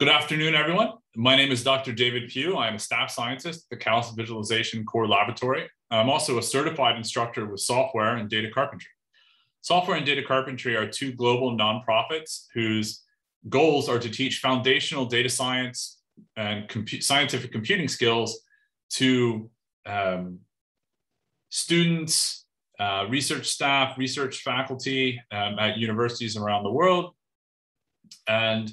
Good afternoon, everyone. My name is Dr. David Pugh. I'm a staff scientist at the KAUST Visualization Core Laboratory. I'm also a certified instructor with software and data carpentry. Software and data carpentry are two global nonprofits whose goals are to teach foundational data science and scientific computing skills to um, students, uh, research staff, research faculty um, at universities around the world. And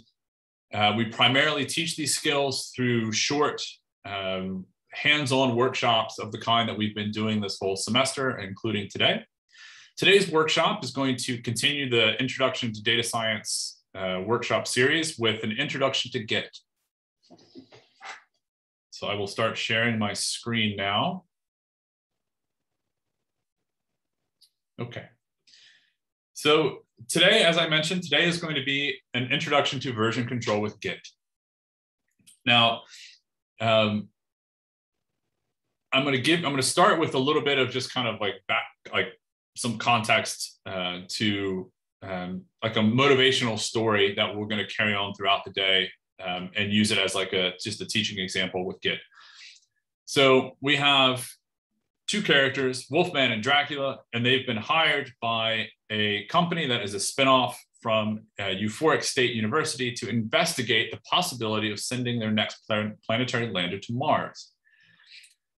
uh, we primarily teach these skills through short um, hands-on workshops of the kind that we've been doing this whole semester, including today. Today's workshop is going to continue the Introduction to Data Science uh, workshop series with an introduction to Git. So I will start sharing my screen now. Okay. So today, as I mentioned, today is going to be an introduction to version control with Git. Now, um, I'm going to give, I'm going to start with a little bit of just kind of like back, like some context uh, to um, like a motivational story that we're going to carry on throughout the day um, and use it as like a just a teaching example with Git. So we have two characters, Wolfman and Dracula, and they've been hired by a company that is a spinoff from uh, Euphoric State University to investigate the possibility of sending their next planetary lander to Mars.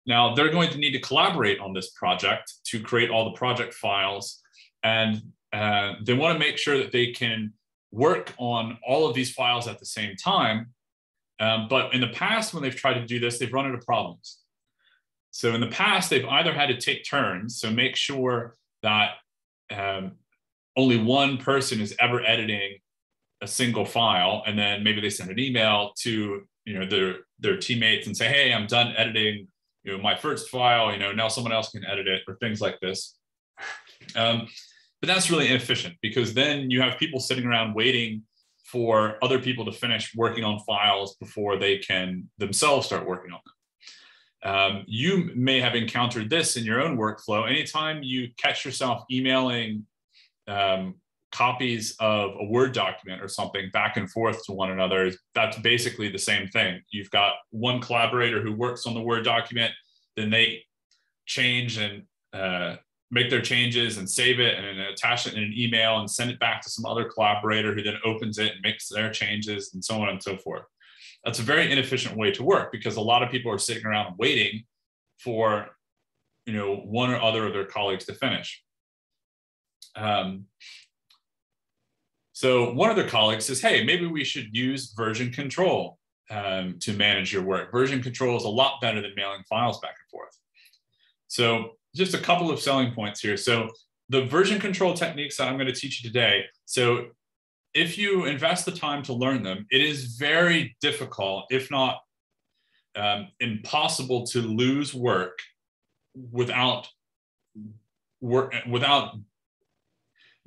Now, they're going to need to collaborate on this project to create all the project files, and uh, they want to make sure that they can work on all of these files at the same time. Um, but in the past, when they've tried to do this, they've run into problems. So in the past, they've either had to take turns, so make sure that um, only one person is ever editing a single file, and then maybe they send an email to you know their their teammates and say, "Hey, I'm done editing you know my first file. You know now someone else can edit it," or things like this. Um, but that's really inefficient because then you have people sitting around waiting for other people to finish working on files before they can themselves start working on them. Um, you may have encountered this in your own workflow. Anytime you catch yourself emailing um, copies of a Word document or something back and forth to one another, that's basically the same thing. You've got one collaborator who works on the Word document, then they change and uh, make their changes and save it and attach it in an email and send it back to some other collaborator who then opens it and makes their changes and so on and so forth. That's a very inefficient way to work because a lot of people are sitting around waiting for you know one or other of their colleagues to finish. Um, so one of their colleagues says, hey, maybe we should use version control um, to manage your work. Version control is a lot better than mailing files back and forth. So just a couple of selling points here. So the version control techniques that I'm going to teach you today. So if you invest the time to learn them, it is very difficult, if not um, impossible, to lose work without work without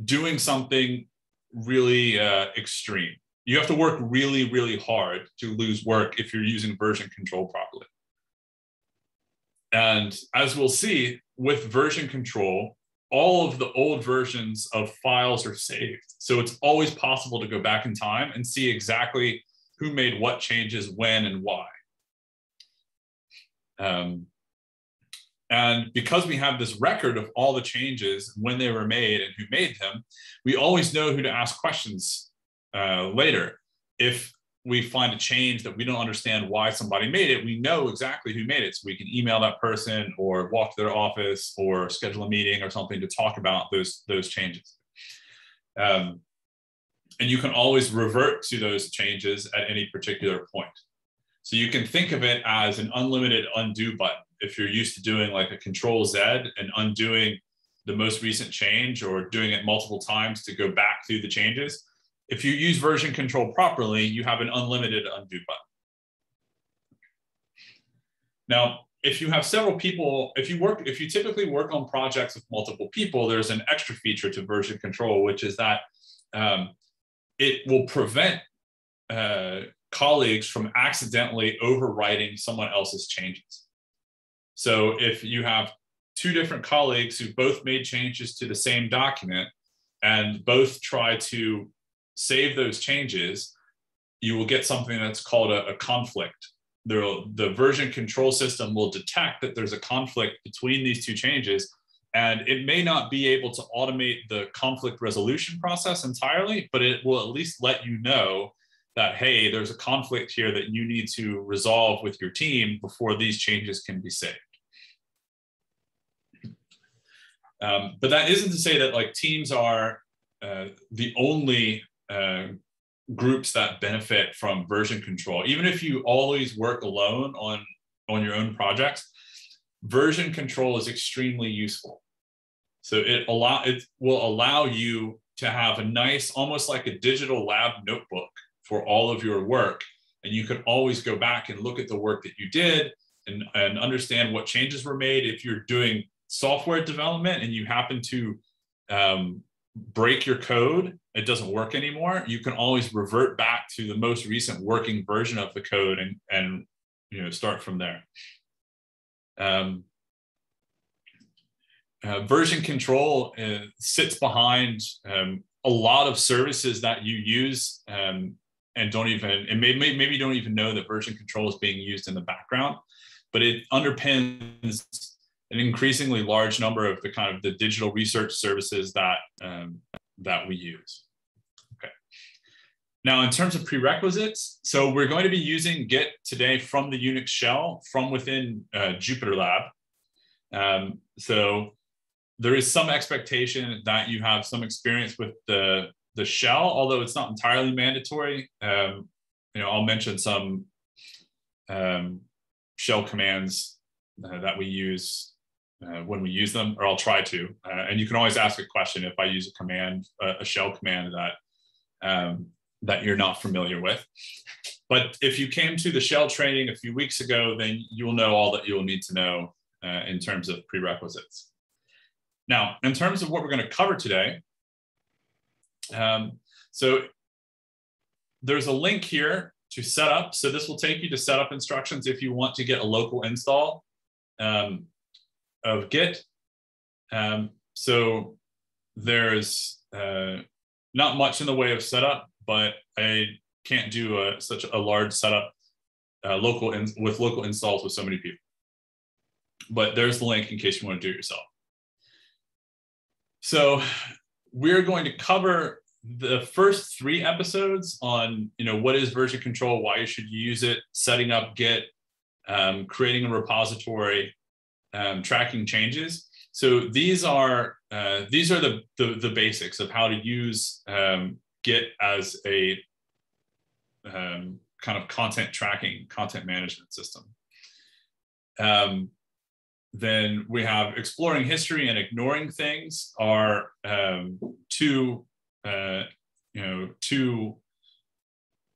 doing something really uh, extreme. You have to work really, really hard to lose work if you're using version control properly. And as we'll see with version control, all of the old versions of files are saved. So it's always possible to go back in time and see exactly who made what changes, when, and why. Um, and because we have this record of all the changes, when they were made, and who made them, we always know who to ask questions uh, later. If we find a change that we don't understand why somebody made it, we know exactly who made it. So we can email that person or walk to their office or schedule a meeting or something to talk about those, those changes. Um, and you can always revert to those changes at any particular point. So you can think of it as an unlimited undo button. If you're used to doing like a control Z and undoing the most recent change or doing it multiple times to go back through the changes, if you use version control properly, you have an unlimited undo button. Now, if you have several people, if you work, if you typically work on projects with multiple people, there's an extra feature to version control, which is that um, it will prevent uh, colleagues from accidentally overwriting someone else's changes. So if you have two different colleagues who both made changes to the same document and both try to save those changes, you will get something that's called a, a conflict. There, the version control system will detect that there's a conflict between these two changes, and it may not be able to automate the conflict resolution process entirely, but it will at least let you know that, hey, there's a conflict here that you need to resolve with your team before these changes can be saved. Um, but that isn't to say that like teams are uh, the only uh, groups that benefit from version control. Even if you always work alone on, on your own projects, version control is extremely useful. So it allow it will allow you to have a nice, almost like a digital lab notebook for all of your work. And you can always go back and look at the work that you did and, and understand what changes were made. If you're doing software development and you happen to um, break your code, it doesn't work anymore, you can always revert back to the most recent working version of the code and, and you know, start from there. Um, uh, version control uh, sits behind um, a lot of services that you use um, and don't even, and maybe, maybe you don't even know that version control is being used in the background, but it underpins an increasingly large number of the kind of the digital research services that um, that we use. Okay. Now, in terms of prerequisites, so we're going to be using Git today from the Unix shell from within uh, Jupyter Lab. Um, so there is some expectation that you have some experience with the the shell, although it's not entirely mandatory. Um, you know, I'll mention some um, shell commands uh, that we use uh, when we use them, or I'll try to. Uh, and you can always ask a question if I use a command, a shell command that um, that you're not familiar with. But if you came to the shell training a few weeks ago, then you'll know all that you'll need to know uh, in terms of prerequisites. Now, in terms of what we're going to cover today, um, so there's a link here to set up. So this will take you to setup instructions if you want to get a local install. Um, of Git. Um, so there's uh, not much in the way of setup, but I can't do a, such a large setup uh, local in, with local installs with so many people. But there's the link in case you want to do it yourself. So we're going to cover the first three episodes on you know what is version control, why you should use it, setting up Git, um, creating a repository, um, tracking changes. So these are uh, these are the, the, the basics of how to use um, Git as a um, kind of content tracking, content management system. Um, then we have exploring history and ignoring things are um, two, uh, you know, two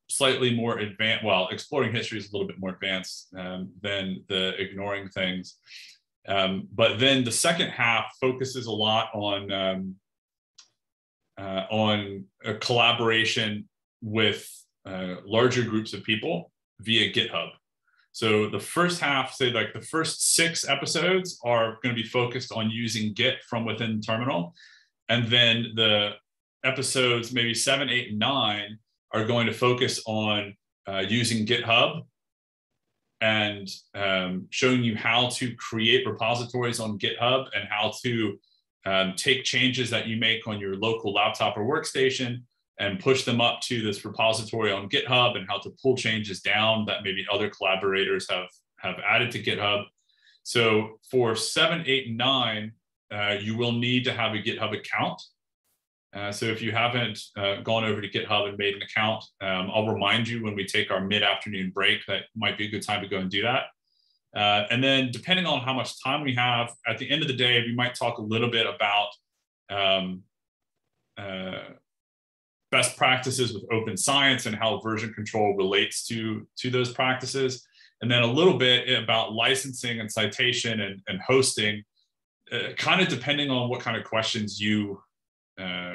slightly more advanced. Well, exploring history is a little bit more advanced um, than the ignoring things. Um, but then the second half focuses a lot on um, uh, on a collaboration with uh, larger groups of people via GitHub. So the first half, say like the first six episodes, are going to be focused on using Git from within terminal, and then the episodes maybe seven, eight, and nine are going to focus on uh, using GitHub and um, showing you how to create repositories on GitHub and how to um, take changes that you make on your local laptop or workstation and push them up to this repository on GitHub and how to pull changes down that maybe other collaborators have, have added to GitHub. So for seven, eight, and nine, uh, you will need to have a GitHub account. Uh, so if you haven't uh, gone over to GitHub and made an account, um, I'll remind you when we take our mid-afternoon break that might be a good time to go and do that. Uh, and then depending on how much time we have, at the end of the day, we might talk a little bit about um, uh, best practices with open science and how version control relates to, to those practices. And then a little bit about licensing and citation and, and hosting, uh, kind of depending on what kind of questions you uh,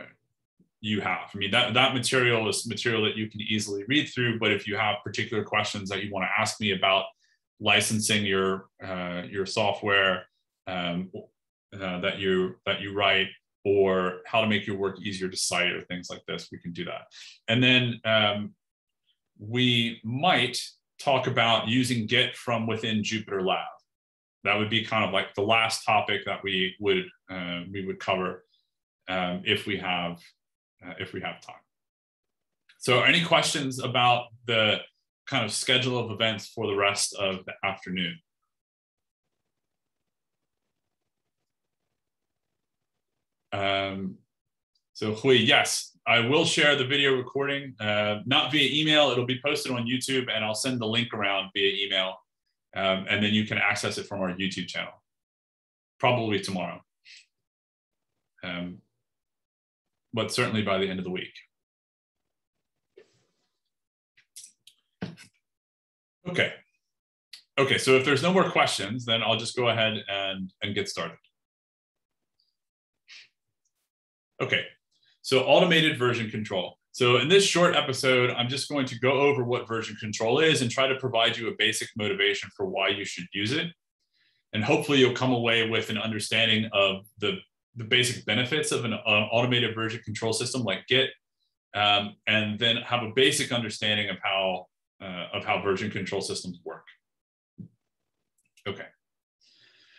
you have. I mean, that, that material is material that you can easily read through, but if you have particular questions that you want to ask me about licensing your, uh, your software um, uh, that, you, that you write, or how to make your work easier to cite or things like this, we can do that. And then um, we might talk about using Git from within Jupyter Lab. That would be kind of like the last topic that we would uh, we would cover um, if we have uh, if we have time. So, any questions about the kind of schedule of events for the rest of the afternoon? Um, so Hui, yes, I will share the video recording, uh, not via email. It'll be posted on YouTube and I'll send the link around via email. Um, and then you can access it from our YouTube channel, probably tomorrow. Um, but certainly by the end of the week. Okay. Okay, so if there's no more questions, then I'll just go ahead and, and get started. Okay, so automated version control. So in this short episode, I'm just going to go over what version control is and try to provide you a basic motivation for why you should use it. And hopefully you'll come away with an understanding of the, the basic benefits of an um, automated version control system like Git, um, and then have a basic understanding of how, uh, of how version control systems work. Okay.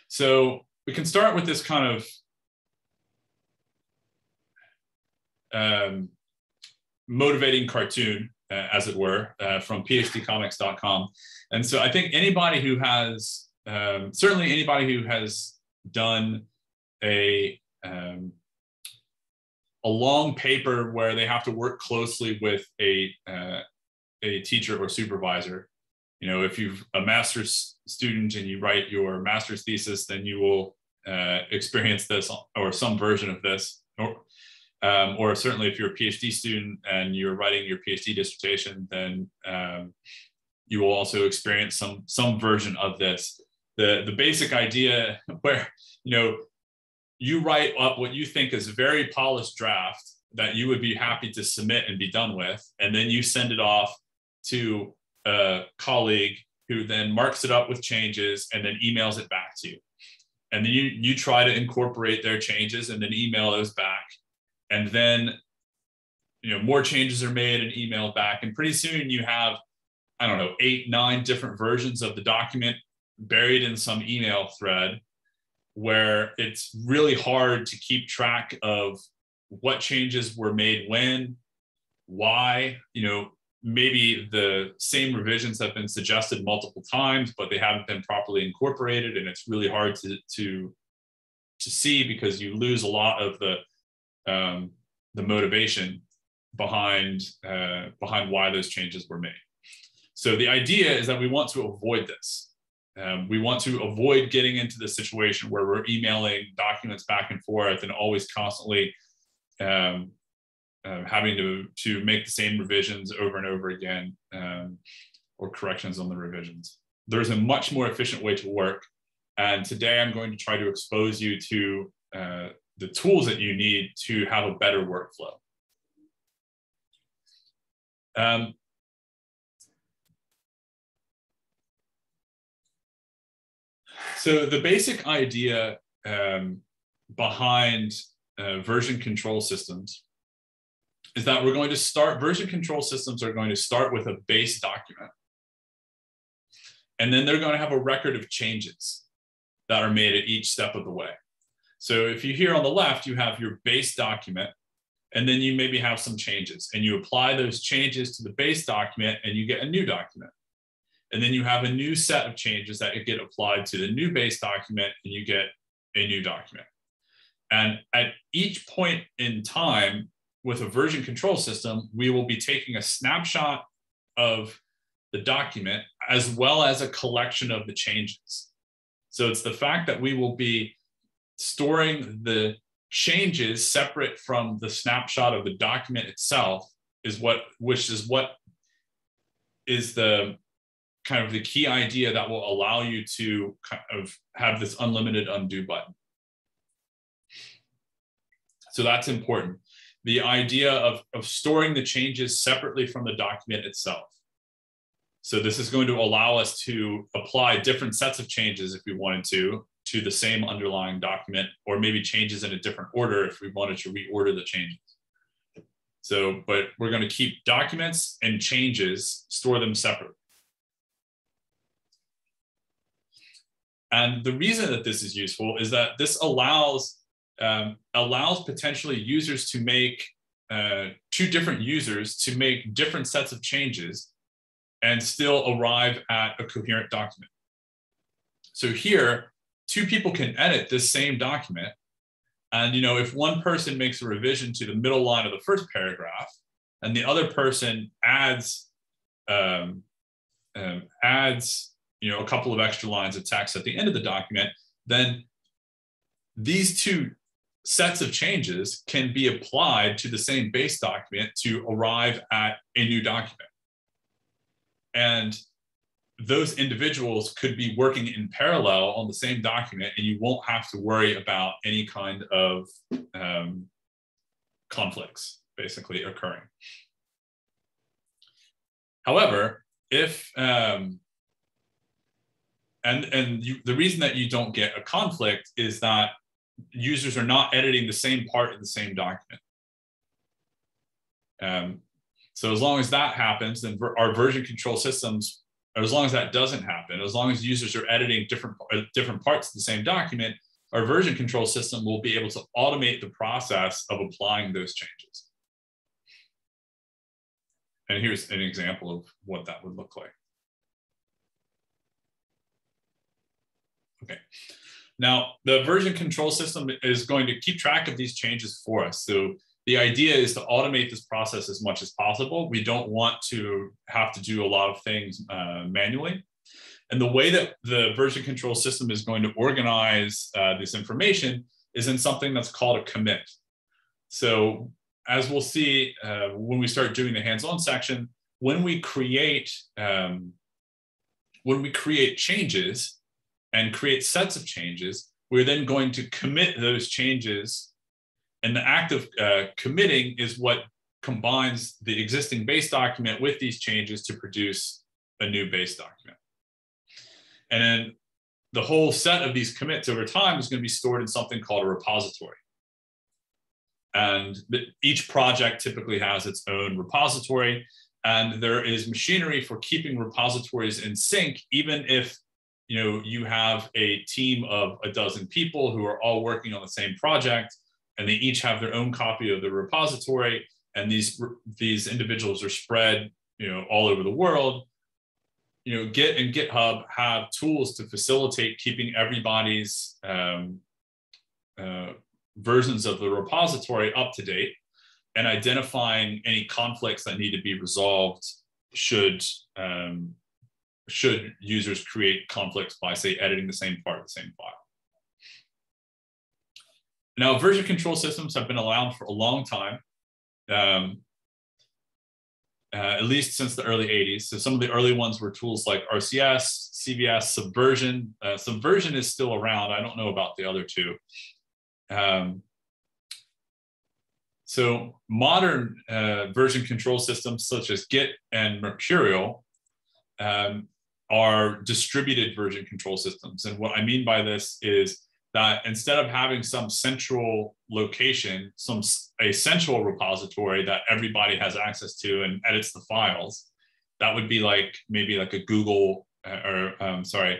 So we can start with this kind of um, motivating cartoon, uh, as it were, uh, from phdcomics.com. And so I think anybody who has, um, certainly anybody who has done a, um, a long paper where they have to work closely with a, uh, a teacher or supervisor. You know, if you've a master's student and you write your master's thesis, then you will uh, experience this or some version of this. Or, um, or certainly if you're a PhD student and you're writing your PhD dissertation, then um, you will also experience some some version of this. The the basic idea where you know you write up what you think is a very polished draft that you would be happy to submit and be done with, and then you send it off to a colleague who then marks it up with changes and then emails it back to you. And then you you try to incorporate their changes and then email those back. And then you know more changes are made and emailed back. And pretty soon you have i don't know eight nine different versions of the document buried in some email thread where it's really hard to keep track of what changes were made when why you know maybe the same revisions have been suggested multiple times but they haven't been properly incorporated and it's really hard to to to see because you lose a lot of the um, the motivation behind uh, behind why those changes were made. So the idea is that we want to avoid this. Um, we want to avoid getting into the situation where we're emailing documents back and forth and always constantly um, uh, having to, to make the same revisions over and over again um, or corrections on the revisions. There's a much more efficient way to work. And today I'm going to try to expose you to uh, the tools that you need to have a better workflow. Um, so the basic idea um, behind uh, version control systems is that we're going to start, version control systems are going to start with a base document. And then they're going to have a record of changes that are made at each step of the way. So if you here on the left, you have your base document, and then you maybe have some changes, and you apply those changes to the base document, and you get a new document. And then you have a new set of changes that get applied to the new base document, and you get a new document. And at each point in time with a version control system, we will be taking a snapshot of the document as well as a collection of the changes. So it's the fact that we will be storing the changes separate from the snapshot of the document itself is what which is what is the kind of the key idea that will allow you to kind of have this unlimited undo button so that's important the idea of, of storing the changes separately from the document itself so this is going to allow us to apply different sets of changes if we wanted to to the same underlying document or maybe changes in a different order if we wanted to reorder the changes. So, but we're going to keep documents and changes, store them separately. And the reason that this is useful is that this allows um, allows potentially users to make uh, two different users to make different sets of changes and still arrive at a coherent document. So here, two people can edit this same document. And you know, if one person makes a revision to the middle line of the first paragraph, and the other person adds um, um, adds you know a couple of extra lines of text at the end of the document, then these two sets of changes can be applied to the same base document to arrive at a new document. And those individuals could be working in parallel on the same document, and you won't have to worry about any kind of um, conflicts basically occurring. However, if um, and and you, the reason that you don't get a conflict is that users are not editing the same part in the same document. Um, so as long as that happens, then our version control systems, as long as that doesn't happen, as long as users are editing different, uh, different parts of the same document, our version control system will be able to automate the process of applying those changes. And here's an example of what that would look like. Okay. Now, the version control system is going to keep track of these changes for us. So the idea is to automate this process as much as possible. We don't want to have to do a lot of things uh, manually. And the way that the version control system is going to organize uh, this information is in something that's called a commit. So as we'll see uh, when we start doing the hands-on section, when we create um, when we create changes, and create sets of changes, we're then going to commit those changes. And the act of uh, committing is what combines the existing base document with these changes to produce a new base document. And then the whole set of these commits over time is going to be stored in something called a repository. And each project typically has its own repository. And there is machinery for keeping repositories in sync, even if you know you have a team of a dozen people who are all working on the same project and they each have their own copy of the repository and these these individuals are spread you know all over the world. You know git and github have tools to facilitate keeping everybody's um, uh, versions of the repository up to date and identifying any conflicts that need to be resolved should um, should users create conflicts by, say, editing the same part of the same file. Now, version control systems have been around for a long time, um, uh, at least since the early 80s. So some of the early ones were tools like RCS, CVS, Subversion. Uh, Subversion is still around. I don't know about the other two. Um, so modern uh, version control systems such as Git and Mercurial um, are distributed version control systems. And what I mean by this is that instead of having some central location, some a central repository that everybody has access to and edits the files, that would be like maybe like a Google uh, or um, sorry,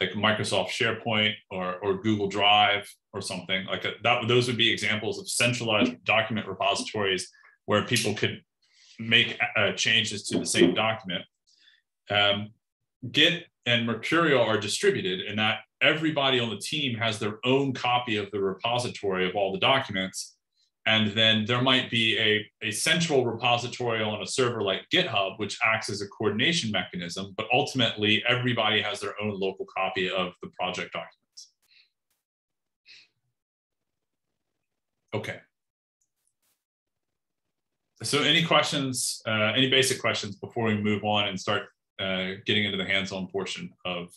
like Microsoft SharePoint or, or Google Drive or something like a, that. Those would be examples of centralized document repositories where people could make uh, changes to the same document. Um, Git and Mercurial are distributed in that everybody on the team has their own copy of the repository of all the documents. And then there might be a, a central repository on a server like GitHub, which acts as a coordination mechanism, but ultimately everybody has their own local copy of the project documents. Okay. So any questions, uh, any basic questions before we move on and start uh, getting into the hands-on portion of,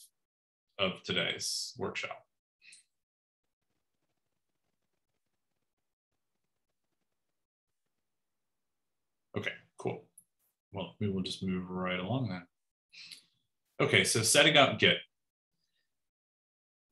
of today's workshop. Okay, cool. Well, we will just move right along then. Okay, so setting up Git.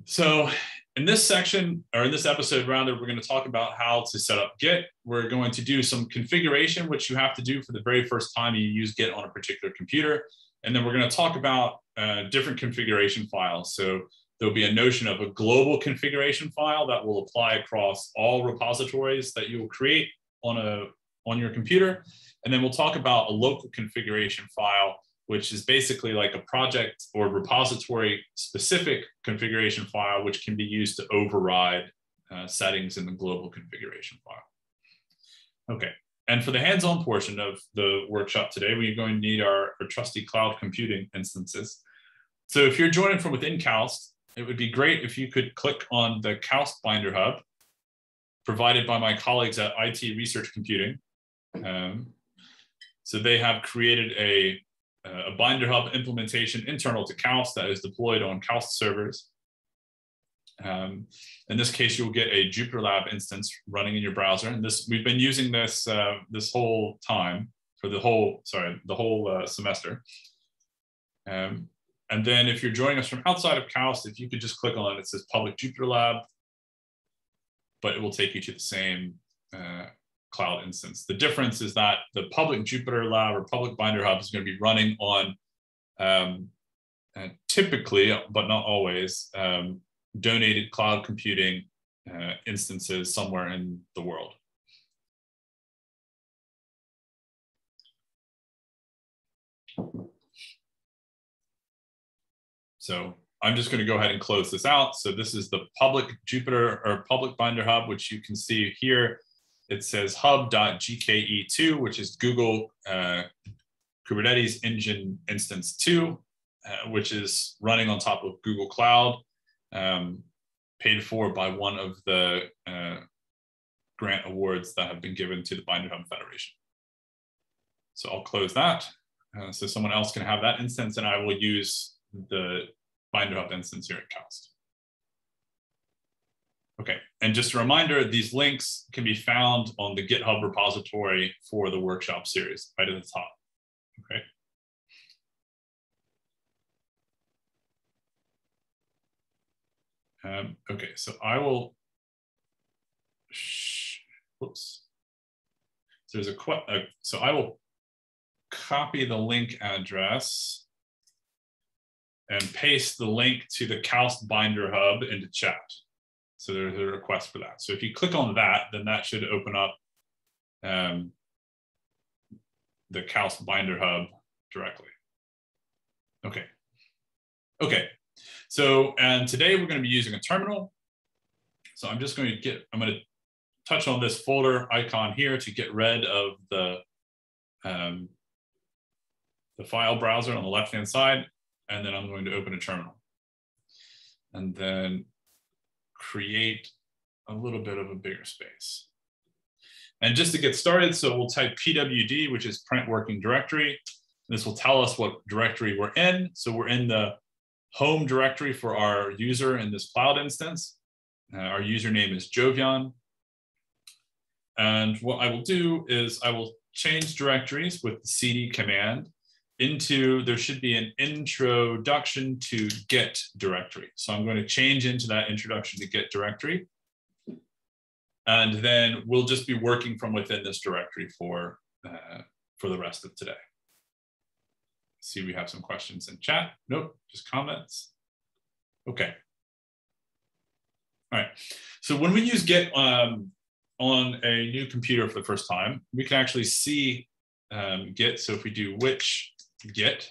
So in this section, or in this episode rather, we're going to talk about how to set up Git. We're going to do some configuration, which you have to do for the very first time you use Git on a particular computer. And then we're going to talk about uh, different configuration files. So there'll be a notion of a global configuration file that will apply across all repositories that you will create on, a, on your computer. And then we'll talk about a local configuration file which is basically like a project or repository specific configuration file, which can be used to override uh, settings in the global configuration file. Okay, and for the hands-on portion of the workshop today, we're going to need our, our trusty cloud computing instances. So if you're joining from within KAUST, it would be great if you could click on the KAUST Binder Hub provided by my colleagues at IT Research Computing. Um, so they have created a a Binder Hub implementation internal to KAUST that is deployed on KAUST servers. Um, in this case, you'll get a Jupyter Lab instance running in your browser. And this we've been using this uh, this whole time for the whole sorry the whole uh, semester. Um, and then if you're joining us from outside of KAUST, if you could just click on it, it says Public Jupyter Lab, but it will take you to the same uh, cloud instance. The difference is that the public Jupyter Lab or public Binder Hub is going to be running on um, typically, but not always, um, donated cloud computing uh, instances somewhere in the world. So I'm just going to go ahead and close this out. So this is the public Jupyter or public Binder Hub, which you can see here it says hub.gke2, which is Google uh, Kubernetes Engine Instance 2, uh, which is running on top of Google Cloud, um, paid for by one of the uh, grant awards that have been given to the Binder Hub Federation. So I'll close that. Uh, so someone else can have that instance and I will use the Binder Hub instance here at KAUST. Okay, and just a reminder, these links can be found on the GitHub repository for the workshop series right at the top, okay? Um, okay, so I will, whoops. So there's a, uh, so I will copy the link address and paste the link to the KAUST Binder Hub into chat. So there's a request for that. So if you click on that, then that should open up um, the KAUST Binder Hub directly. Okay. Okay. So, and today we're going to be using a terminal. So I'm just going to get, I'm going to touch on this folder icon here to get rid of the, um, the file browser on the left-hand side. And then I'm going to open a terminal. And then create a little bit of a bigger space. And just to get started, so we'll type pwd, which is print working directory. This will tell us what directory we're in. So we're in the home directory for our user in this cloud instance. Uh, our username is jovyan. And what I will do is I will change directories with the cd command into, there should be an introduction to Git directory. So I'm going to change into that introduction to Git directory. And then we'll just be working from within this directory for, uh, for the rest of today. See, we have some questions in chat. Nope, just comments. Okay. All right. So when we use Git um, on a new computer for the first time, we can actually see um, Git. So if we do which Git.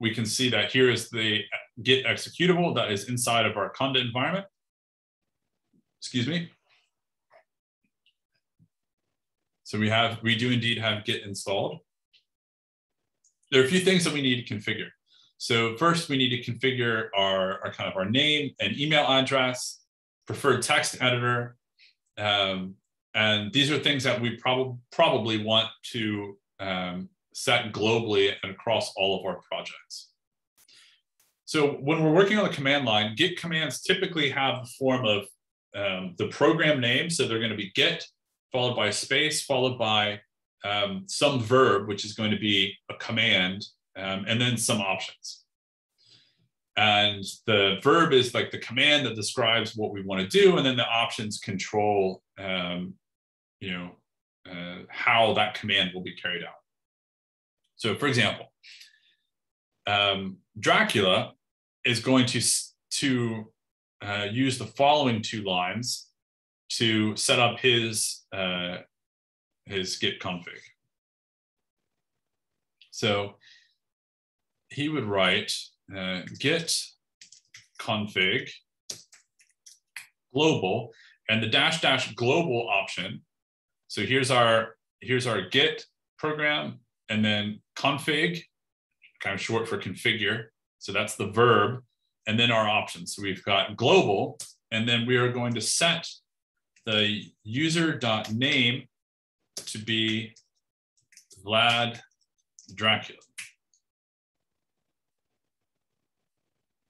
We can see that here is the Git executable that is inside of our conda environment. Excuse me. So we have, we do indeed have Git installed. There are a few things that we need to configure. So first we need to configure our, our kind of our name and email address, preferred text editor, um, and these are things that we prob probably want to um, set globally and across all of our projects. So when we're working on the command line, Git commands typically have the form of um, the program name. So they're going to be Git followed by space, followed by um, some verb, which is going to be a command, um, and then some options. And the verb is like the command that describes what we want to do, and then the options control, um, you know, uh, how that command will be carried out. So, for example, um, Dracula is going to to uh, use the following two lines to set up his uh, his git config. So he would write uh, git config global and the dash dash global option. So here's our here's our git program and then config, kind of short for configure. So that's the verb and then our options. So we've got global and then we are going to set the user.name to be Vlad Dracula.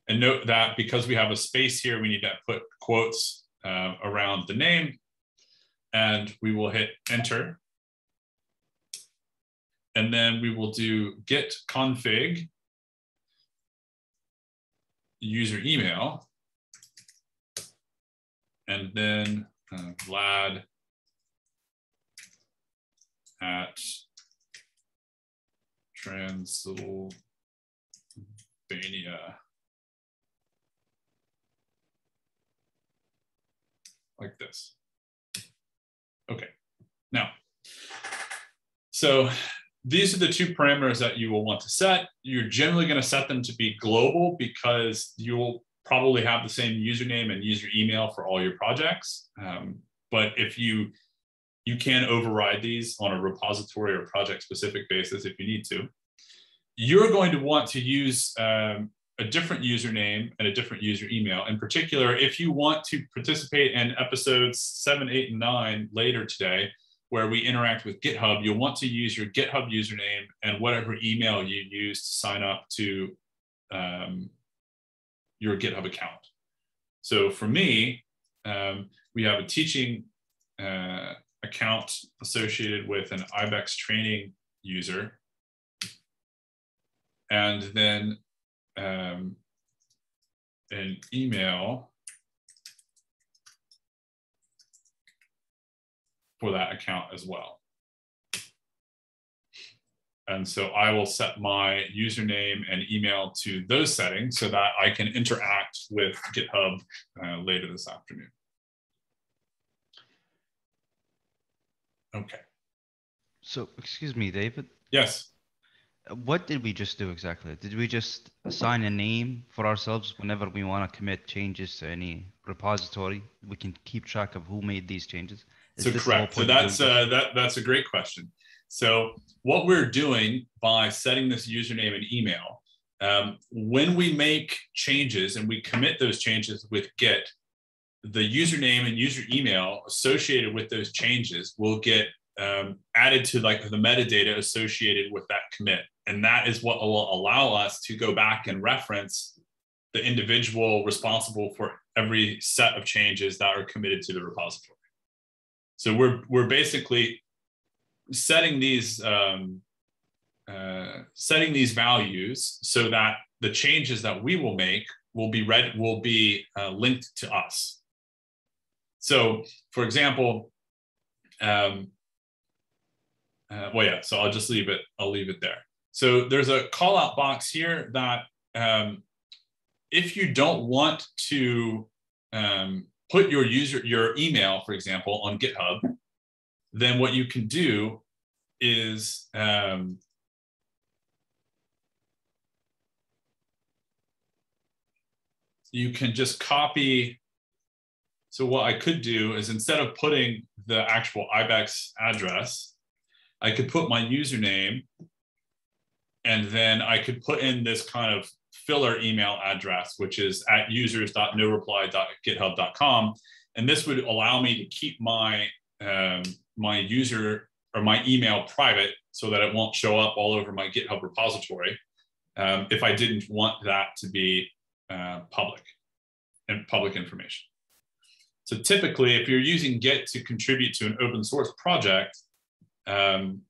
And note that because we have a space here, we need to put quotes uh, around the name and we will hit enter. And then we will do git config user email and then uh, Vlad at Transylvania. Like this. Okay, now, so these are the two parameters that you will want to set. You're generally going to set them to be global because you will probably have the same username and user email for all your projects. Um, but if you you can override these on a repository or project specific basis if you need to. You're going to want to use um, a different username and a different user email. In particular, if you want to participate in episodes seven, eight, and nine later today, where we interact with GitHub, you'll want to use your GitHub username and whatever email you use to sign up to um, your GitHub account. So for me, um, we have a teaching uh, account associated with an IBEX training user. And then um, an email for that account as well. And so I will set my username and email to those settings so that I can interact with GitHub uh, later this afternoon. Okay. So, excuse me, David. Yes. What did we just do exactly? Did we just assign a name for ourselves whenever we want to commit changes to any repository? We can keep track of who made these changes. Is so correct. So that's uh, that that's a great question. So what we're doing by setting this username and email, um, when we make changes and we commit those changes with Git, the username and user email associated with those changes will get um, added to like the metadata associated with that commit. And that is what will allow us to go back and reference the individual responsible for every set of changes that are committed to the repository. So we're, we're basically setting these um, uh, setting these values so that the changes that we will make will be read will be uh, linked to us. So, for example, um, uh, well, yeah. So I'll just leave it. I'll leave it there. So there's a call out box here that um, if you don't want to um, put your user your email, for example, on GitHub, then what you can do is um, you can just copy. So what I could do is instead of putting the actual IBEX address, I could put my username and then I could put in this kind of filler email address, which is at users.noreply.github.com. And this would allow me to keep my um, my user or my email private so that it won't show up all over my GitHub repository um, if I didn't want that to be uh, public and public information. So typically, if you're using Git to contribute to an open source project, um,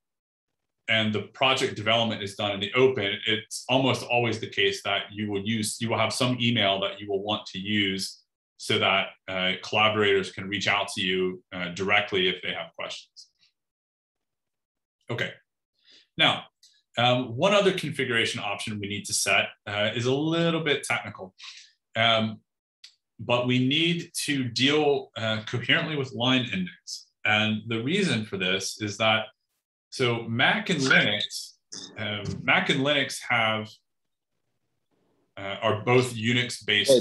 and the project development is done in the open, it's almost always the case that you will use, you will have some email that you will want to use so that uh, collaborators can reach out to you uh, directly if they have questions. Okay, now, um, one other configuration option we need to set uh, is a little bit technical, um, but we need to deal uh, coherently with line endings. And the reason for this is that, so Mac and Linux, um, Mac and Linux have, uh, are both Unix-based.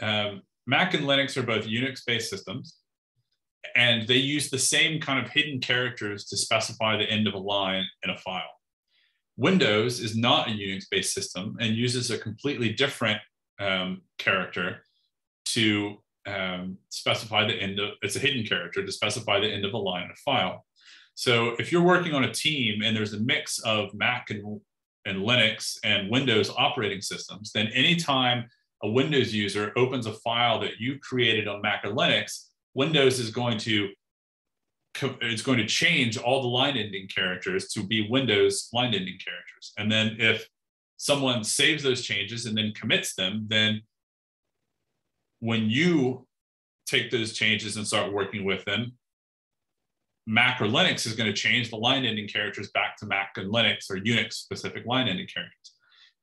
Um, Mac and Linux are both Unix-based systems and they use the same kind of hidden characters to specify the end of a line in a file. Windows is not a Unix-based system and uses a completely different um, character to um, specify the end of, it's a hidden character to specify the end of a line in a file. So if you're working on a team and there's a mix of Mac and, and Linux and Windows operating systems, then anytime a Windows user opens a file that you created on Mac or Linux, Windows is going to it's going to change all the line ending characters to be Windows line ending characters. And then if someone saves those changes and then commits them, then when you take those changes and start working with them, Mac or Linux is going to change the line ending characters back to Mac and Linux or Unix specific line ending characters.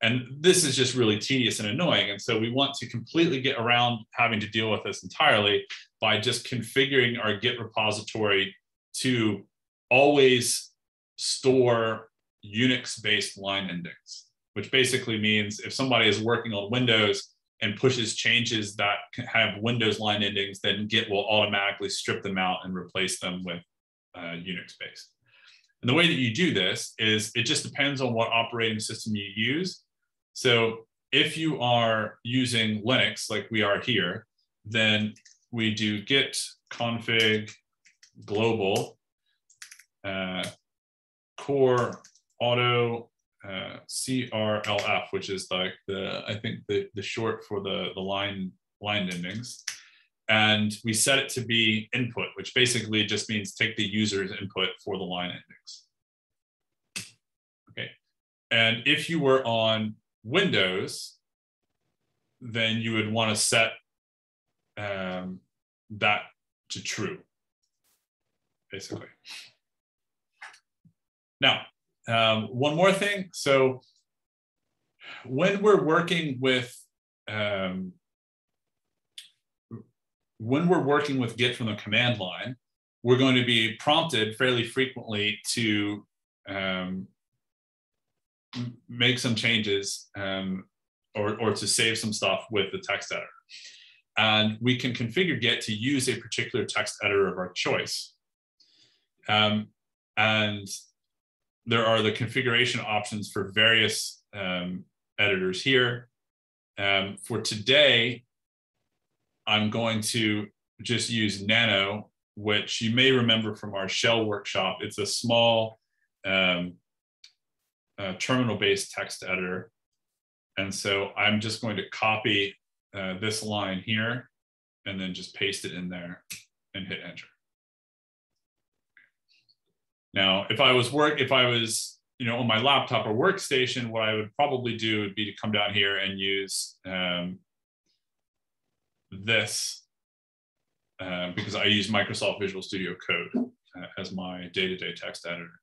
And this is just really tedious and annoying. And so we want to completely get around having to deal with this entirely by just configuring our Git repository to always store Unix-based line endings, which basically means if somebody is working on Windows and pushes changes that have Windows line endings, then Git will automatically strip them out and replace them with uh, Unix-based. And the way that you do this is it just depends on what operating system you use. So if you are using Linux like we are here, then we do git config global uh, core auto uh, CRLF, which is like the, I think the, the short for the, the line, line endings. And we set it to be input, which basically just means take the user's input for the line endings. Okay. And if you were on Windows, then you would want to set um, that to true, basically. Now, um, one more thing. So when we're working with um, when we're working with Git from the command line, we're going to be prompted fairly frequently to um, make some changes um, or, or to save some stuff with the text editor. And we can configure Git to use a particular text editor of our choice. Um, and there are the configuration options for various um, editors here. Um, for today, I'm going to just use Nano, which you may remember from our shell workshop. It's a small um, uh, terminal-based text editor. And so I'm just going to copy uh, this line here and then just paste it in there and hit enter. Now, if I was work, if I was, you know, on my laptop or workstation, what I would probably do would be to come down here and use um, this uh, because I use Microsoft Visual Studio Code uh, as my day-to-day -day text editor.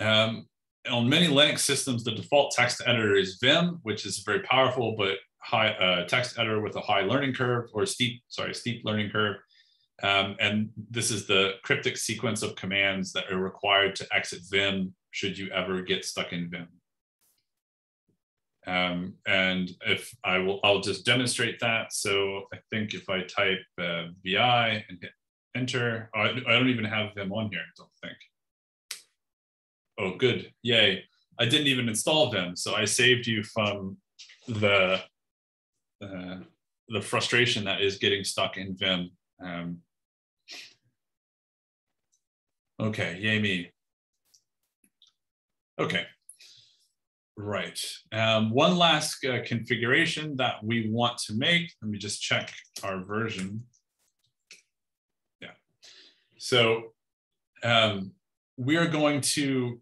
Um, on many Linux systems, the default text editor is Vim, which is a very powerful but high uh, text editor with a high learning curve or steep, sorry, steep learning curve. Um, and this is the cryptic sequence of commands that are required to exit Vim should you ever get stuck in Vim. Um, and if I will, I'll just demonstrate that. So I think if I type uh, VI and hit enter, oh, I, don't even have Vim on here, I don't think. Oh, good. Yay. I didn't even install Vim, so I saved you from the uh, the frustration that is getting stuck in Vim. Um, okay, yay me. Okay. right. Um, one last uh, configuration that we want to make. Let me just check our version. So um, we are going to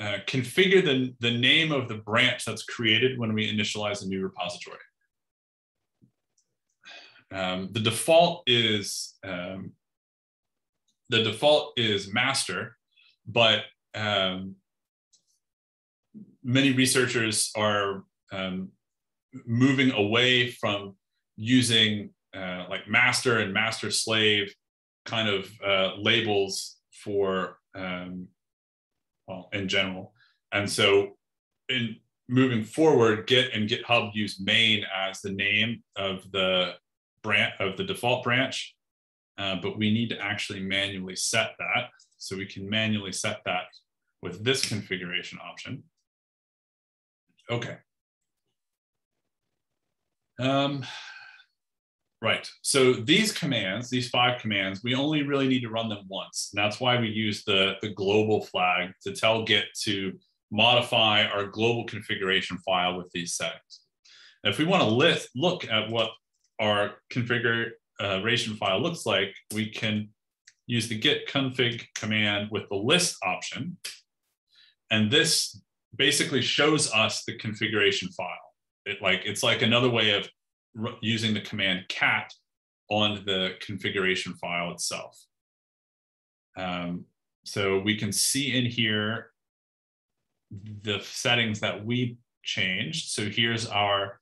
uh, configure the, the name of the branch that's created when we initialize a new repository. Um, the default is um, the default is master, but um, many researchers are um, moving away from using uh, like master and master slave kind of uh, labels for um, well in general. And so in moving forward git and github use main as the name of the branch of the default branch uh, but we need to actually manually set that. So we can manually set that with this configuration option. Okay. Um, right. So these commands, these five commands, we only really need to run them once. And that's why we use the, the global flag to tell Git to modify our global configuration file with these settings. And if we want to list, look at what our configuration file looks like, we can use the git config command with the list option. And this basically shows us the configuration file. It like it's like another way of using the command cat on the configuration file itself. Um, so we can see in here the settings that we changed. So here's our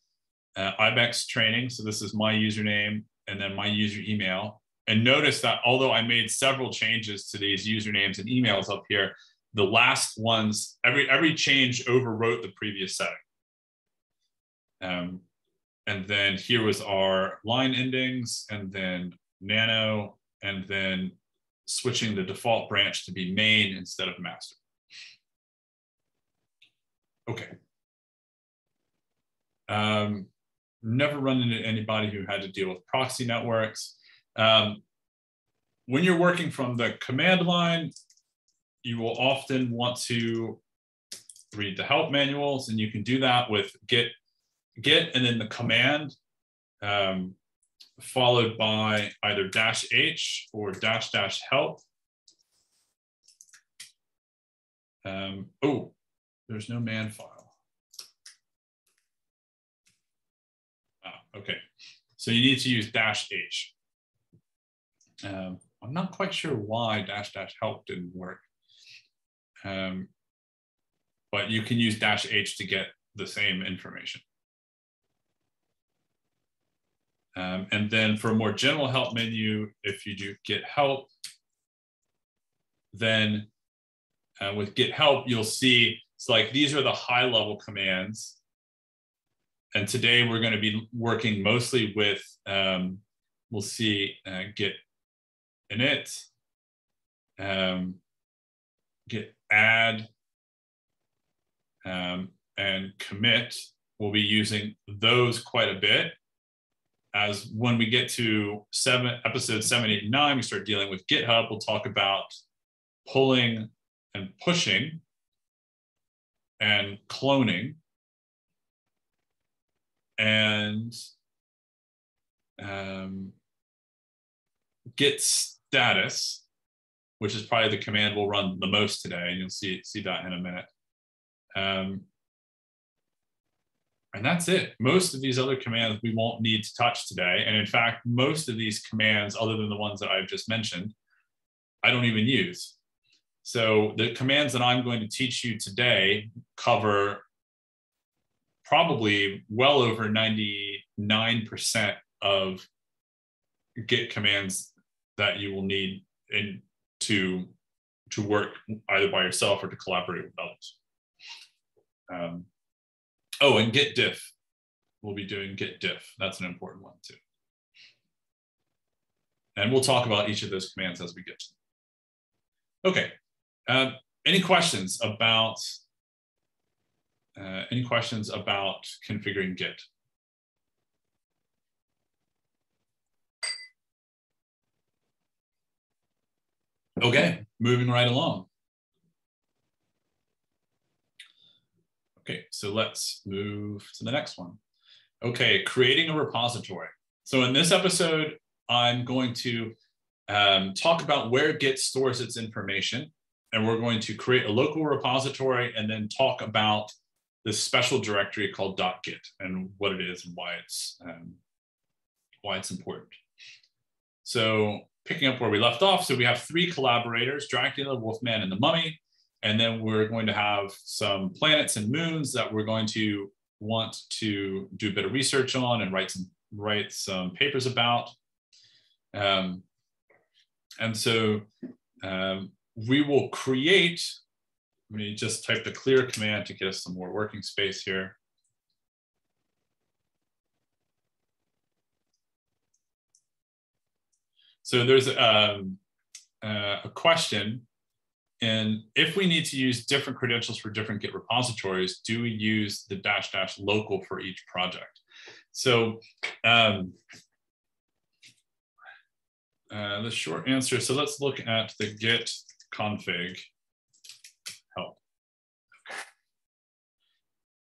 uh, IBEX training. So this is my username and then my user email. And notice that although I made several changes to these usernames and emails up here, the last ones, every every change overwrote the previous setting. Um, and then here was our line endings, and then nano, and then switching the default branch to be main instead of master. Okay. Um, never run into anybody who had to deal with proxy networks. Um, when you're working from the command line, you will often want to read the help manuals, and you can do that with git, git, and then the command um, followed by either dash h or dash dash help. Um, oh, there's no man file. Ah, okay, so you need to use dash h. Um, I'm not quite sure why dash dash help didn't work. Um, but you can use dash H to get the same information. Um, and then for a more general help menu, if you do git help, then uh, with git help, you'll see it's like these are the high level commands. And today we're going to be working mostly with, um, we'll see uh, git init, um, git add um, and commit, we'll be using those quite a bit. As when we get to seven episode seven, eight, nine, we start dealing with GitHub. We'll talk about pulling and pushing and cloning and um, git status which is probably the command we'll run the most today, and you'll see, see that in a minute. Um, and that's it. Most of these other commands we won't need to touch today. And in fact, most of these commands, other than the ones that I've just mentioned, I don't even use. So the commands that I'm going to teach you today cover probably well over 99% of Git commands that you will need in to to work either by yourself or to collaborate with others. Um, oh, and git diff. We'll be doing git diff. That's an important one too. And we'll talk about each of those commands as we get to them. Okay. Uh, any questions about uh, any questions about configuring Git? Okay, moving right along. Okay, so let's move to the next one. Okay, creating a repository. So in this episode, I'm going to um, talk about where Git stores its information. And we're going to create a local repository and then talk about this special directory called .git and what it is and why it's, um, why it's important. So picking up where we left off, so we have three collaborators, Dracula, Wolfman, and the Mummy. And then we're going to have some planets and moons that we're going to want to do a bit of research on and write some write some papers about. Um, and so um, we will create, let me just type the clear command to get us some more working space here. So there's um, uh, a question and if we need to use different credentials for different Git repositories, do we use the dash dash local for each project? So um, uh, the short answer, so let's look at the git config help.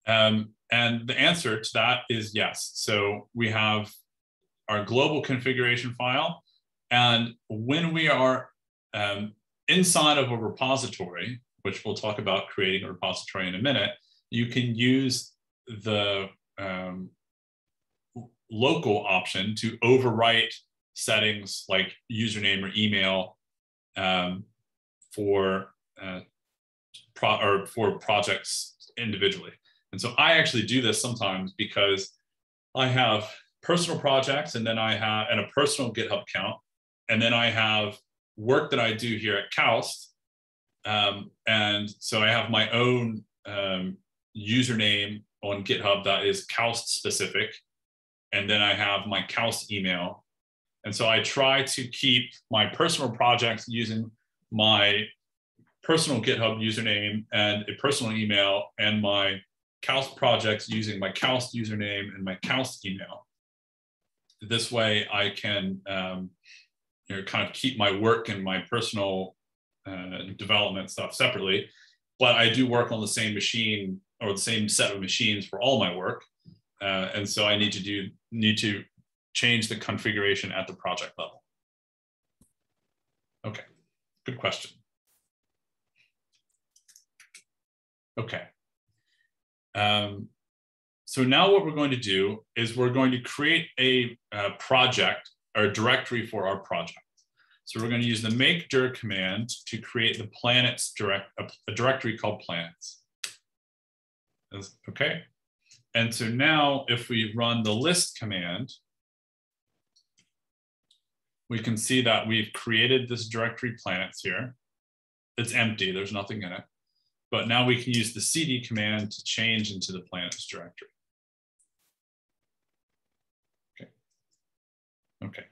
Um, and the answer to that is yes. So we have our global configuration file. And when we are um, inside of a repository, which we'll talk about creating a repository in a minute, you can use the um, local option to overwrite settings like username or email um, for uh, pro or for projects individually. And so I actually do this sometimes because I have personal projects and then I have and a personal GitHub account, and then I have work that I do here at KAUST. Um, and so I have my own um, username on GitHub that is KAUST specific. And then I have my KAUST email. And so I try to keep my personal projects using my personal GitHub username and a personal email and my KAUST projects using my KAUST username and my KAUST email. This way I can um, you know, kind of keep my work and my personal uh, development stuff separately. But I do work on the same machine or the same set of machines for all my work. Uh, and so I need to do need to change the configuration at the project level. Okay, good question. Okay. Um, so now what we're going to do is we're going to create a, a project or directory for our project. So we're going to use the make dir command to create the planets direct, a directory called planets. Okay. And so now if we run the list command, we can see that we've created this directory planets here. It's empty, there's nothing in it. But now we can use the cd command to change into the planets directory. Okay.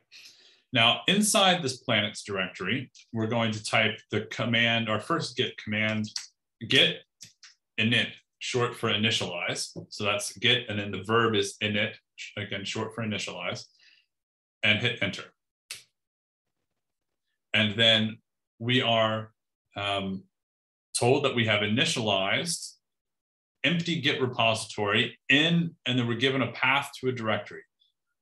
Now, inside this planets directory, we're going to type the command, our first git command, git init, short for initialize. So that's git, and then the verb is init, again, short for initialize, and hit enter. And then we are um, told that we have initialized empty git repository in, and then we're given a path to a directory.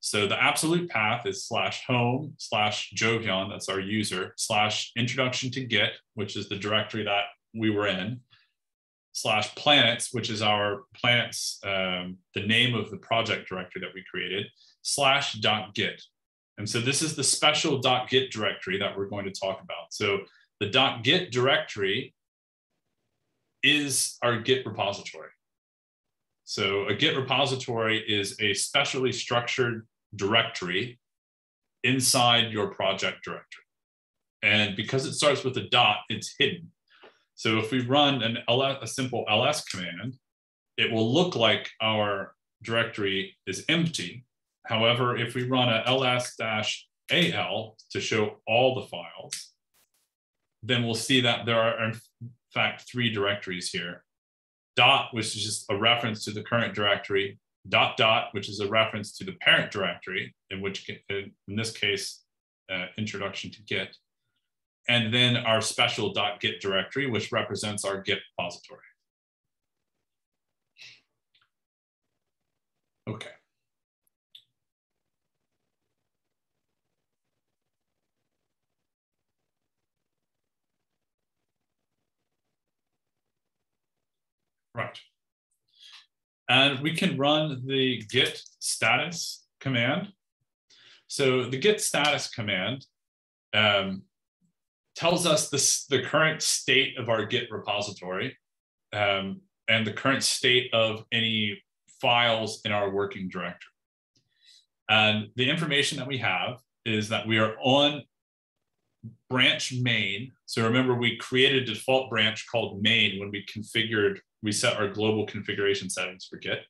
So the absolute path is slash home slash jovyan, that's our user, slash introduction to Git, which is the directory that we were in, slash planets, which is our planets, um, the name of the project directory that we created, slash dot git. And so this is the special dot git directory that we're going to talk about. So the dot git directory is our Git repository. So a Git repository is a specially structured directory inside your project directory. And because it starts with a dot, it's hidden. So if we run an ls, a simple ls command, it will look like our directory is empty. However, if we run a ls-al to show all the files, then we'll see that there are in fact three directories here. Dot, which is just a reference to the current directory, dot dot, which is a reference to the parent directory, in which in this case, uh, introduction to Git, and then our special dot Git directory, which represents our Git repository. Okay. Right. And we can run the git status command. So the git status command um, tells us the current state of our git repository um, and the current state of any files in our working directory. And the information that we have is that we are on branch main. So remember, we created a default branch called main when we configured, we set our global configuration settings for Git.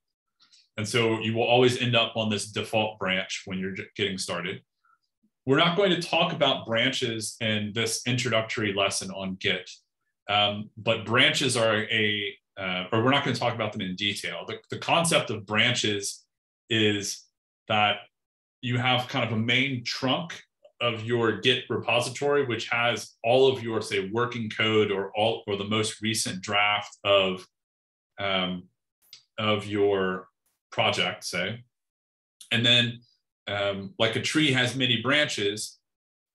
And so you will always end up on this default branch when you're getting started. We're not going to talk about branches in this introductory lesson on Git, um, but branches are a, uh, or we're not going to talk about them in detail. The, the concept of branches is that you have kind of a main trunk of your Git repository, which has all of your, say, working code or all or the most recent draft of um, of your project, say, and then um, like a tree has many branches.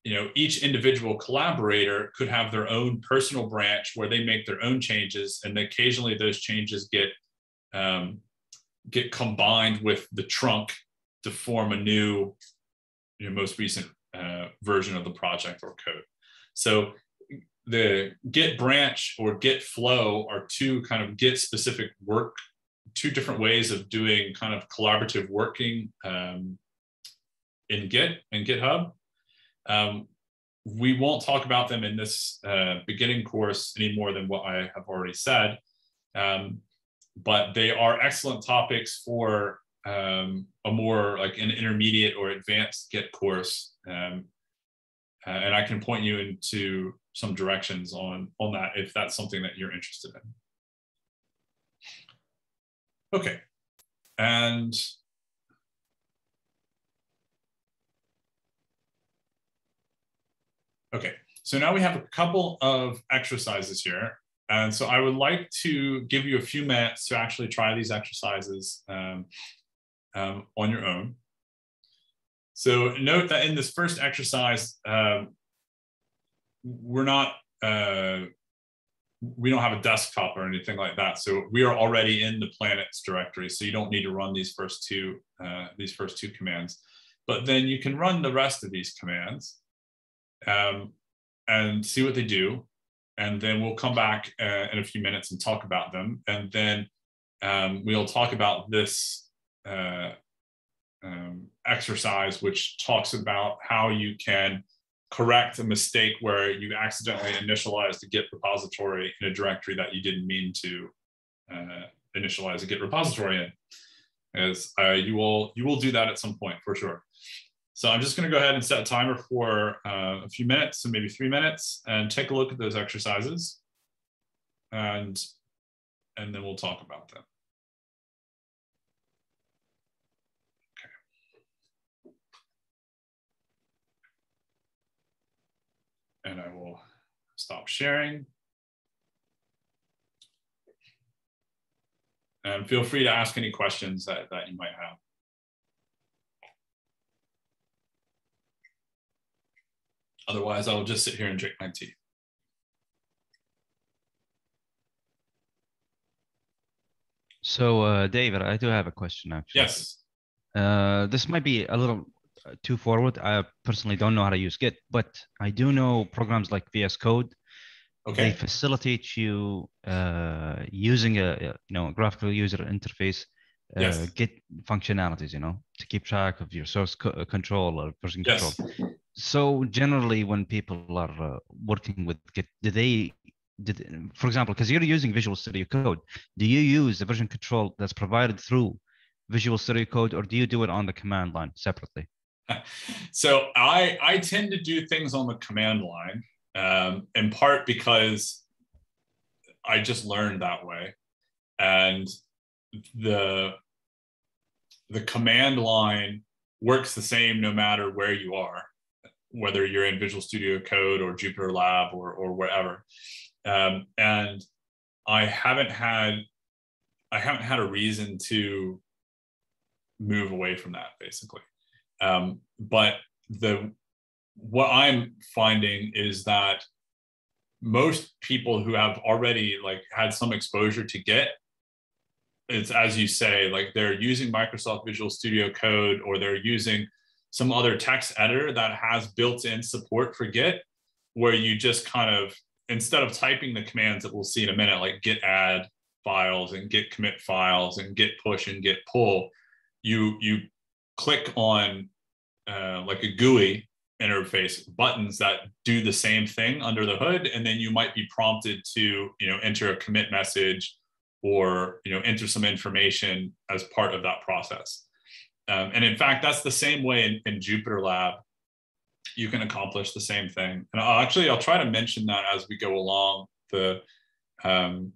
You know, each individual collaborator could have their own personal branch where they make their own changes, and occasionally those changes get um, get combined with the trunk to form a new, you know, most recent uh, version of the project or code. So the Git branch or Git flow are two kind of Git specific work, two different ways of doing kind of collaborative working um, in Git and GitHub. Um, we won't talk about them in this uh, beginning course any more than what I have already said, um, but they are excellent topics for um, a more like an intermediate or advanced Git course. Um, uh, and I can point you into some directions on, on that if that's something that you're interested in. Okay, and okay, so now we have a couple of exercises here. And so I would like to give you a few minutes to actually try these exercises um, um, on your own. So note that in this first exercise, um, we're not, uh, we don't have a desktop or anything like that. So we are already in the planets directory. So you don't need to run these first two, uh, these first two commands. But then you can run the rest of these commands um, and see what they do. And then we'll come back uh, in a few minutes and talk about them. And then um, we'll talk about this uh, um, exercise, which talks about how you can correct a mistake where you accidentally initialized a Git repository in a directory that you didn't mean to uh, initialize a Git repository in. As uh, you will you will do that at some point for sure. So I'm just going to go ahead and set a timer for uh, a few minutes, so maybe three minutes, and take a look at those exercises, and and then we'll talk about them. And I will stop sharing. And feel free to ask any questions that, that you might have. Otherwise, I will just sit here and drink my tea. So, uh, David, I do have a question actually. Yes. Uh, this might be a little too forward. I personally don't know how to use Git, but I do know programs like VS Code. Okay. They facilitate you uh, using a, you know a graphical user interface. Uh, Yes. Git functionalities, you know, to keep track of your source co- uh, control or version Yes. control. So generally, when people are uh, working with Git, do they, did, for example, because you're using Visual Studio Code, do you use the version control that's provided through Visual Studio Code, or do you do it on the command line separately? so I I tend to do things on the command line, um, in part because I just learned that way, and the the command line works the same no matter where you are, whether you're in Visual Studio Code or Jupyter Lab or or wherever, um, and I haven't had I haven't had a reason to move away from that basically. Um, but the what I'm finding is that most people who have already like had some exposure to Git, it's as you say, like they're using Microsoft Visual Studio Code or they're using some other text editor that has built-in support for Git, where you just kind of instead of typing the commands that we'll see in a minute, like git add files and git commit files and git push and git pull, you you click on uh, like a GUI interface buttons that do the same thing under the hood, and then you might be prompted to you know enter a commit message or you know enter some information as part of that process. Um, and in fact, that's the same way in, in Jupyter Lab you can accomplish the same thing. And I'll actually, I'll try to mention that as we go along the, um,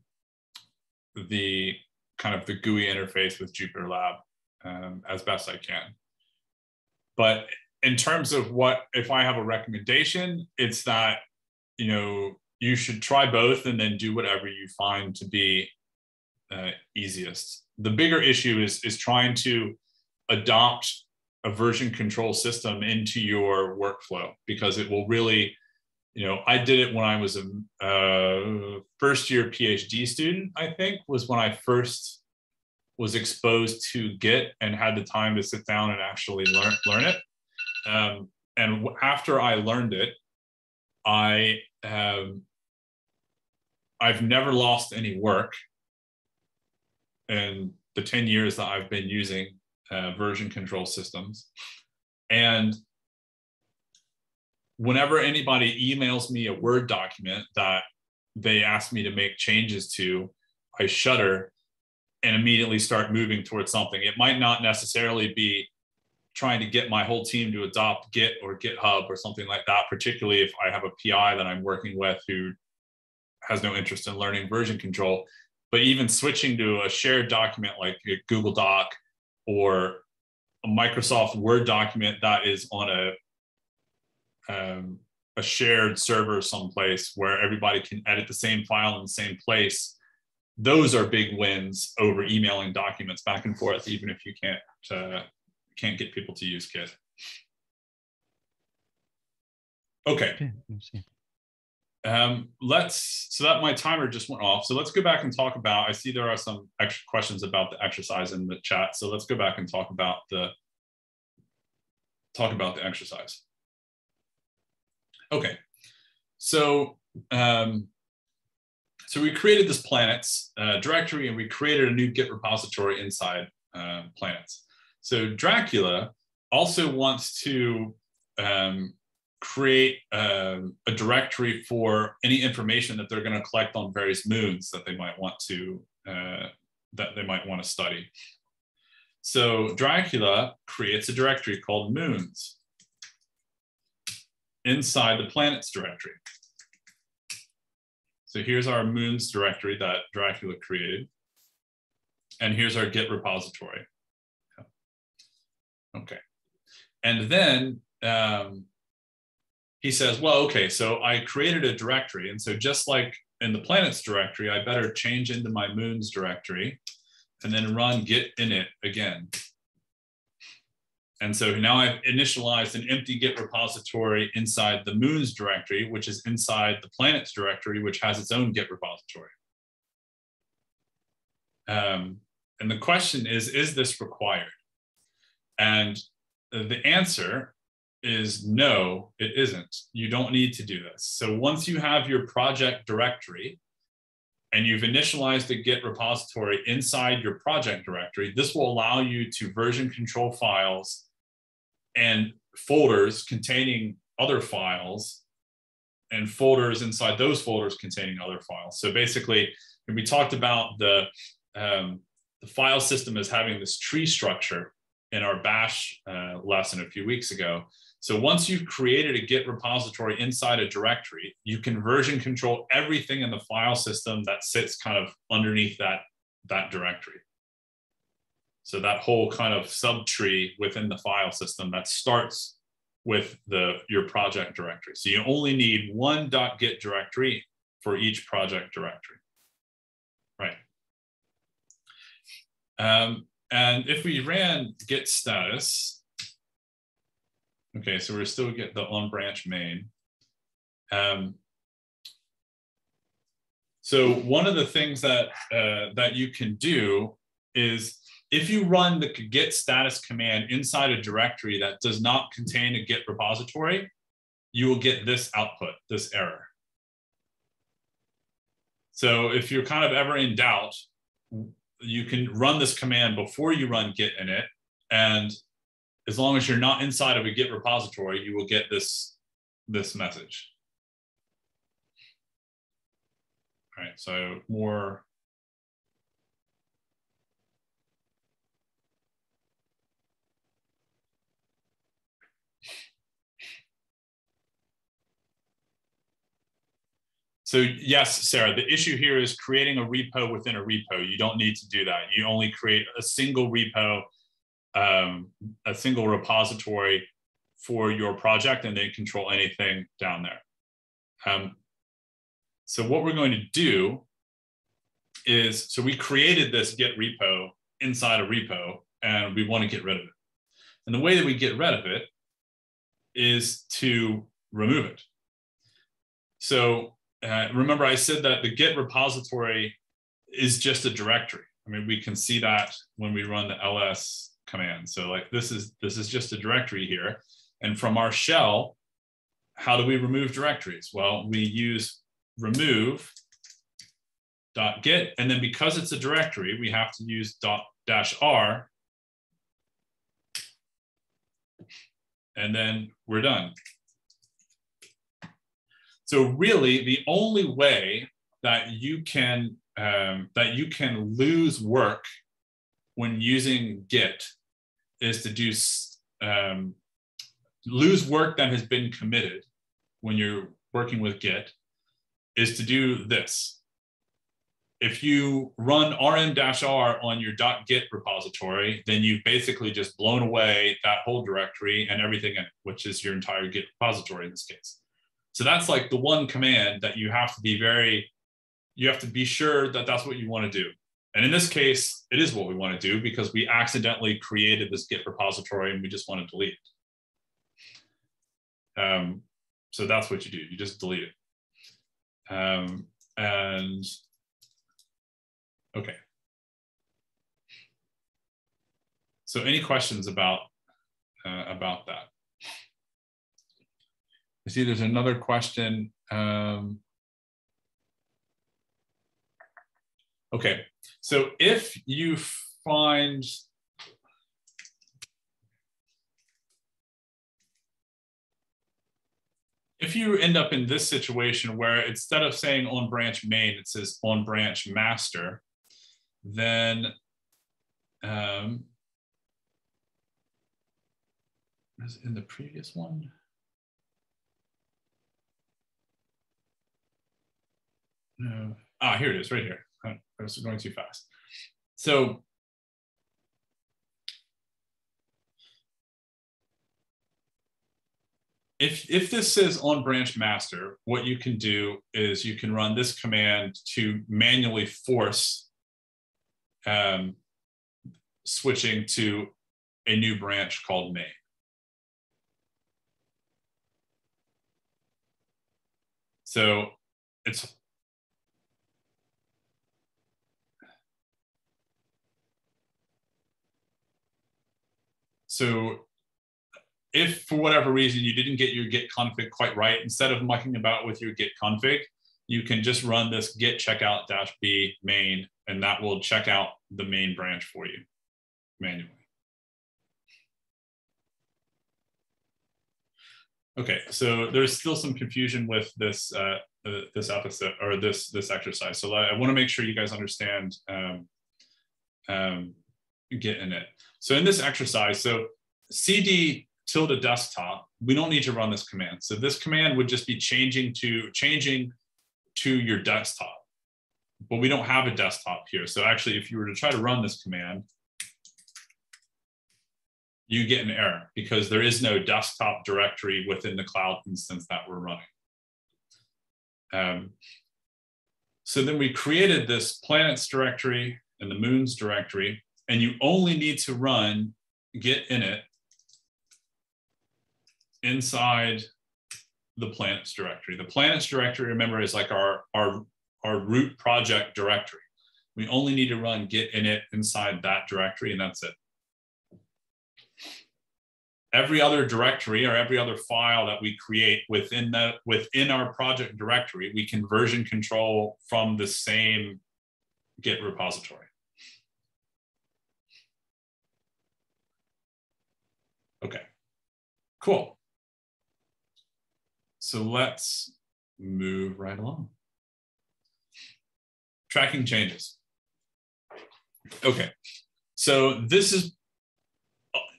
the kind of the GUI interface with Jupyter Lab um, as best I can. But in terms of what, if I have a recommendation, it's that, you know, you should try both and then do whatever you find to be uh, easiest. The bigger issue is, is trying to adopt a version control system into your workflow because it will really you know i did it when i was a uh, first year phd student i think was when i first was exposed to git and had the time to sit down and actually learn learn it um, and after i learned it i have i've never lost any work in the 10 years that i've been using uh, version control systems. And whenever anybody emails me a Word document that they ask me to make changes to, I shudder and immediately start moving towards something. It might not necessarily be trying to get my whole team to adopt Git or GitHub or something like that, particularly if I have a PI that I'm working with who has no interest in learning version control. But even switching to a shared document like Google Doc or a Microsoft Word document that is on a um, a shared server someplace where everybody can edit the same file in the same place. Those are big wins over emailing documents back and forth, even if you can't uh, can't get people to use Git. Okay. Um, let's, so that my timer just went off. So let's go back and talk about, I see there are some extra questions about the exercise in the chat. So let's go back and talk about the, talk about the exercise. Okay, so, um, so we created this planets uh, directory and we created a new Git repository inside uh, planets. So Dracula also wants to um, create um, a directory for any information that they're going to collect on various moons that they might want to uh, that they might want to study. So Dracula creates a directory called moons inside the planets directory. So here's our moons directory that Dracula created. And here's our Git repository. Okay. And then um, he says, well, okay, so I created a directory. And so just like in the planets directory, I better change into my moons directory and then run git init again. And so now I've initialized an empty git repository inside the moons directory, which is inside the planets directory, which has its own git repository. Um, and the question is, is this required? And the answer is no, it isn't. You don't need to do this. So once you have your project directory and you've initialized a Git repository inside your project directory, this will allow you to version control files and folders containing other files and folders inside those folders containing other files. So basically, we talked about the, um, the file system as having this tree structure in our bash uh, lesson a few weeks ago, so once you've created a Git repository inside a directory, you can version control everything in the file system that sits kind of underneath that, that directory. So that whole kind of subtree within the file system that starts with the your project directory. So you only need one .git directory for each project directory. Right. Um, and if we ran git status, okay, so we're still get the on branch main. Um, so one of the things that uh, that you can do is if you run the git status command inside a directory that does not contain a git repository, you will get this output, this error. So if you're kind of ever in doubt, you can run this command before you run git init. And as long as you're not inside of a git repository, you will get this, this message. All right, so more So yes, Sarah, the issue here is creating a repo within a repo. You don't need to do that. You only create a single repo, um, a single repository for your project and then control anything down there. Um, so what we're going to do is, so we created this git repo inside a repo and we want to get rid of it. And the way that we get rid of it is to remove it. So uh, remember I said that the Git repository is just a directory. I mean, we can see that when we run the ls command. So like this is this is just a directory here. And from our shell, how do we remove directories? Well, we use remove dot git, and then because it's a directory, we have to use dot dash r, and then we're done. So really, the only way that you can um, that you can lose work when using Git is to do um, lose work that has been committed when you're working with Git is to do this. If you run rm-r on your .git repository, then you've basically just blown away that whole directory and everything in it, which is your entire Git repository in this case. So that's like the one command that you have to be very, you have to be sure that that's what you want to do. And in this case, it is what we want to do because we accidentally created this Git repository and we just want to delete it. Um, so that's what you do. You just delete it. Um, and okay. So any questions about uh, about that? I see there's another question. Um, okay, so if you find if you end up in this situation where instead of saying on branch main, it says on branch master, then um, in the previous one. No. Ah, here it is, right here. I was going too fast. So if, if this says on branch master, what you can do is you can run this command to manually force um, switching to a new branch called main. So it's So if for whatever reason you didn't get your git config quite right, instead of mucking about with your git config, you can just run this git checkout dash b main, and that will check out the main branch for you manually. Okay, so there's still some confusion with this uh, uh, this episode or this this exercise. So I, I want to make sure you guys understand um, um, Git init. So in this exercise, so cd tilde desktop, we don't need to run this command. So this command would just be changing to changing to your desktop, but we don't have a desktop here. So actually, if you were to try to run this command, you get an error because there is no desktop directory within the cloud instance that we're running. Um, so then we created this planets directory and the moons directory, and you only need to run git init inside the planets directory. The planets directory, remember, is like our, our, our root project directory. We only need to run git init inside that directory, and that's it. Every other directory or every other file that we create within the within our project directory, we can version control from the same Git repository. Okay, cool. So let's move right along. Tracking changes. Okay, so this is,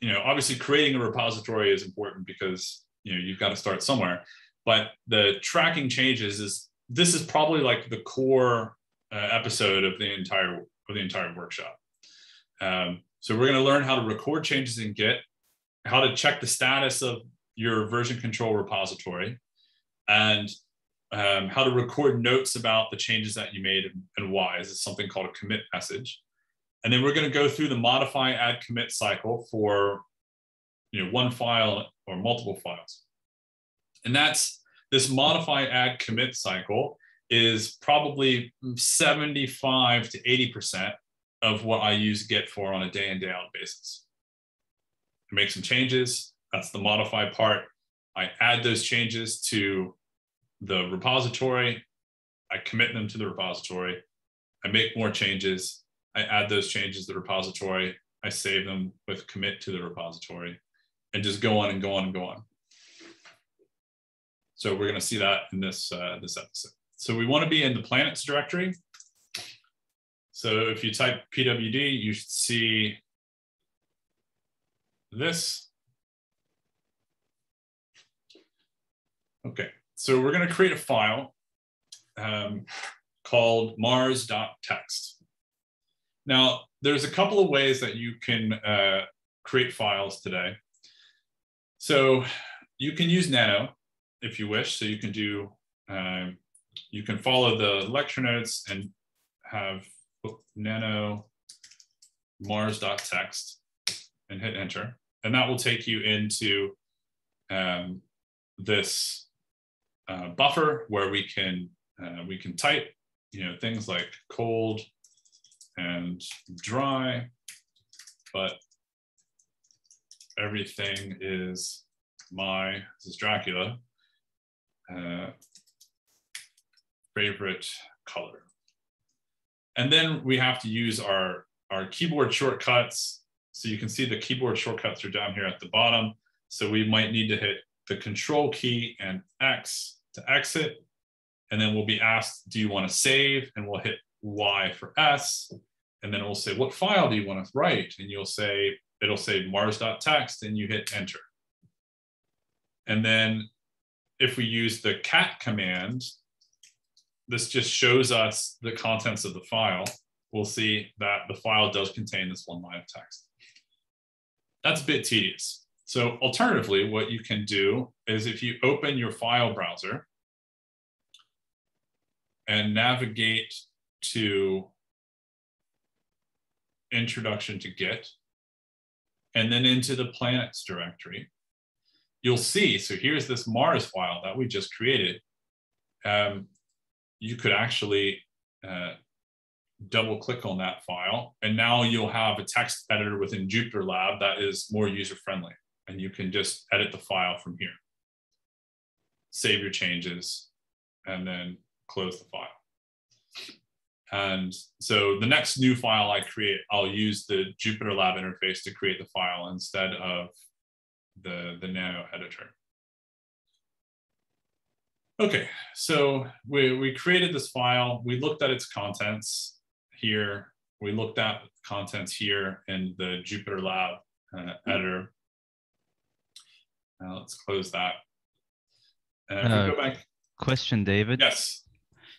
you know, obviously creating a repository is important because, you know, you've got to start somewhere, but the tracking changes is, this is probably like the core uh, episode of the entire, of the entire workshop. Um, so we're gonna learn how to record changes in Git, how to check the status of your version control repository, and um, how to record notes about the changes that you made and, why. This is something called a commit message. And then we're going to go through the modify add commit cycle for you know, one file or multiple files. And that's this modify add commit cycle is probably 75 to 80% of what I use Git for on a day in, day out basis. I make some changes. That's the modify part. I add those changes to the repository. I commit them to the repository. I make more changes. I add those changes to the repository. I save them with commit to the repository and just go on and go on and go on. So we're going to see that in this, uh, this episode. So we want to be in the planets directory. So if you type pwd, you should see this. Okay, so we're going to create a file um, called mars.txt. Now, there's a couple of ways that you can uh, create files today. So you can use Nano if you wish. So you can do, um, you can follow the lecture notes and have Nano mars.txt and hit enter. And that will take you into um, this uh, buffer where we can uh, we can type you know things like cold and dry, but everything is my this is Dracula uh, favorite color. And then we have to use our, our keyboard shortcuts. So you can see the keyboard shortcuts are down here at the bottom. So we might need to hit the control key and X to exit. And then we'll be asked, do you want to save? And we'll hit Y for S. And then we'll say, what file do you want to write? And you'll say, it'll say mars.txt and you hit enter. And then if we use the cat command, this just shows us the contents of the file. We'll see that the file does contain this one line of text. That's a bit tedious. So alternatively, what you can do is if you open your file browser and navigate to introduction to Git, and then into the planets directory, you'll see, so here's this Mars file that we just created. Um, you could actually uh, double click on that file, and now you'll have a text editor within Jupyter Lab that is more user friendly, and you can just edit the file from here. Save your changes, and then close the file. And so the next new file I create, I'll use the Jupyter Lab interface to create the file instead of the, the Nano editor. Okay, so we, we created this file. We looked at its contents here. We looked at contents here in the Jupyter Lab uh, editor. Now let's close that. And uh, go back. Question, David. Yes.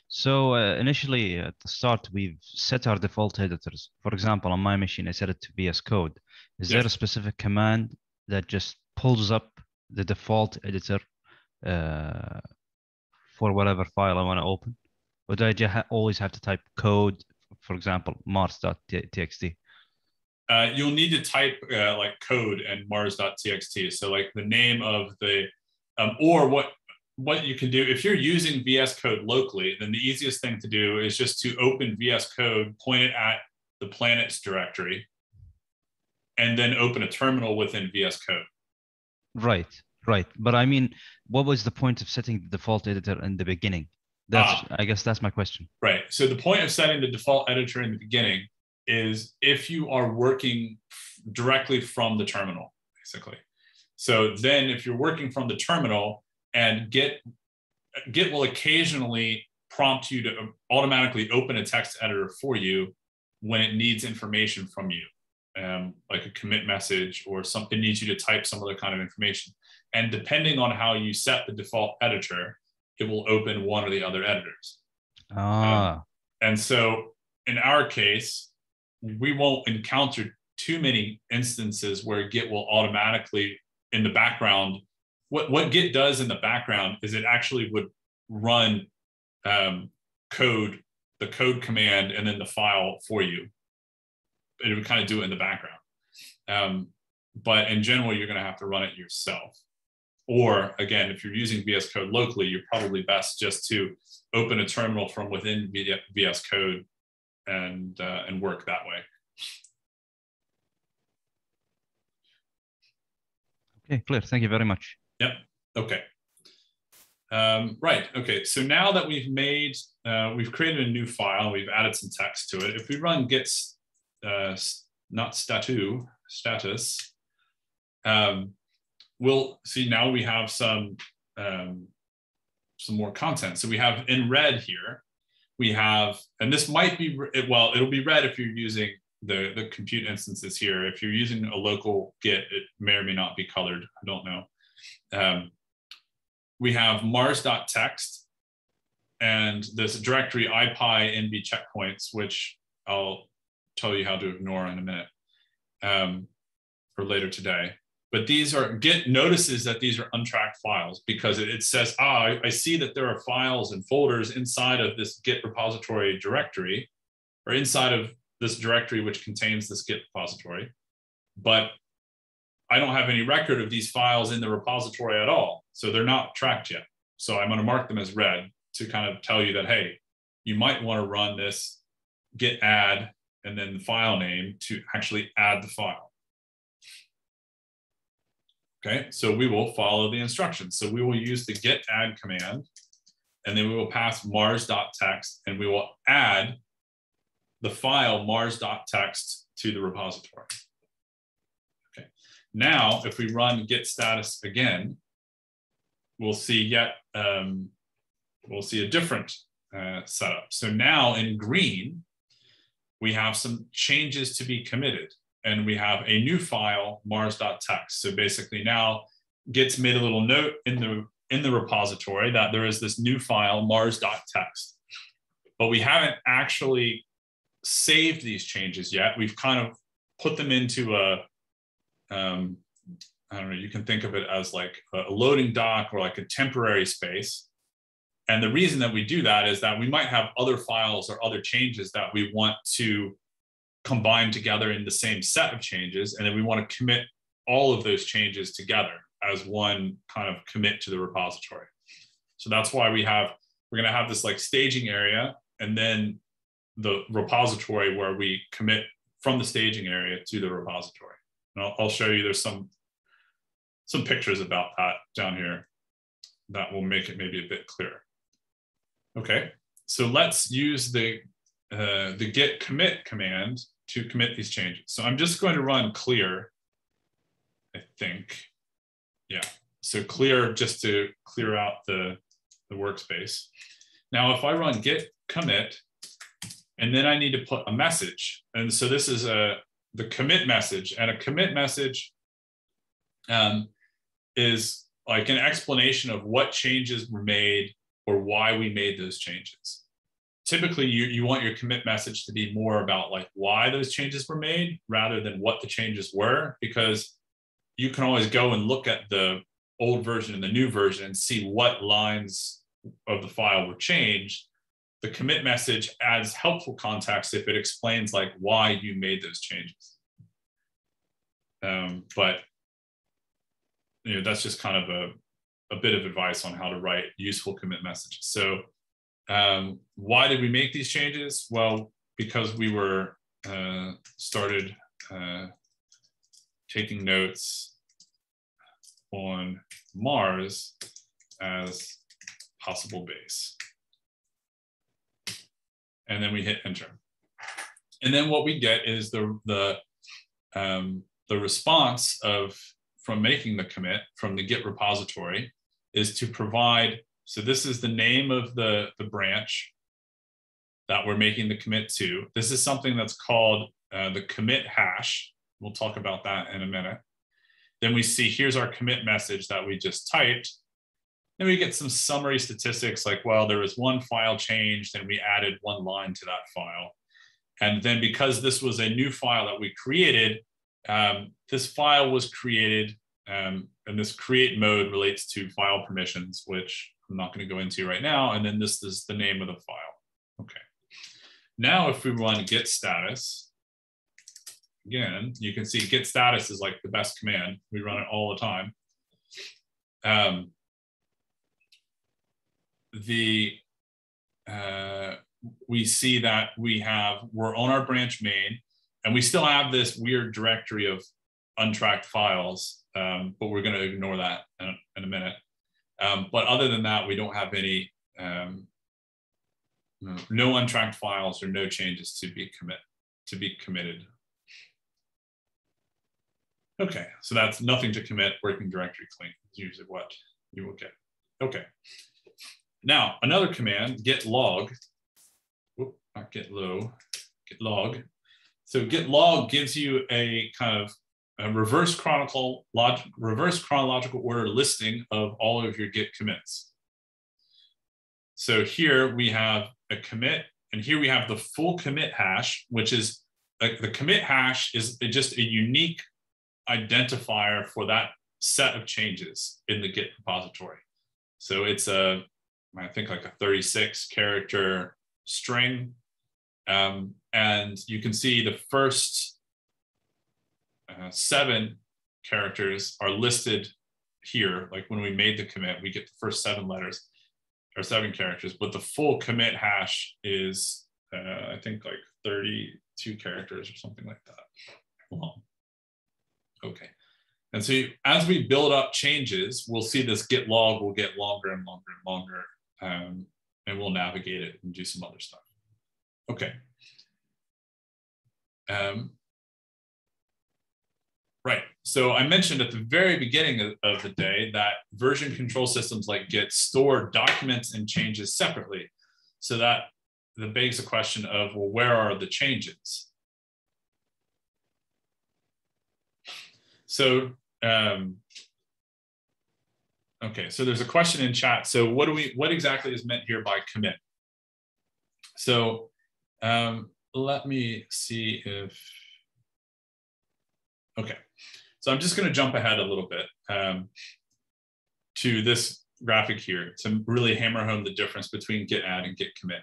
So uh, initially at the start, we've set our default editors. For example, on my machine, I set it to VS Code. Is yes. there a specific command that just pulls up the default editor uh, for whatever file I want to open? Or do I just ha always have to type code, for example, mars.txt? uh, you'll need to type uh, like code and mars.txt. So like the name of the, um, or what what you can do if you're using VS Code locally, then the easiest thing to do is just to open VS Code, point it at the planets directory, and then open a terminal within VS Code. Right, right. But I mean, what was the point of setting the default editor in the beginning? That's, ah, I guess that's my question. Right. So the point of setting the default editor in the beginning is if you are working directly from the terminal, basically. So then if you're working from the terminal and Git, Git will occasionally prompt you to automatically open a text editor for you when it needs information from you, um, like a commit message or something needs you to type some other kind of information. And depending on how you set the default editor, it will open one or the other editors. Ah. Um, and so in our case, we won't encounter too many instances where Git will automatically in the background. What, what Git does in the background is it actually would run um, code, the code command, and then the file for you. It would kind of do it in the background. Um, but in general, you're going to have to run it yourself. Or again, if you're using VS Code locally, you're probably best just to open a terminal from within VS Code and uh, and work that way. Okay, clear. Thank you very much. Yep. Okay. Um, right. Okay. So now that we've made, uh, we've created a new file, we've added some text to it. If we run git, uh, not statu, status, um, we'll see now we have some um, some more content. So we have in red here, we have, and this might be, well, it'll be red if you're using the, the compute instances here. If you're using a local Git, it may or may not be colored. I don't know. Um, we have mars.txt and this directory ipynb checkpoints, which I'll tell you how to ignore in a minute um, or later today but these are git notices that these are untracked files because it, it says ah I, I, see that there are files and folders inside of this git repository directory or inside of this directory which contains this git repository but i don't have any record of these files in the repository at all. So they're not tracked yet. So i'm going to mark them as red to kind of tell you that hey you might want to run this git add and then the file name to actually add the file Okay, so we will follow the instructions. So we will use the git add command, and then we will pass mars.txt, and we will add the file mars.txt to the repository. Okay, now if we run git status again, we'll see yet, um, we'll see a different uh, setup. So now in green, we have some changes to be committed and we have a new file, mars.txt. So basically now Git's made a little note in the in the repository that there is this new file, mars.txt. But we haven't actually saved these changes yet. We've kind of put them into a, um, I don't know, you can think of it as like a loading dock or like a temporary space. And the reason that we do that is that we might have other files or other changes that we want to combined together in the same set of changes. And then we want to commit all of those changes together as one kind of commit to the repository. So that's why we have, we're going to have this like staging area and then the repository where we commit from the staging area to the repository. And I'll, I'll show you there's some, some pictures about that down here that will make it maybe a bit clearer. Okay, so let's use the uh, the git commit command to commit these changes. So I'm just going to run clear, I think. Yeah, so clear just to clear out the, the workspace. Now, if I run git commit, and then I need to put a message. And so this is a the commit message, and a commit message um, is like an explanation of what changes were made or why we made those changes typically you, you want your commit message to be more about like why those changes were made rather than what the changes were because you can always go and look at the old version and the new version and see what lines of the file were changed the commit message adds helpful context if it explains like why you made those changes Um, but you know, that's just kind of a, a bit of advice on how to write useful commit messages. So um, why did we make these changes? Well, because we were uh, started uh, taking notes on Mars as possible base. And then we hit enter. And then what we get is the, the, um, the response of from making the commit from the Git repository is to provide, so this is the name of the, the branch that we're making the commit to. This is something that's called uh, the commit hash. We'll talk about that in a minute. Then we see here's our commit message that we just typed. Then we get some summary statistics like, well, there was one file changed and we added one line to that file. And then because this was a new file that we created, um, this file was created um, and this create mode relates to file permissions, which I'm not going to go into right now. And then this is the name of the file. Okay. Now, if we run git status, again, you can see git status is like the best command. We run it all the time. Um, the uh, we see that we have we're on our branch main and we still have this weird directory of untracked files, um, but we're going to ignore that in in a minute. Um, but other than that, we don't have any, um, no untracked files or no changes to be commit to be committed. Okay, so that's nothing to commit, working directory clean is usually what you will get. Okay, now another command, git log, whoop, not git low, git log, so git log gives you a kind of a reverse chronicle log, reverse chronological order listing of all of your git commits. So here we have a commit, and here we have the full commit hash, which is the commit hash is just a unique identifier for that set of changes in the Git repository. So it's a, I think like a 36 character string um, and you can see the first uh, seven characters are listed here. Like when we made the commit, we get the first seven letters or seven characters, but the full commit hash is, uh, I think like 32 characters or something like that long. Okay. And so as we build up changes, we'll see this git log will get longer and longer and longer, um, and we'll navigate it and do some other stuff. Okay. Um, right. So I mentioned at the very beginning of, of, the day that version control systems like Git store documents and changes separately. So that that begs the question of, well, where are the changes? So, um, okay, so there's a question in chat. So what do we, what exactly is meant here by commit? So um, let me see if, okay. So I'm just gonna jump ahead a little bit um, to this graphic here to really hammer home the difference between git add and git commit.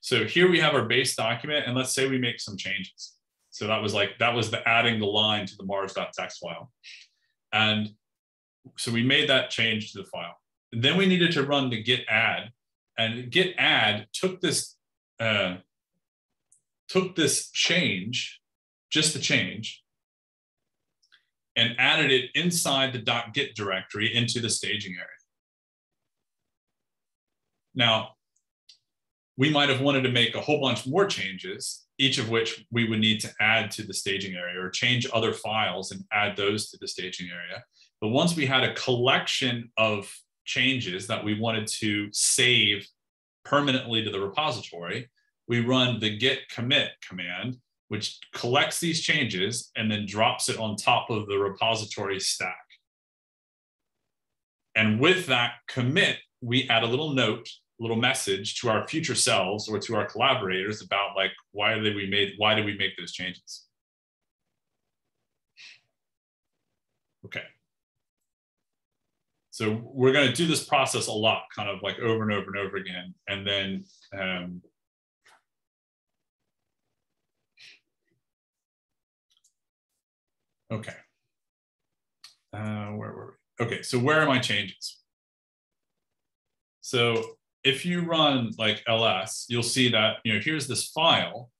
So here we have our base document and let's say we make some changes. So that was like, that was the adding the line to the mars.txt file. And so we made that change to the file. And then we needed to run the git add and git add took this uh, took this change, just the change, and added it inside the .git directory into the staging area. Now, we might have wanted to make a whole bunch more changes, each of which we would need to add to the staging area or change other files and add those to the staging area. But once we had a collection of changes that we wanted to save permanently to the repository, we run the git commit command, which collects these changes and then drops it on top of the repository stack. And with that commit, we add a little note, a little message to our future selves or to our collaborators about like, why did we made, why did we make those changes? Okay. So we're going to do this process a lot, kind of like over and over and over again. And then um, Okay. uh, where were we? Okay, so where are my changes? So if you run like ls, you'll see that, you know, here's this file,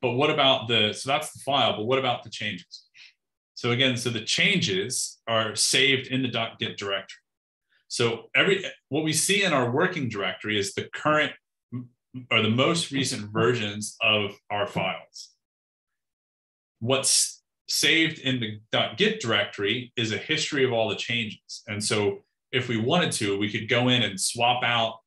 but what about the, so that's the file, but what about the changes? So again, so the changes are saved in the .git directory. So every, what we see in our working directory is the current or the most recent versions of our files. What's saved in the .git directory is a history of all the changes. And so if we wanted to, we could go in and swap out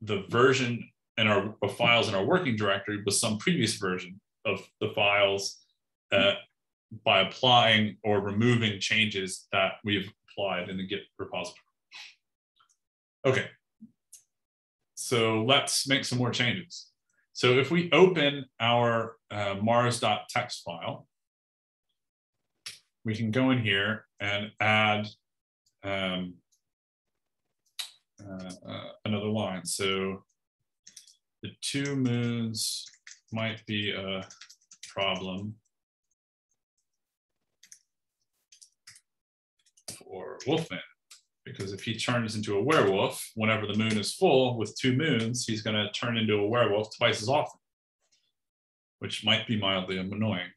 the version in our files in our working directory with some previous version of the files uh, by applying or removing changes that we've applied in the Git repository. Okay, so let's make some more changes. So if we open our uh, mars.txt file, we can go in here and add um, uh, uh, another line. So the two moons might be a problem for Wolfman because if he turns into a werewolf whenever the moon is full with two moons, he's going to turn into a werewolf twice as often, which might be mildly annoying.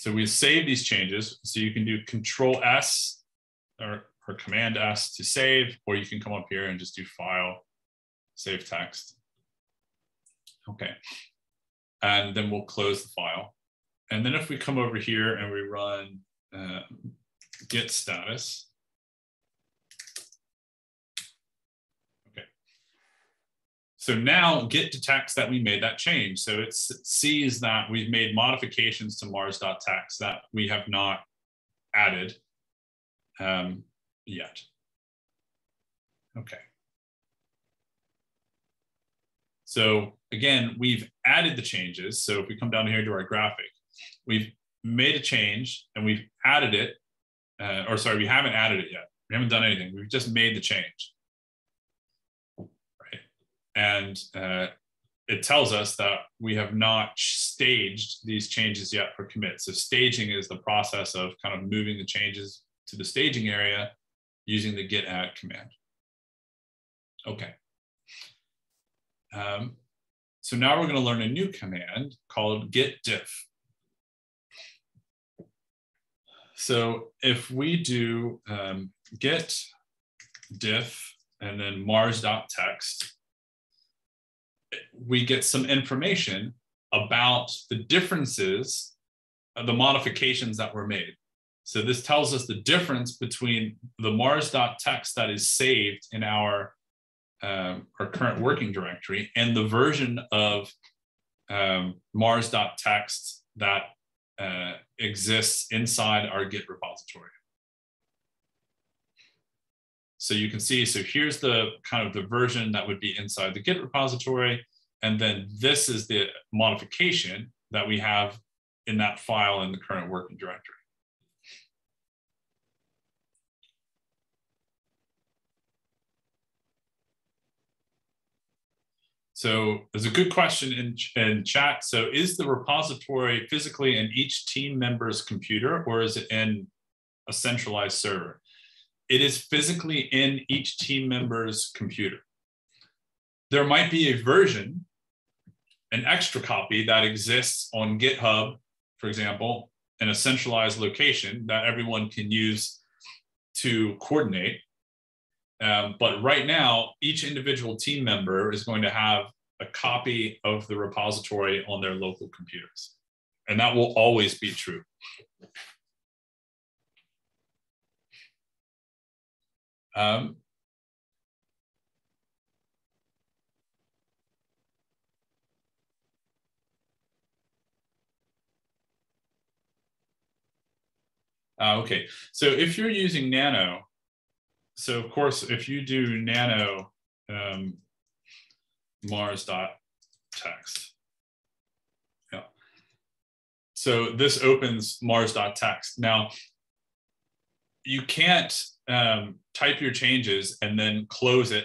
So we save these changes. So you can do Control S or, or Command S to save, or you can come up here and just do File, Save Text. Okay. And then we'll close the file. And then if we come over here and we run uh, git status, So now git detects that we made that change. So it sees that we've made modifications to mars.txt that we have not added um, yet. Okay. So again, we've added the changes. So if we come down here to our graphic, we've made a change and we've added it, uh, or sorry, we haven't added it yet. We haven't done anything. We've just made the change and uh, it tells us that we have not staged these changes yet for commit. So staging is the process of kind of moving the changes to the staging area using the git add command. Okay. Um, so now we're going to learn a new command called git diff. So if we do um, git diff and then mars.txt, we get some information about the differences of the modifications that were made. So this tells us the difference between the mars.txt that is saved in our, um, our current working directory and the version of um, mars.txt that uh, exists inside our Git repository. So you can see, so here's the kind of the version that would be inside the Git repository. And then this is the modification that we have in that file in the current working directory. So there's a good question in, in chat. So is the repository physically in each team member's computer or is it in a centralized server? It is physically in each team member's computer. There might be a version, an extra copy that exists on GitHub, for example, in a centralized location that everyone can use to coordinate. Um, but right now, each individual team member is going to have a copy of the repository on their local computers. And that will always be true. Um, uh, okay, so if you're using Nano, so of course, if you do Nano um, Mars.txt, yeah. So this opens Mars.txt. Now, you can't um, type your changes and then close it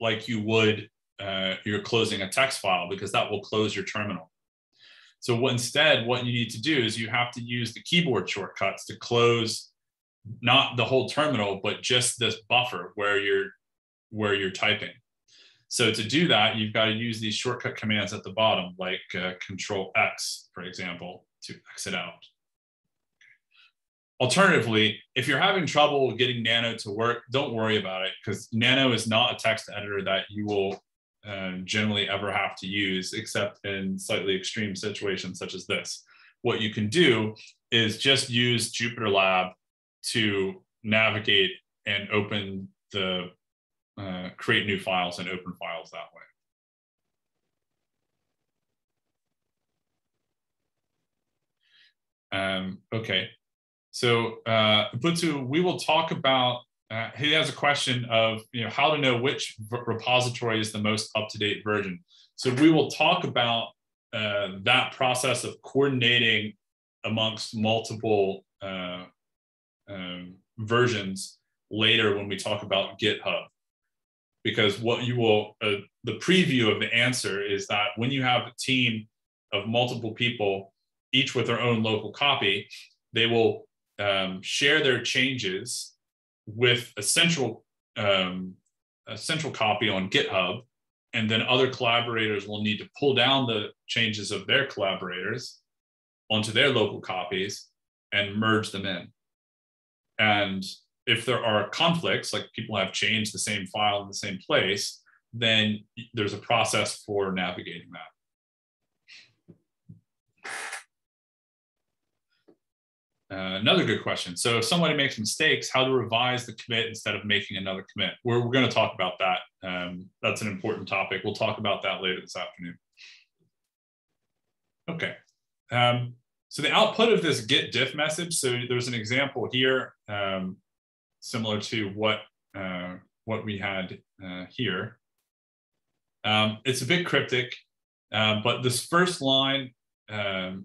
like you would uh, you're closing a text file because that will close your terminal. So what, instead, what you need to do is you have to use the keyboard shortcuts to close not the whole terminal, but just this buffer where you're where you're typing. So to do that, you've got to use these shortcut commands at the bottom, like uh, Control X, for example, to exit out. Alternatively, if you're having trouble getting Nano to work, don't worry about it because Nano is not a text editor that you will uh, generally ever have to use, except in slightly extreme situations such as this. What you can do is just use Jupyter Lab to navigate and open the uh, create new files and open files that way. Um, okay, so uh, Ubuntu, we will talk about, uh, he has a question of you know, how to know which repository is the most up-to-date version. So we will talk about uh, that process of coordinating amongst multiple uh, um, versions later when we talk about GitHub. Because what you will, uh, the preview of the answer is that when you have a team of multiple people, each with their own local copy, they will um, share their changes with a central um, a central copy on GitHub, and then other collaborators will need to pull down the changes of their collaborators onto their local copies and merge them in. And if there are conflicts, like people have changed the same file in the same place, then there's a process for navigating that. Uh, another good question. So if somebody makes mistakes, how to revise the commit instead of making another commit? We're, we're going to talk about that. Um, that's an important topic. We'll talk about that later this afternoon. Okay. Um, so the output of this git diff message, so there's an example here, um, similar to what, uh, what we had uh, here. Um, it's a bit cryptic, uh, but this first line um,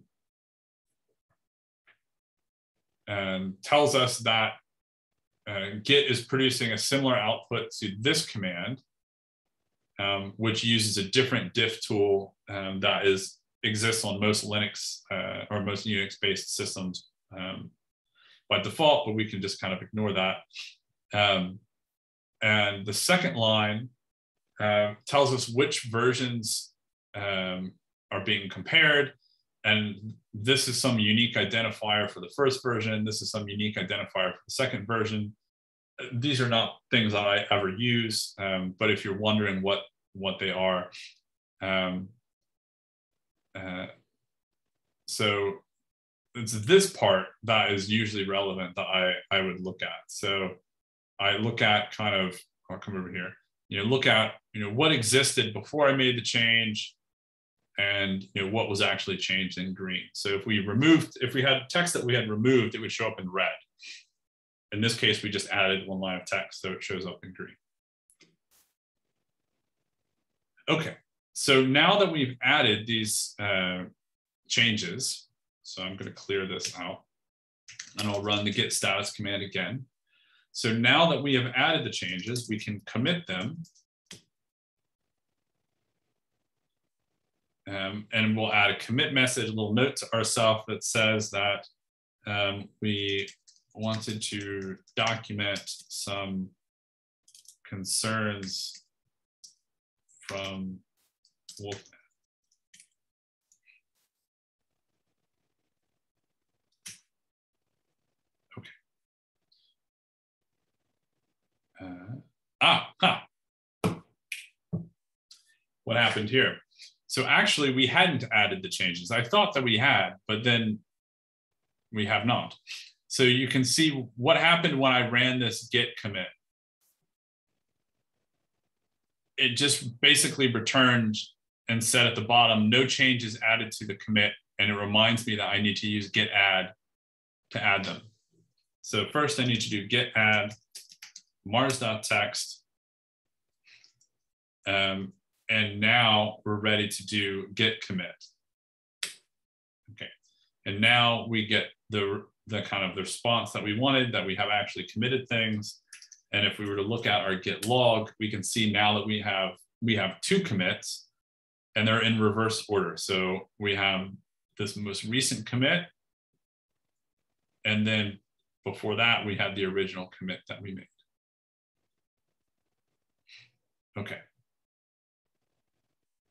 um, tells us that uh, Git is producing a similar output to this command, um, which uses a different diff tool um, that is exists on most Linux uh, or most Unix-based systems um, by default, but we can just kind of ignore that. Um, and the second line uh, tells us which versions are being compared. And this is some unique identifier for the first version. This is some unique identifier for the second version. These are not things that I ever use, um, but if you're wondering what, what they are, um, uh, so it's this part that is usually relevant that I, I would look at. So I look at kind of, I'll come over here, you know, look at, you know, what existed before I made the change and, you know, what was actually changed in green. So if we removed, if we had text that we had removed, it would show up in red. In this case, we just added one line of text, so it shows up in green. Okay, so now that we've added these uh, changes, so I'm going to clear this out and I'll run the git status command again. So now that we have added the changes, we can commit them. Um, and we'll add a commit message, a little note to ourselves that says that um, we wanted to document some concerns from Wolf. Okay. Uh, ah, ha. What happened here? So actually, we hadn't added the changes. I thought that we had, but then we have not. So you can see what happened when I ran this git commit. It just basically returned and said at the bottom, no changes added to the commit. And it reminds me that I need to use git add to add them. So first I need to do git add mars.txt. Um, and now we're ready to do git commit. Okay, and now we get the, the kind of the response that we wanted, that we have actually committed things. And if we were to look at our git log, we can see now that we have we have two commits and they're in reverse order. So we have this most recent commit. And then before that, we had the original commit that we made. Okay.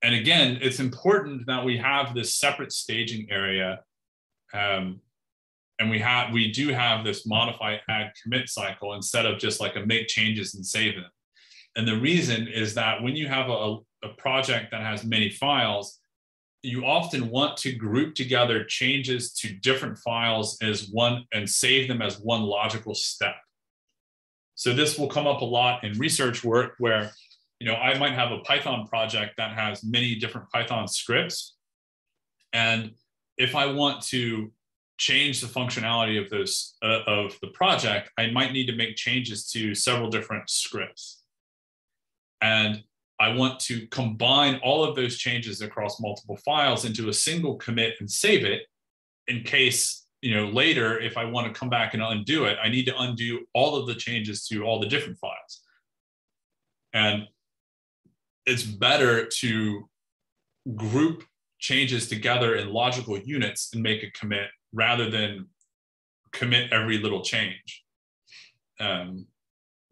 And again, it's important that we have this separate staging area. Um, and we have we do have this modify add commit cycle instead of just like a make changes and save them. And the reason is that when you have a, a project that has many files, you often want to group together changes to different files as one and save them as one logical step. So this will come up a lot in research work where you know, I might have a Python project that has many different Python scripts. And if I want to change the functionality of those uh, of the project, I might need to make changes to several different scripts. And I want to combine all of those changes across multiple files into a single commit and save it in case, you know, later, if I want to come back and undo it, I need to undo all of the changes to all the different files. And it's better to group changes together in logical units and make a commit rather than commit every little change. Um,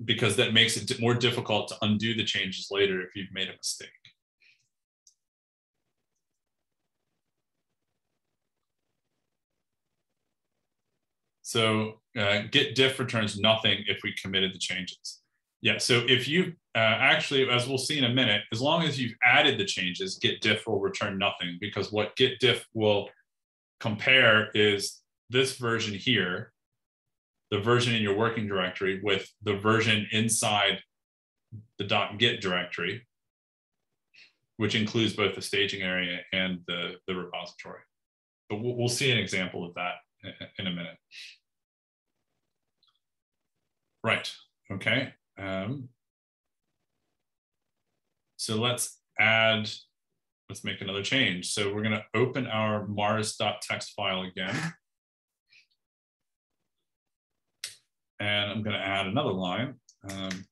because that makes it more difficult to undo the changes later if you've made a mistake. So uh, diff returns nothing if we committed the changes. Yeah, so if you uh, actually, as we'll see in a minute, as long as you've added the changes, git diff will return nothing because what git diff will compare is this version here, the version in your working directory with the version inside the .git directory, which includes both the staging area and the, the repository. But we'll, we'll see an example of that in a minute. Right, okay. Um, so let's add, let's make another change. So we're gonna open our mars.txt file again. And I'm gonna add another line, um,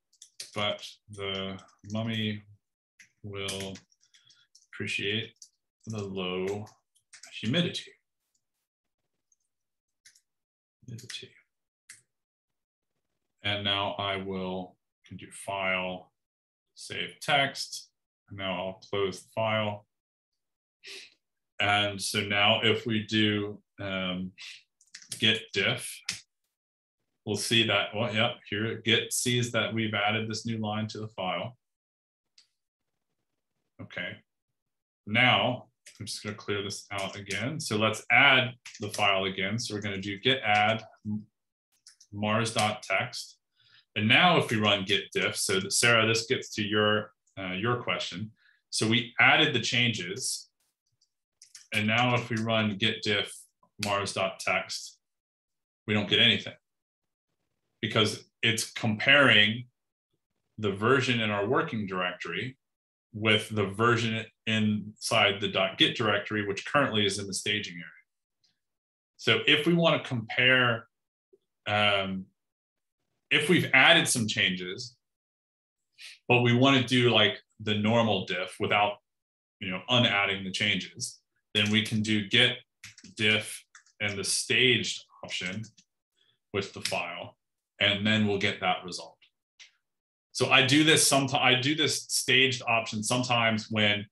but the mummy will appreciate the low humidity. And now I will can do file, save text. And now I'll close the file. And so now if we do um, git diff, we'll see that, well, yep, here git sees that we've added this new line to the file. Okay, now I'm just gonna clear this out again. So let's add the file again. So we're gonna do git add mars.txt. And now if we run git diff, so that Sarah, this gets to your, uh, your question. So we added the changes. And now if we run git diff mars.txt, we don't get anything because it's comparing the version in our working directory with the version inside the .git directory, which currently is in the staging area. So if we want to compare um, if we've added some changes, but we want to do like the normal diff without, you know, unadding the changes, then we can do git diff and the staged option with the file, and then we'll get that result. So I do this sometimes. I do this staged option sometimes when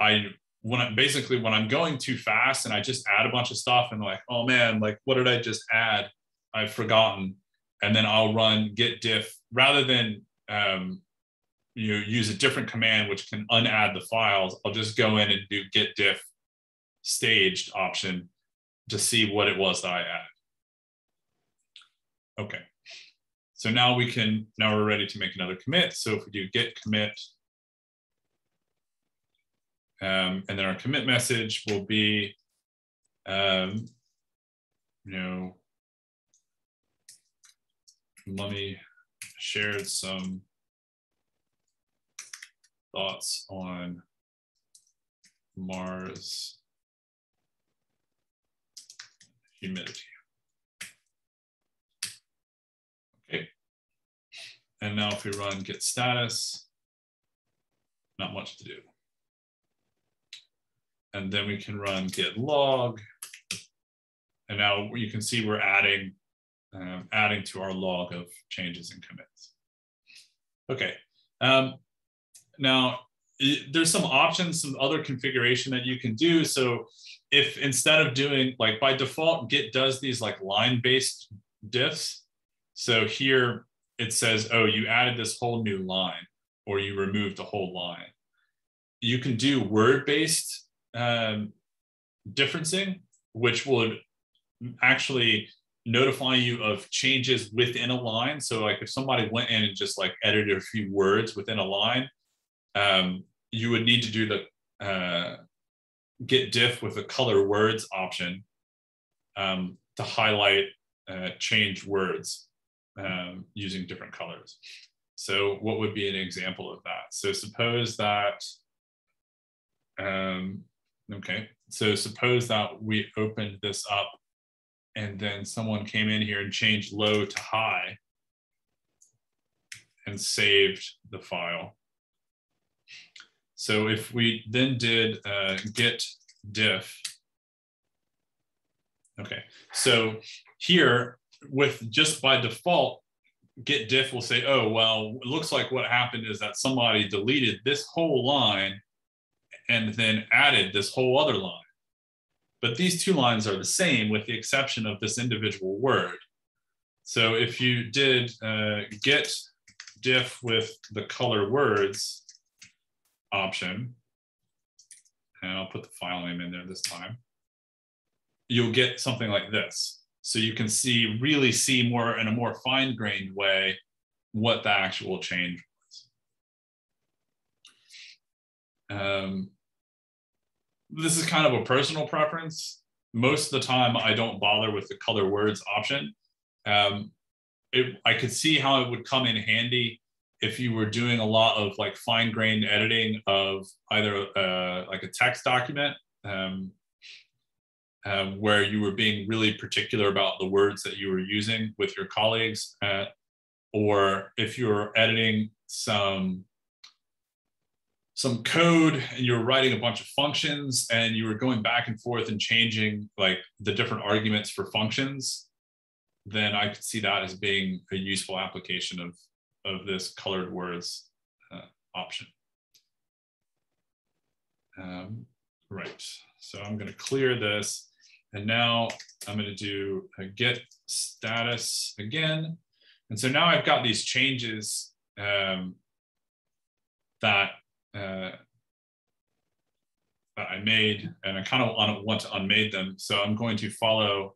I when I basically when I'm going too fast and I just add a bunch of stuff and like, oh man, like what did I just add? I've forgotten and then I'll run git diff rather than um, you know, use a different command which can unadd the files. I'll just go in and do git diff staged option to see what it was that I added. Okay, so now we can, now we're ready to make another commit. So if we do git commit, um, and then our commit message will be, um, you know, Mummy shared some thoughts on Mars humidity. Okay. And now if we run git status, not much to do. and then we can run git log. And now you can see we're adding, um, adding to our log of changes and commits. Okay. Um, now, there's some options, some other configuration that you can do. So if instead of doing like by default, Git does these like line-based diffs. So here it says, oh, you added this whole new line or you removed a whole line. You can do word-based um, differencing, which would actually notify you of changes within a line. So like if somebody went in and just like edited a few words within a line, um, you would need to do the uh, git diff with the color words option um, to highlight uh, change words um, using different colors. So what would be an example of that? So suppose that, um, okay, so suppose that we opened this up and then someone came in here and changed low to high and saved the file. So if we then did uh, git diff, okay, so here with just by default, git diff will say, oh, well, it looks like what happened is that somebody deleted this whole line and then added this whole other line. But these two lines are the same with the exception of this individual word. So if you did uh, git diff with the color words option, and I'll put the file name in there this time, you'll get something like this. So you can see, really see more in a more fine grained way what the actual change was. Um, this is kind of a personal preference. Most of the time, I don't bother with the color words option. Um, it, I could see how it would come in handy if you were doing a lot of like fine grained editing of either uh, like a text document um, uh, where you were being really particular about the words that you were using with your colleagues, uh, or if you're editing some some code and you're writing a bunch of functions and you were going back and forth and changing like the different arguments for functions, then I could see that as being a useful application of, of this colored words uh, option. Um, right, so I'm gonna clear this. And now I'm gonna do a git status again. And so now I've got these changes um, that uh, that I made, and I kind of want to unmade them. So I'm going to follow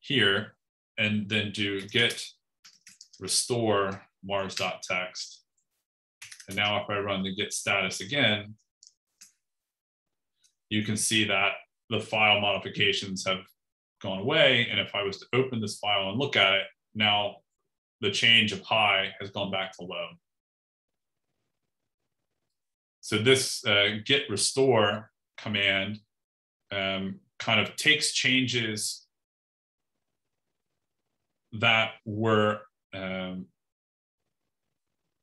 here and then do git restore mars.txt. And now if I run the git status again, you can see that the file modifications have gone away. And if I was to open this file and look at it, now the change of high has gone back to low. So this uh, git restore command um, kind of takes changes that were, um,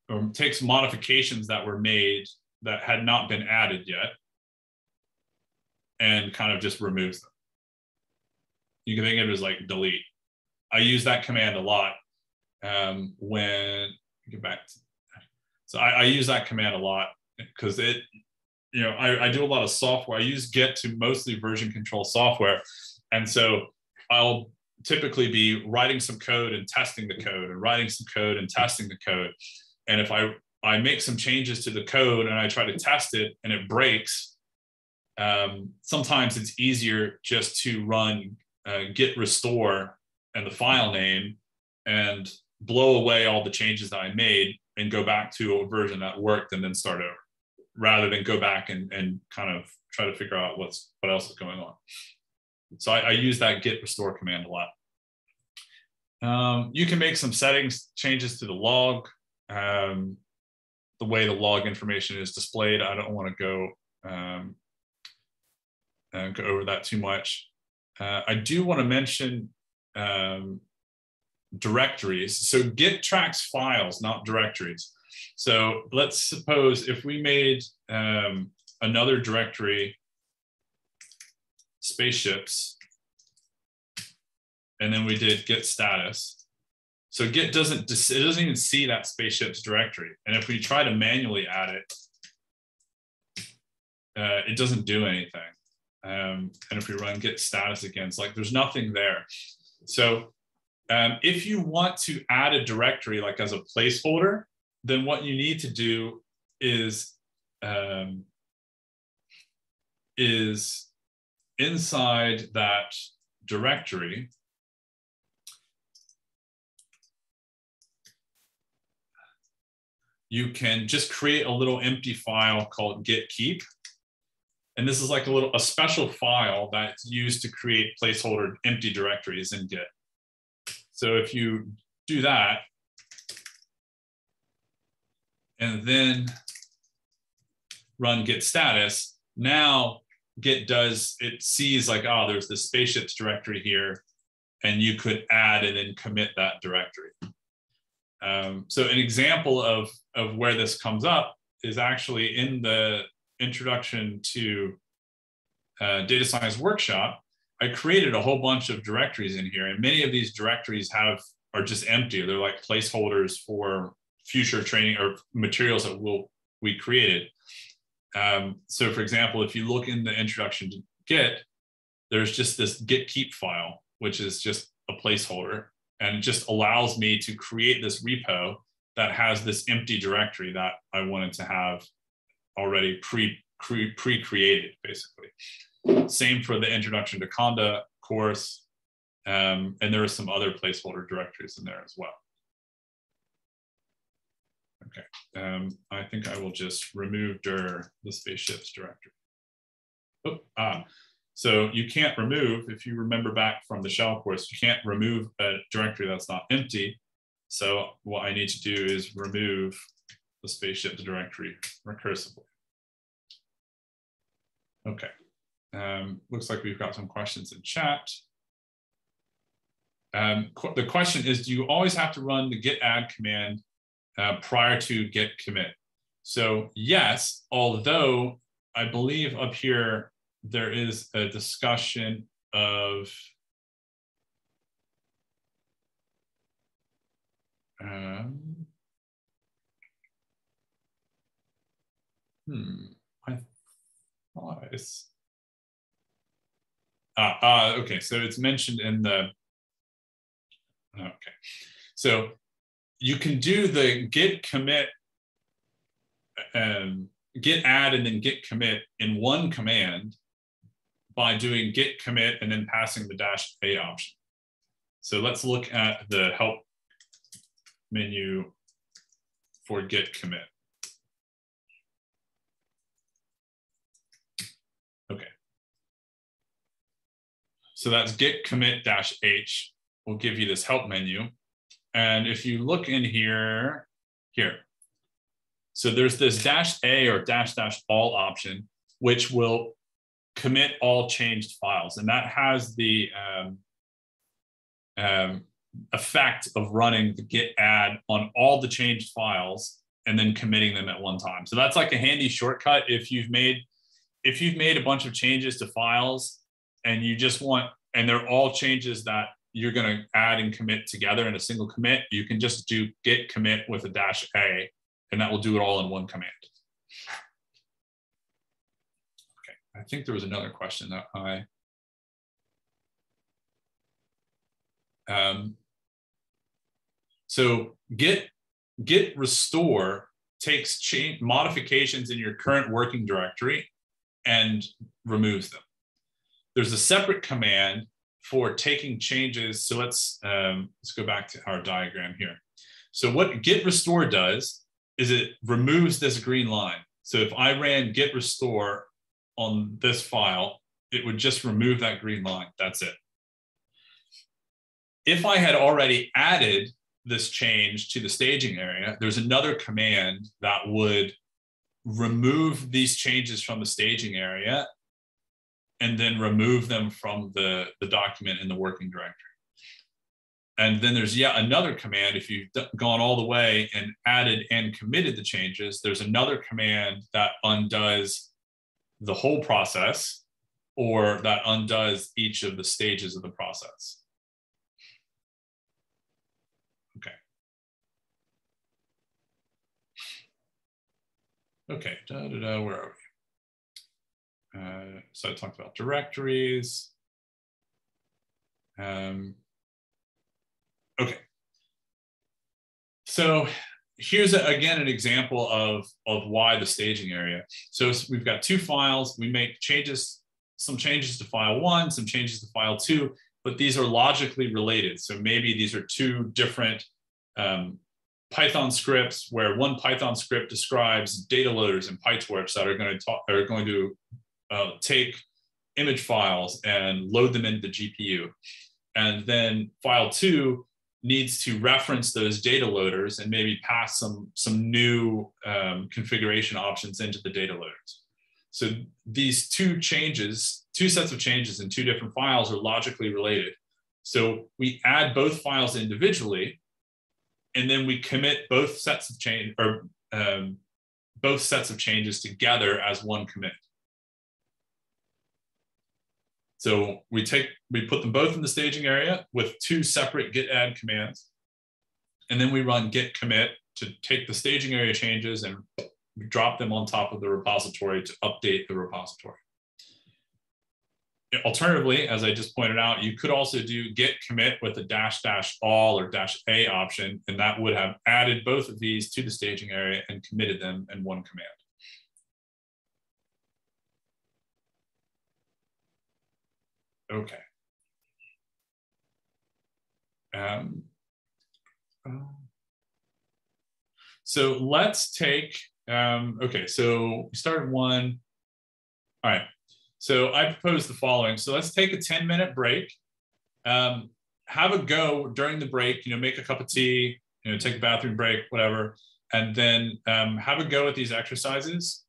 or takes modifications that were made that had not been added yet and kind of just removes them. You can think of it as like delete. I use that command a lot um, when, get back to, so I, I use that command a lot because it, you know, I, I do a lot of software. I use Git to mostly version control software. And so I'll typically be writing some code and testing the code and writing some code and testing the code. And if I, I make some changes to the code and I try to test it and it breaks, um, sometimes it's easier just to run uh, git restore and the file name and blow away all the changes that I made and go back to a version that worked and then start over rather than go back and, and kind of try to figure out what's what else is going on. So I, I use that git restore command a lot. Um, you can make some settings changes to the log, um, the way the log information is displayed. I don't want to go um, uh, go over that too much. Uh, I do want to mention um, directories. So Git tracks files, not directories. So let's suppose if we made um, another directory spaceships, and then we did git status. So git doesn't, it doesn't even see that spaceships directory. And if we try to manually add it, uh, it doesn't do anything. Um, and if we run git status again, it's like there's nothing there. So um, if you want to add a directory like as a placeholder, then what you need to do is um, is inside that directory, you can just create a little empty file called git keep. And this is like a little a special file that's used to create placeholder empty directories in Git. So if you do that, and then run git status, now Git does, it sees like, oh, there's this spaceships directory here, and you could add and then commit that directory. Um, so an example of, of where this comes up is actually in the introduction to uh, data science workshop, I created a whole bunch of directories in here, and many of these directories have are just empty. They're like placeholders for future training or materials that will we created. Um, so, for example, if you look in the introduction to Git, there's just this Git keep file, which is just a placeholder, and just allows me to create this repo that has this empty directory that I wanted to have already pre pre pre created, basically. Same for the introduction to Conda course. Um, and there are some other placeholder directories in there as well. Okay, um, I think I will just remove dir the spaceships directory. Oh, ah, so you can't remove, if you remember back from the shell course, you can't remove a directory that's not empty. So what I need to do is remove the spaceships directory recursively. Okay. Um, looks like we've got some questions in chat. Um, qu the question is, do you always have to run the git add command uh, prior to git commit? So yes, although I believe up here there is a discussion of um, hmm, I thought it's uh, uh, okay, so it's mentioned in the, okay. So you can do the git commit, um, git add and then git commit in one command by doing git commit and then passing the dash a option. So let's look at the help menu for git commit. Okay. So that's git commit dash H will give you this help menu. And if you look in here, here, so there's this dash A or dash dash all option, which will commit all changed files. And that has the um, um, effect of running the git add on all the changed files and then committing them at one time. So that's like a handy shortcut if you've made if you've made a bunch of changes to files and you just want, and they're all changes that you're going to add and commit together in a single commit, you can just do git commit with a dash A, and that will do it all in one command. Okay, I think there was another question that I, um, so git, git restore takes change modifications in your current working directory and removes them there's a separate command for taking changes. So let's um, let's go back to our diagram here. So what git restore does is it removes this green line. So if I ran git restore on this file, it would just remove that green line. That's it. If I had already added this change to the staging area, there's another command that would remove these changes from the staging area and then remove them from the, the document in the working directory. And then there's yet another command. If you've gone all the way and added and committed the changes, there's another command that undoes the whole process or that undoes each of the stages of the process. Okay. Okay, da, da, da, where are we? Uh, so I talked about directories. Um, okay. So here's a, again an example of, of why the staging area. So we've got two files. We make changes, some changes to file one, some changes to file two, but these are logically related. So maybe these are two different um, Python scripts where one Python script describes data loaders and PyTorch that are going to talk, are going to uh, take image files and load them into the GPU. And then file two needs to reference those data loaders and maybe pass some, some new um, configuration options into the data loaders. So these two changes, two sets of changes in two different files are logically related. So we add both files individually, and then we commit both sets of change or um, both sets of changes together as one commit. So we take, we put them both in the staging area with two separate git add commands. And then we run git commit to take the staging area changes and drop them on top of the repository to update the repository. Alternatively, as I just pointed out, you could also do git commit with a dash dash all or dash a option, and that would have added both of these to the staging area and committed them in one command. Okay. Um, so let's take, um, okay, so we started one. All right, so I propose the following. So let's take a 10 minute break. Um, have a go during the break, you know, make a cup of tea, you know, take a bathroom break, whatever, and then um, have a go at these exercises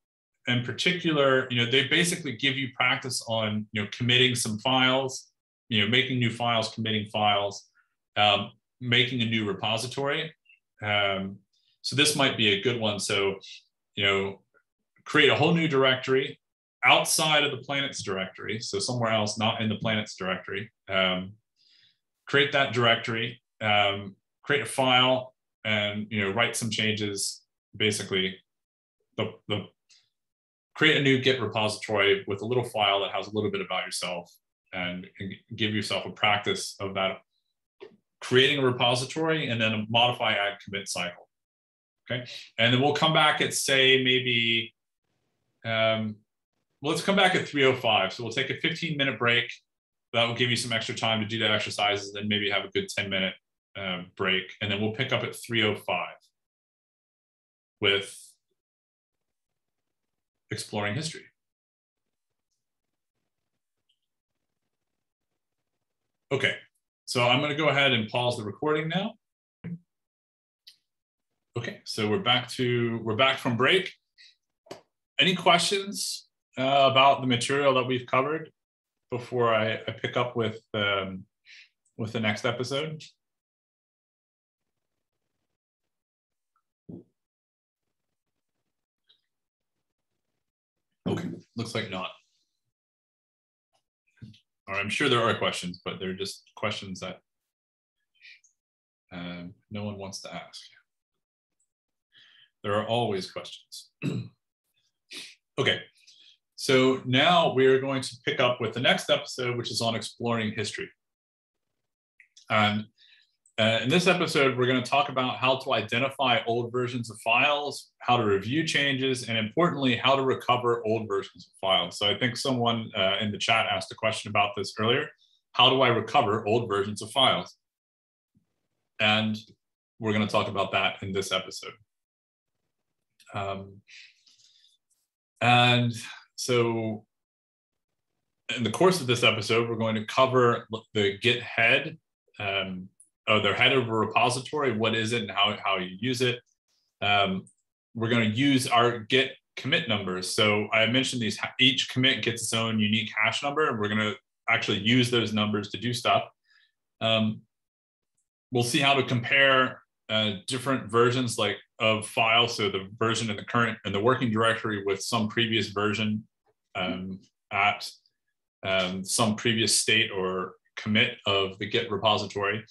in particular, you know, they basically give you practice on, you know, committing some files, you know, making new files, committing files, um, making a new repository. Um, so this might be a good one. So, you know, create a whole new directory outside of the planets directory. So somewhere else, not in the planets directory. Um, create that directory, um, create a file and, you know, write some changes, basically the, the create a new Git repository with a little file that has a little bit about yourself and, and give yourself a practice of that creating a repository and then a modify add commit cycle. Okay. And then we'll come back at say maybe, um, well, let's come back at 305. So we'll take a 15 minute break. That will give you some extra time to do the exercises and maybe have a good 10 minute uh, break. And then we'll pick up at 305 with exploring history. Okay, so I'm going to go ahead and pause the recording now. Okay, so we're back to we're back from break. Any questions uh, about the material that we've covered before I, I pick up with um, with the next episode? Okay, looks like not. Or I'm sure there are questions, but they're just questions that um, no one wants to ask. There are always questions. okay, so now we are going to pick up with the next episode, which is on exploring history. And uh, in this episode, we're going to talk about how to identify old versions of files, how to review changes, and importantly, how to recover old versions of files. So I think someone uh, in the chat asked a question about this earlier. How do I recover old versions of files? And we're going to talk about that in this episode. Um, and so in the course of this episode, we're going to cover the Git head, um, oh, they're head of a repository. What is it and how, how you use it? Um, we're going to use our Git commit numbers. So I mentioned these, each commit gets its own unique hash number, we're going to actually use those numbers to do stuff. Um, we'll see how to compare uh, different versions like of files. So the version in the current and the working directory with some previous version um, at um, some previous state or commit of the Git repository,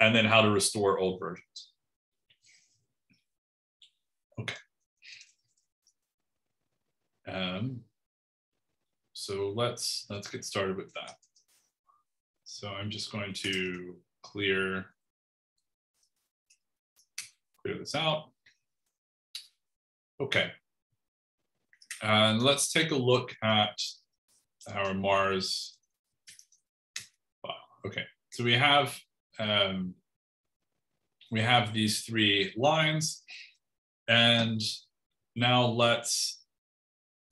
and then how to restore old versions. Okay. Um, so let's let's get started with that. So I'm just going to clear clear this out. Okay. And let's take a look at our Mars file. Okay, so we have um, we have these three lines, and now let's.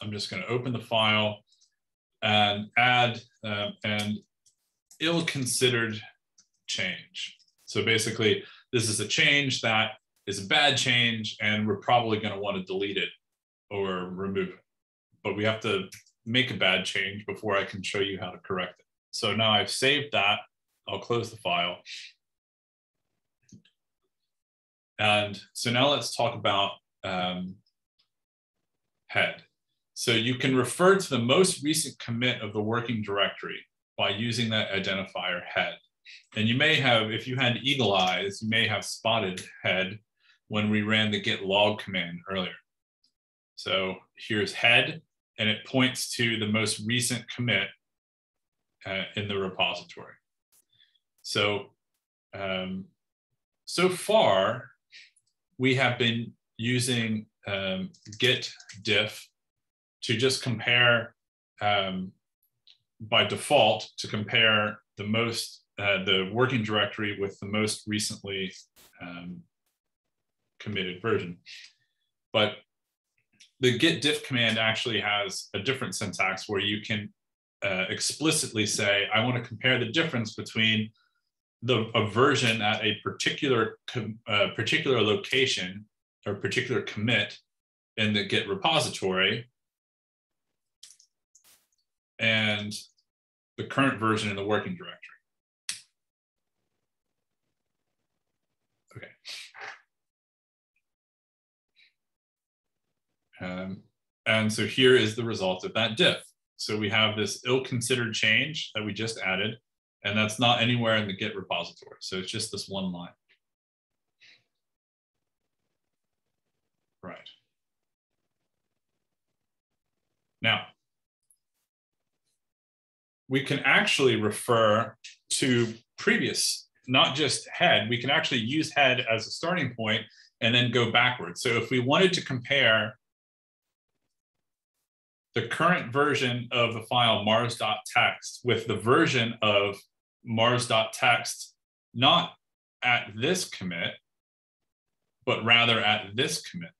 I'm just going to open the file and add uh, an ill-considered change. So basically, this is a change that is a bad change, and we're probably going to want to delete it or remove it. But we have to make a bad change before I can show you how to correct it. So now I've saved that. I'll close the file. And so now let's talk about um, head. So you can refer to the most recent commit of the working directory by using that identifier head. And you may have, if you had eagle eyes, you may have spotted head when we ran the git log command earlier. So here's head, and it points to the most recent commit uh, in the repository. So, um, so far, we have been using um, git diff to just compare um, by default to compare the most uh, the working directory with the most recently um, committed version. But the git diff command actually has a different syntax where you can uh, explicitly say, I want to compare the difference between the a version at a particular uh, particular location or particular commit in the Git repository and the current version in the working directory. Okay. Um, and so here is the result of that diff. So we have this ill-considered change that we just added, and that's not anywhere in the Git repository. So it's just this one line. Right. Now, we can actually refer to previous, not just head, we can actually use head as a starting point and then go backwards. So if we wanted to compare the current version of the file mars.txt with the version of mars.txt not at this commit, but rather at this commit.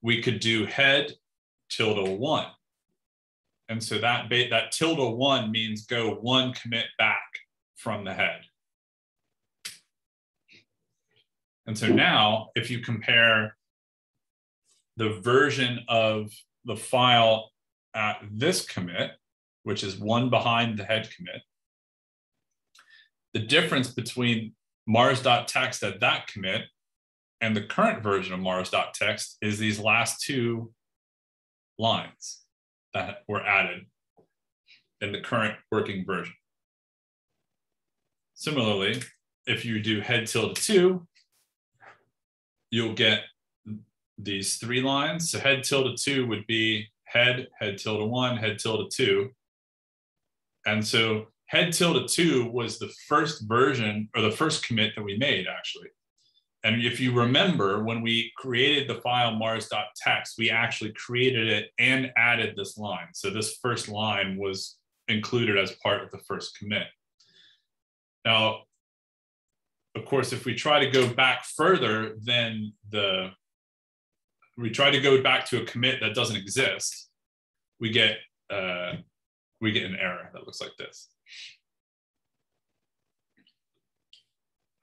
We could do head tilde one. And so that, that tilde one means go one commit back from the head. And so now if you compare the version of the file at this commit, which is one behind the head commit. The difference between mars.txt at that commit and the current version of mars.txt is these last two lines that were added in the current working version. Similarly, if you do head tilde two, you'll get these three lines. So head tilde two would be head, head tilde one, head tilde two. And so head tilde two was the first version or the first commit that we made actually. And if you remember, when we created the file mars.txt, we actually created it and added this line. So this first line was included as part of the first commit. Now, of course, if we try to go back further than the we try to go back to a commit that doesn't exist, we get uh, we get an error that looks like this.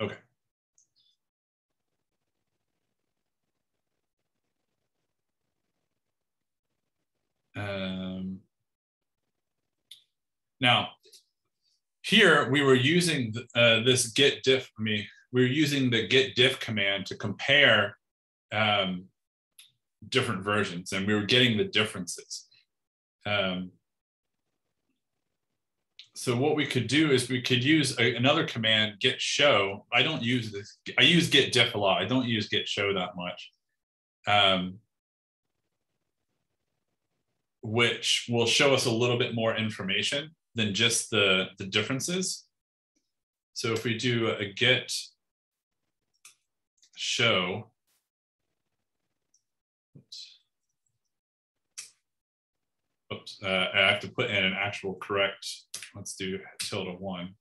Okay. Um, now, here we were using uh, this git diff, I mean, we were using the git diff command to compare um, different versions and we were getting the differences. Um, so what we could do is we could use a, another command, git show. I don't use this. I use git diff a lot. I don't use git show that much. Um, which will show us a little bit more information than just the, the differences. So if we do a git show, oops, oops uh, I have to put in an actual correct, let's do tilde one.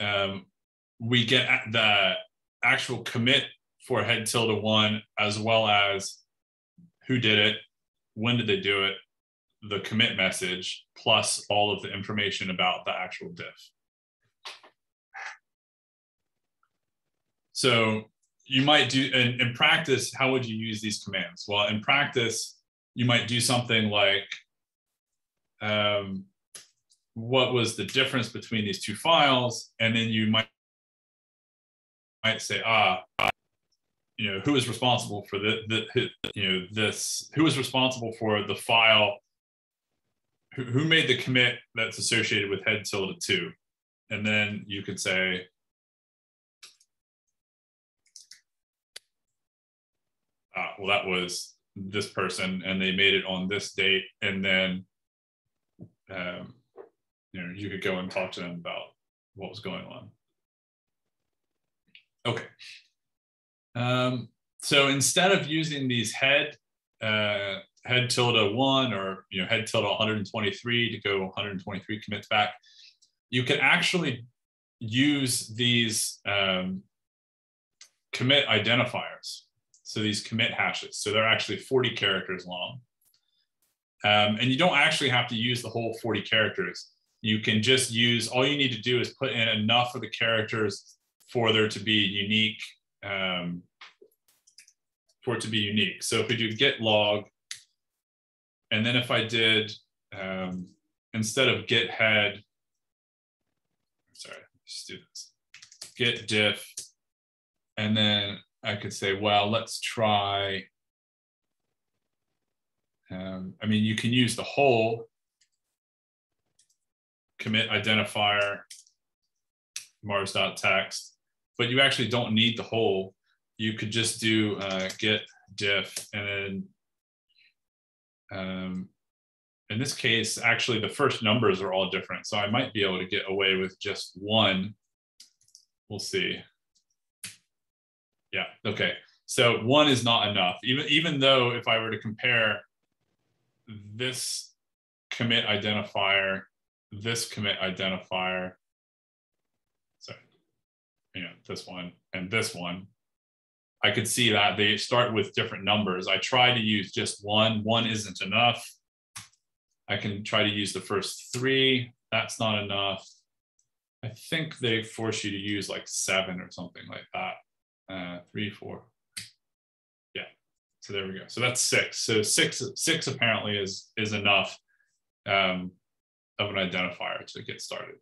Um, we get the actual commit for head tilde one, as well as who did it, when did they do it, the commit message, plus all of the information about the actual diff. So you might do, in, in practice, how would you use these commands? Well, in practice, you might do something like, um, what was the difference between these two files? And then you might, might say, ah, you know, who is responsible for the, the you know, this, who is responsible for the file, who, who made the commit that's associated with head tilde two? And then you could say, uh, well, that was this person and they made it on this date. And then, um, you know, you could go and talk to them about what was going on. Okay. Um, so instead of using these head, uh, head tilde one or, you know, head tilde 123 to go 123 commits back, you can actually use these um, commit identifiers. So these commit hashes. So they're actually 40 characters long. Um, and you don't actually have to use the whole 40 characters. You can just use, all you need to do is put in enough of the characters for there to be unique, um, for it to be unique. So if we do git log, and then if I did, um, instead of git head, sorry, let's do this, git diff, and then I could say, well, let's try. Um, I mean, you can use the whole commit identifier mars.txt, but you actually don't need the whole. You could just do uh, git diff and then um, in this case, actually the first numbers are all different. So I might be able to get away with just one. We'll see. Yeah, okay. So one is not enough. Even, even though if I were to compare this commit identifier, this commit identifier, sorry, you know, this one and this one, I could see that they start with different numbers. I try to use just one, one isn't enough. I can try to use the first three, that's not enough. I think they force you to use like seven or something like that uh, three, four. Yeah. So there we go. So that's six. So six, six apparently is is enough um, of an identifier to get started.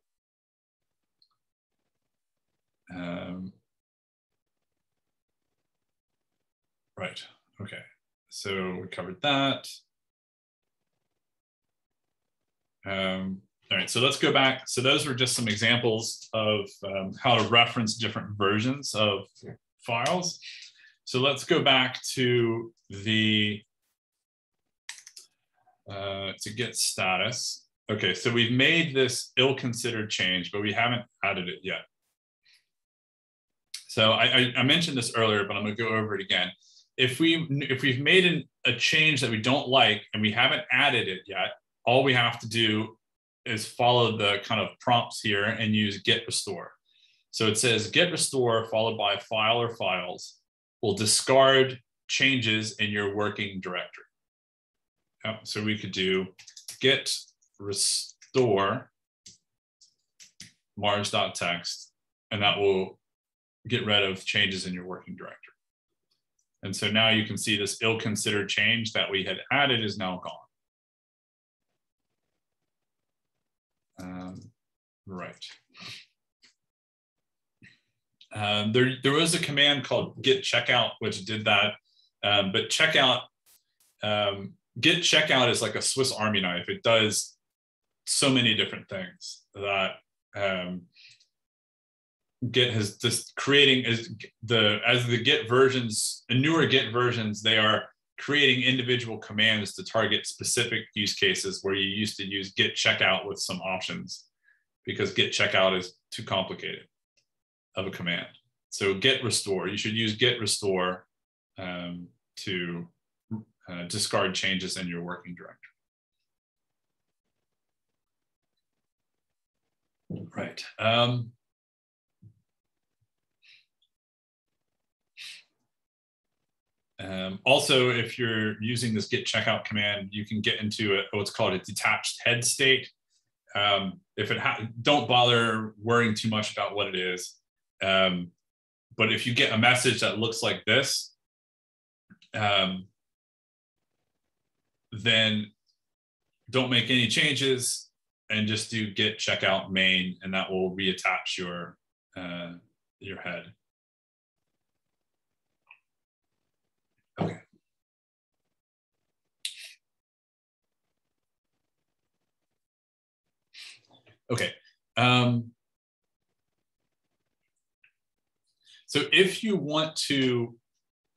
Um, right. Okay. So we covered that. Um, all right, so let's go back. So those were just some examples of um, how to reference different versions of files. So let's go back to the uh, to git status. Okay, so we've made this ill-considered change, but we haven't added it yet. So I, I, mentioned this earlier, but I'm gonna go over it again. If we if we've made an, a change that we don't like and we haven't added it yet, all we have to do is follow the kind of prompts here and use git restore. So it says git restore followed by file or files will discard changes in your working directory. So we could do git restore mars.txt, and that will get rid of changes in your working directory. And so now you can see this ill-considered change that we had added is now gone. Um, right. Um, there, there was a command called git checkout, which did that. Um, but checkout, um, git checkout is like a Swiss Army knife. It does so many different things that um, Git has just creating is the as the Git versions and newer Git versions, they are creating individual commands to target specific use cases where you used to use Git checkout with some options because Git checkout is too complicated of a command. So Git restore, you should use Git restore um, to uh, discard changes in your working directory. Right. Um, Um, also, if you're using this git checkout command, you can get into a, what's called a detached head state. Um, if it don't bother worrying too much about what it is. Um, but if you get a message that looks like this, um, then don't make any changes and just do git checkout main, and that will reattach your uh, your head. Okay. Okay. Um, so if you want to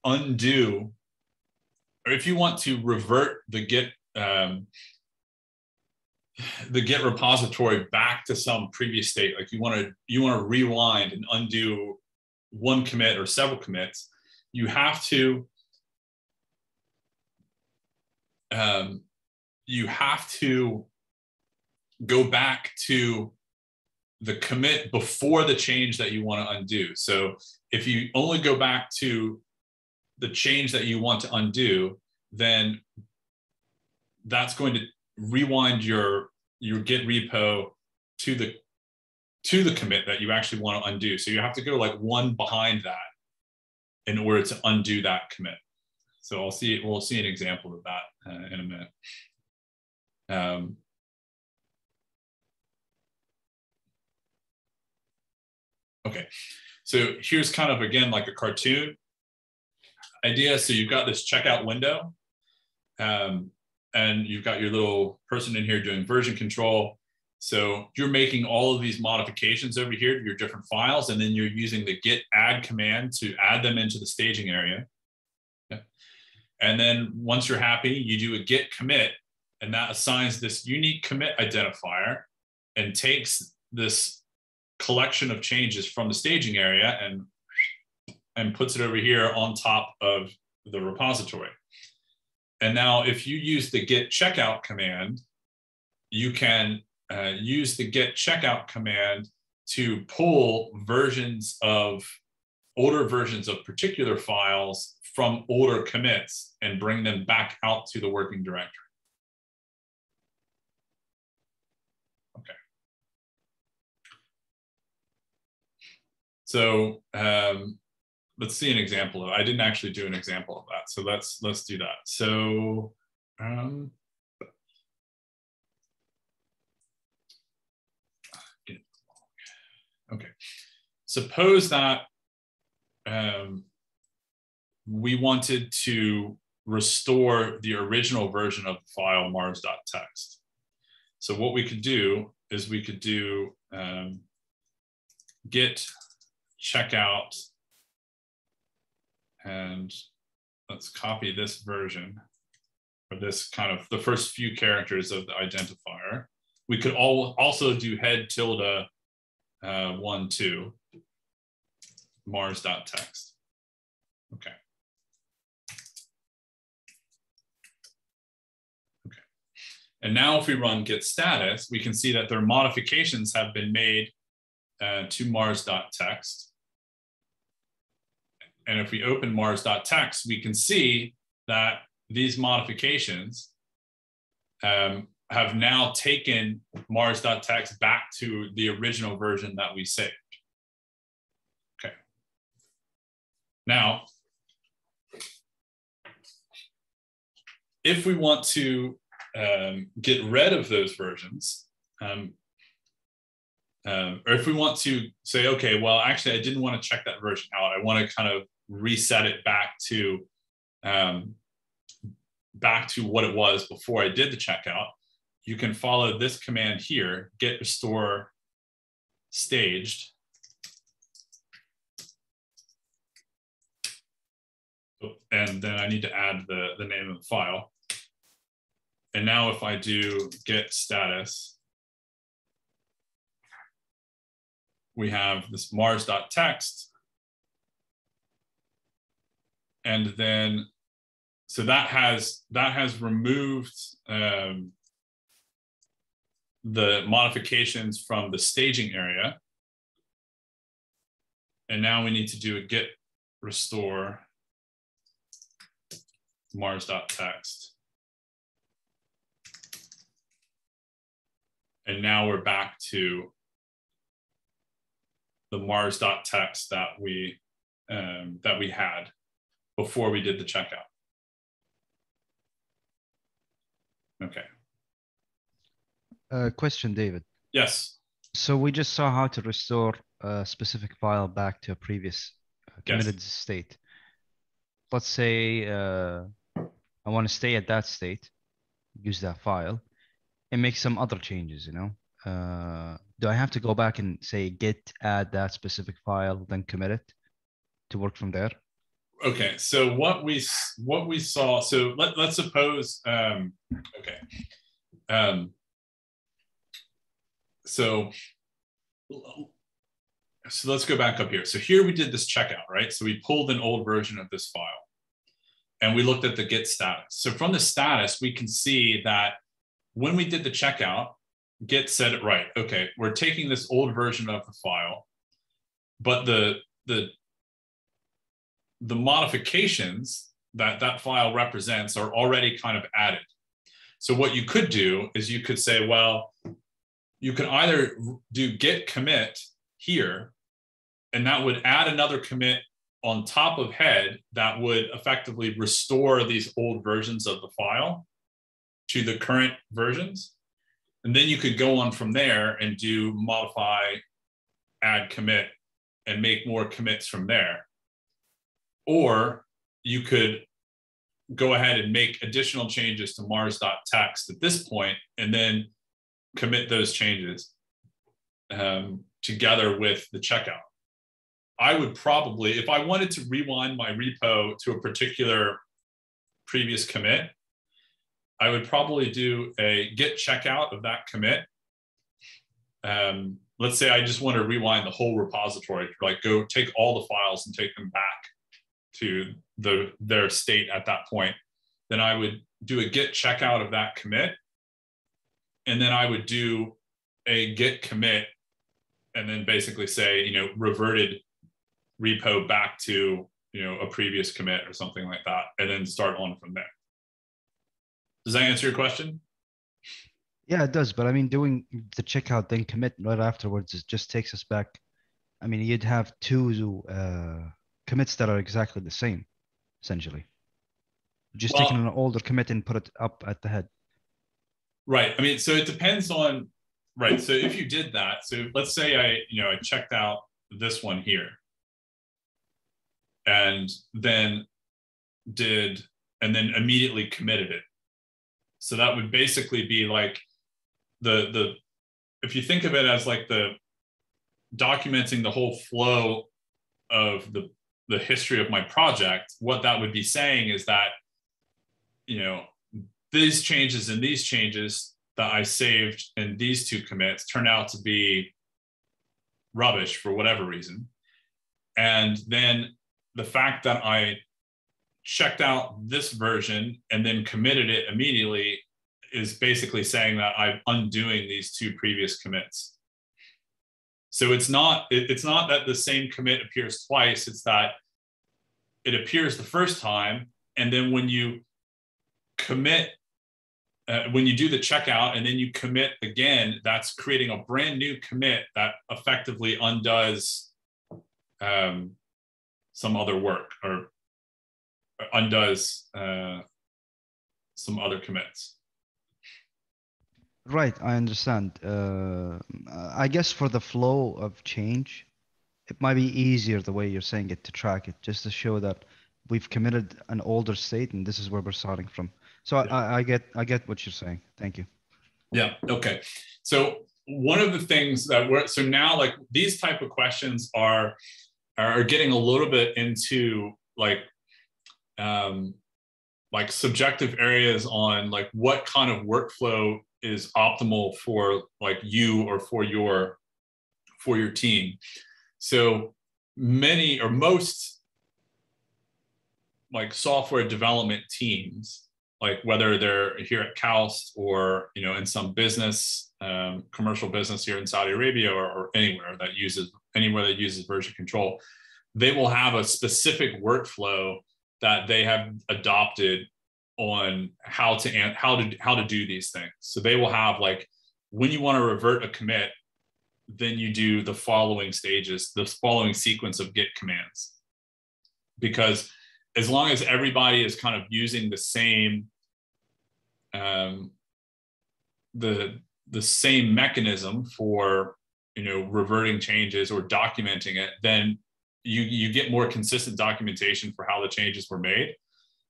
undo, or if you want to revert the Git um, the Git repository back to some previous state, like you want to you want to rewind and undo one commit or several commits, you have to um, you have to go back to the commit before the change that you want to undo. So if you only go back to the change that you want to undo, then that's going to rewind your your git repo to the to the commit that you actually want to undo. So you have to go like one behind that in order to undo that commit. So I'll see, we'll see an example of that uh, in a minute. Um, okay, so here's kind of, again, like a cartoon idea. So you've got this checkout window um, and you've got your little person in here doing version control. So you're making all of these modifications over here to your different files, and then you're using the git add command to add them into the staging area. And then once you're happy, you do a git commit, and that assigns this unique commit identifier and takes this collection of changes from the staging area and, and puts it over here on top of the repository. And now if you use the git checkout command, you can uh, use the git checkout command to pull versions of older versions of particular files from older commits and bring them back out to the working directory. Okay. So um, let's see an example of, I didn't actually do an example of that. So let's, let's do that. So um, okay. Suppose that um, we wanted to restore the original version of the file mars.txt. So what we could do is we could do um, git checkout and let's copy this version or this kind of the first few characters of the identifier. We could all also do head tilde uh, one, two, mars mars.txt. Okay. Okay. And now if we run git status, we can see that their modifications have been made uh, to mars.txt. And if we open mars.txt, we can see that these modifications um, have now taken mars.txt back to the original version that we saved. Okay. Now, if we want to um, get rid of those versions, um, um, or if we want to say, okay, well, actually, I didn't want to check that version out. I want to kind of reset it back to um, back to what it was before I did the checkout. you can follow this command here, git restore staged. And then I need to add the, the name of the file. And now if I do git status, we have this mars.txt. And then, so that has, that has removed um, the modifications from the staging area. And now we need to do a git restore mars.txt. And now we're back to the mars.txt that we um, that we had before we did the checkout. Okay. Uh, question, David. Yes. So we just saw how to restore a specific file back to a previous uh, committed yes. state. Let's say uh, I want to stay at that state, use that file, and make some other changes. You know, uh, do I have to go back and say git add that specific file, then commit it to work from there? Okay, so what we what we saw. So let let's suppose. Um, okay. Um, so so let's go back up here. So here we did this checkout, right? So we pulled an old version of this file and we looked at the git status. So from the status, we can see that when we did the checkout, Git said it right. Okay, we're taking this old version of the file, but the the the modifications that that file represents are already kind of added. So what you could do is you could say, well, you can either do git commit here, and that would add another commit on top of head that would effectively restore these old versions of the file to the current versions. And then you could go on from there and do modify, add commit, and make more commits from there. Or you could go ahead and make additional changes to mars.txt at this point and then commit those changes um, together with the checkout. I would probably, if I wanted to rewind my repo to a particular previous commit, I would probably do a git checkout of that commit. Um, let's say I just want to rewind the whole repository, like go take all the files and take them back to the their state at that point. Then I would do a git checkout of that commit. And then I would do a git commit and then basically say, you know, reverted repo back to you know a previous commit or something like that, and then start on from there. Does that answer your question? Yeah, it does. But I mean, doing the checkout then commit right afterwards it just takes us back. I mean, you'd have two uh, commits that are exactly the same, essentially. Just well, taking an older commit and put it up at the head. Right. I mean, so it depends on right. So if you did that, so let's say I, you know, I checked out this one here, and then did and then immediately committed it so that would basically be like the the if you think of it as like the documenting the whole flow of the the history of my project what that would be saying is that you know these changes and these changes that i saved in these two commits turn out to be rubbish for whatever reason and then the fact that I checked out this version and then committed it immediately is basically saying that I'm undoing these two previous commits. So it's not it, it's not that the same commit appears twice. It's that it appears the first time, and then when you commit, uh, when you do the checkout and then you commit again, that's creating a brand new commit that effectively undoes um, some other work or undoes uh, some other commits. Right, I understand. Uh, I guess for the flow of change, it might be easier the way you're saying it to track it, just to show that we've committed an older state and this is where we're starting from. So yeah. I, I get I get what you're saying. Thank you. Yeah. Okay. So one of the things that we're so now like these type of questions are are getting a little bit into like um like subjective areas on like what kind of workflow is optimal for like you or for your for your team. So many or most like software development teams like whether they're here at KAUST or you know in some business um, commercial business here in Saudi Arabia or, or anywhere that uses anywhere that uses version control they will have a specific workflow that they have adopted on how to how to how to do these things. So they will have like when you want to revert a commit, then you do the following stages, the following sequence of git commands. Because as long as everybody is kind of using the same um, the the same mechanism for you know reverting changes or documenting it, then you you get more consistent documentation for how the changes were made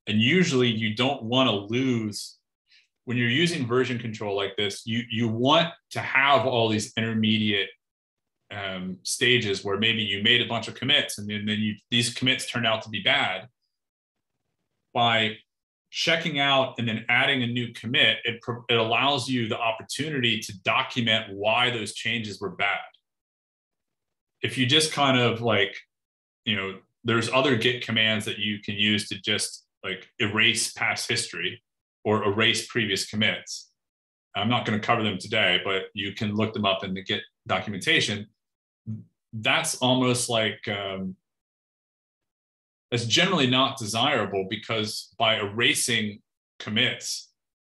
and usually you don't want to lose when you're using version control like this you you want to have all these intermediate um, stages where maybe you made a bunch of commits and then, then you these commits turned out to be bad. By checking out and then adding a new commit it, it allows you the opportunity to document why those changes were bad. If you just kind of like you know there's other git commands that you can use to just like erase past history or erase previous commits. I'm not going to cover them today, but you can look them up in the Git documentation. That's almost like um, that's generally not desirable because by erasing commits,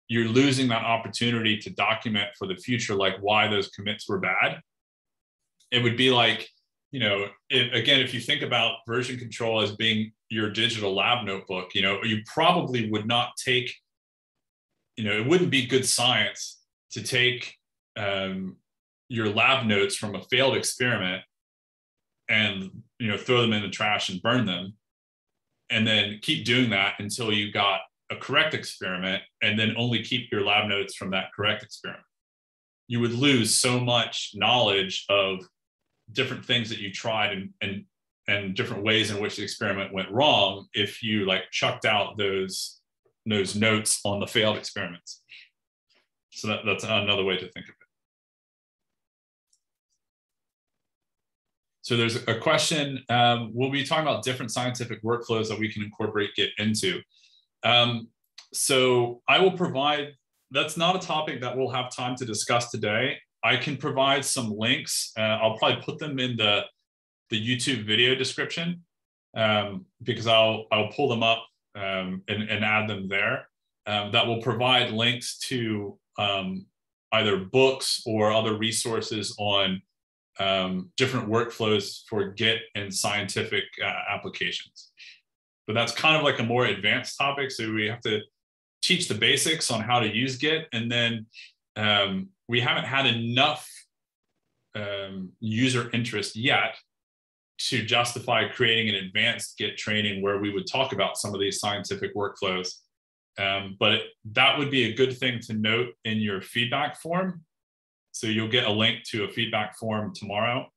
you're losing that opportunity to document for the future, like why those commits were bad. It would be like you know, it, again, if you think about version control as being your digital lab notebook, you know, you probably would not take, you know, it wouldn't be good science to take um, your lab notes from a failed experiment and you know throw them in the trash and burn them and then keep doing that until you got a correct experiment and then only keep your lab notes from that correct experiment. You would lose so much knowledge of different things that you tried and and and different ways in which the experiment went wrong if you like chucked out those those notes on the failed experiments. So that, that's another way to think of it. So there's a question um, we'll be talking about different scientific workflows that we can incorporate git into. Um, so i will provide that's not a topic that we'll have time to discuss today. I can provide some links. Uh, I'll probably put them in the the YouTube video description um, because I'll I'll pull them up um, and, and add them there. Um, that will provide links to um, either books or other resources on um, different workflows for Git and scientific uh, applications. But that's kind of like a more advanced topic. So we have to teach the basics on how to use Git and then um, we haven't had enough user interest yet to justify creating an advanced Git training where we would talk about some of these scientific workflows. Um, but it, that would be a good thing to note in your feedback form. So you'll get a link to a feedback form tomorrow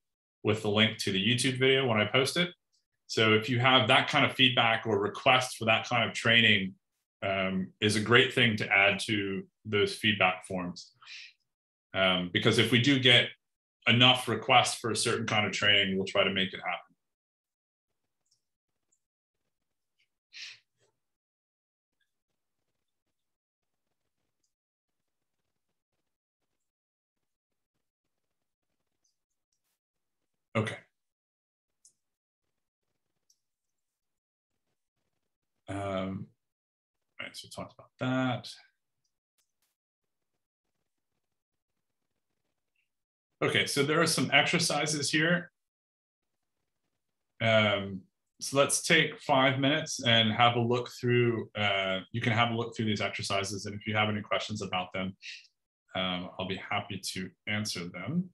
with the link to the YouTube video when I post it. So if you have that kind of feedback or request for that kind of training, um, is a great thing to add to those feedback forms. Um, because if we do get enough requests for a certain kind of training, we'll try to make it happen. Okay. Um, all right, so we talked about that. Okay, so there are some exercises here. Um, so let's take five minutes and have a look through, uh, you can have a look through these exercises. And if you have any questions about them, um, I'll be happy to answer them.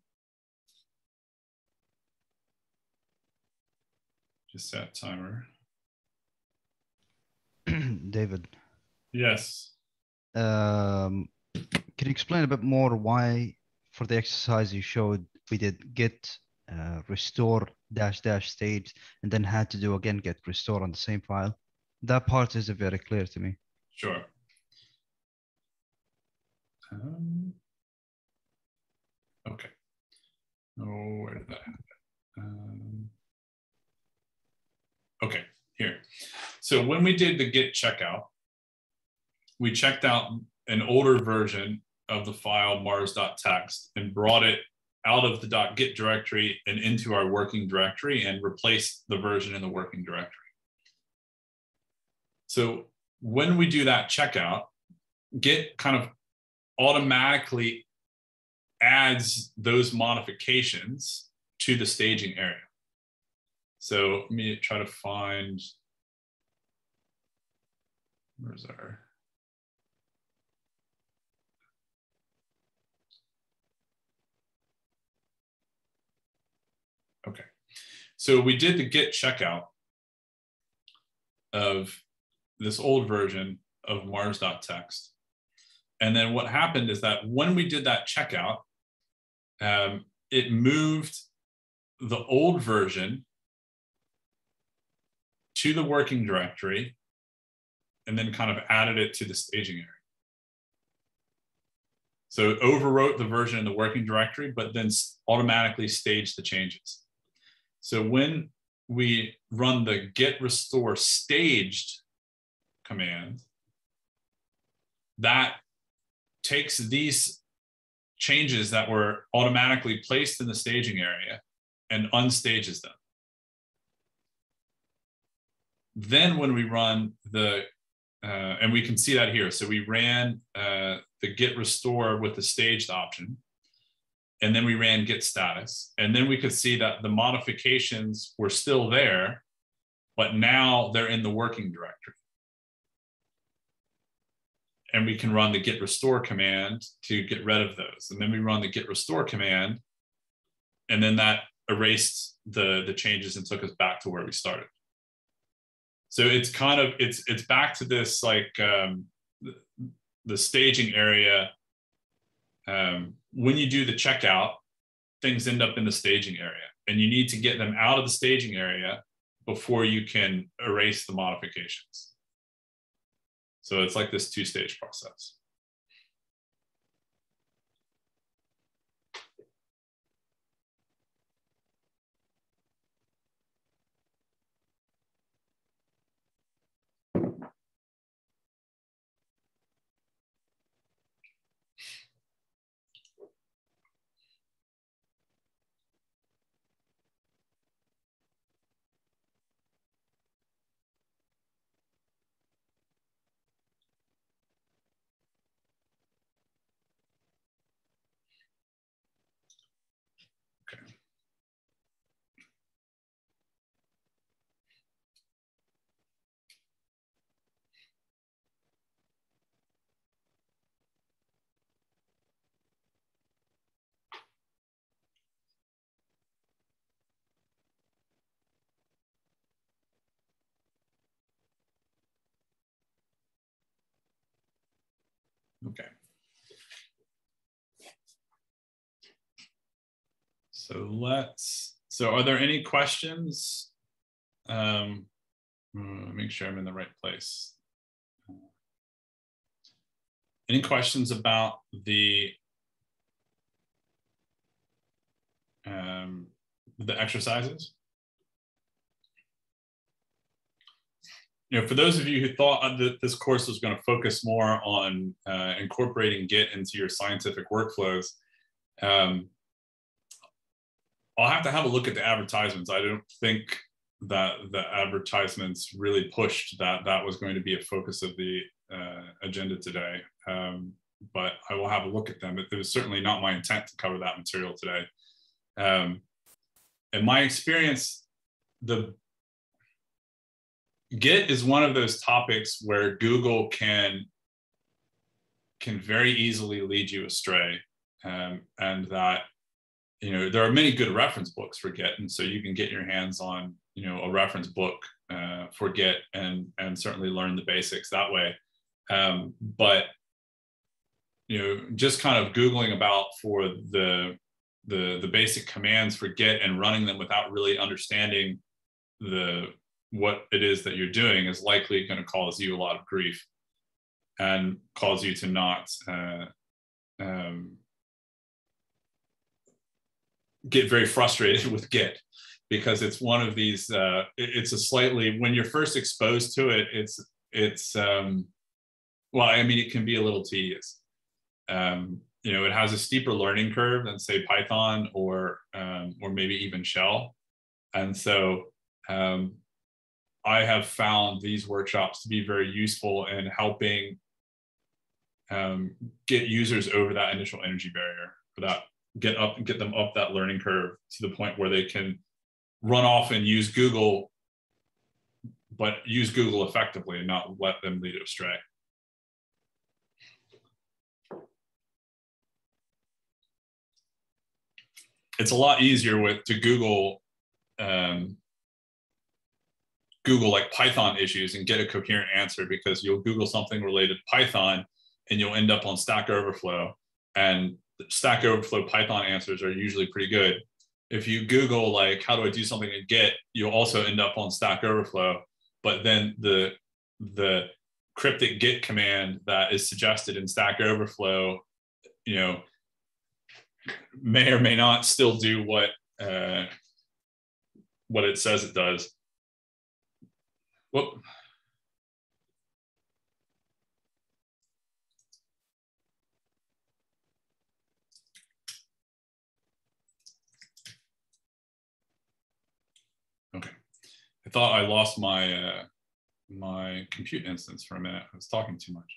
Just set timer. David. Yes. Um, can you explain a bit more why for the exercise you showed we did git uh, restore dash dash stage and then had to do again git restore on the same file? That part isn't very clear to me. Sure. Um, okay. Oh, where did that happen? Um, okay, here. So when we did the git checkout, we checked out an older version of the file mars.txt and brought it out of the .git directory and into our working directory and replaced the version in the working directory. So when we do that checkout, Git kind of automatically adds those modifications to the staging area. So let me try to find, where's our, okay. So we did the git checkout of this old version of mars.txt. And then what happened is that when we did that checkout, um, it moved the old version to the working directory and then kind of added it to the staging area. So it overwrote the version in the working directory, but then automatically staged the changes. So when we run the git restore staged command, that takes these changes that were automatically placed in the staging area and unstages them. Then when we run the, uh, and we can see that here. So we ran uh, the git restore with the staged option, and then we ran git status. And then we could see that the modifications were still there, but now they're in the working directory and we can run the git restore command to get rid of those. And then we run the git restore command, and then that erased the, the changes and took us back to where we started. So it's kind of, it's, it's back to this like um, the, the staging area. Um, when you do the checkout, things end up in the staging area and you need to get them out of the staging area before you can erase the modifications. So it's like this two-stage process. Okay. So let's, so are there any questions? Um, hmm, make sure I'm in the right place. Any questions about the um, the exercises? You know, for those of you who thought that this course was going to focus more on uh, incorporating Git into your scientific workflows, um, I'll have to have a look at the advertisements. I don't think that the advertisements really pushed that that was going to be a focus of the uh, agenda today. Um, but I will have a look at them. It, it, was certainly not my intent to cover that material today. Um, in my experience, the Git is one of those topics where Google can can very easily lead you astray, um, and that you know there are many good reference books for Git, and so you can get your hands on you know a reference book uh, for Git and and certainly learn the basics that way. Um, but you know, just kind of Googling about for the, the, the basic commands for Git and running them without really understanding the, what it is that you're doing is likely going to cause you a lot of grief and cause you to not uh, um, get very frustrated with Git because it's one of these. Uh, it's a slightly when you're first exposed to it, it's it's um, well, I mean, it can be a little tedious. Um, you know, it has a steeper learning curve than say Python or um, or maybe even Shell, and so um, I have found these workshops to be very useful in helping um, get users over that initial energy barrier, for that get up and get them up that learning curve to the point where they can run off and use Google, but use Google effectively and not let them lead astray. It's a lot easier with to Google um, Google like Python issues and get a coherent answer because you'll Google something related to Python and you'll end up on Stack Overflow. And Stack Overflow Python answers are usually pretty good. If you Google like how do I do something in Git, you'll also end up on Stack Overflow. But then the the cryptic Git command that is suggested in Stack Overflow, you know, may or may not still do what uh, what it says it does. Well, Okay. I thought I lost my uh, my compute instance for a minute. I was talking too much.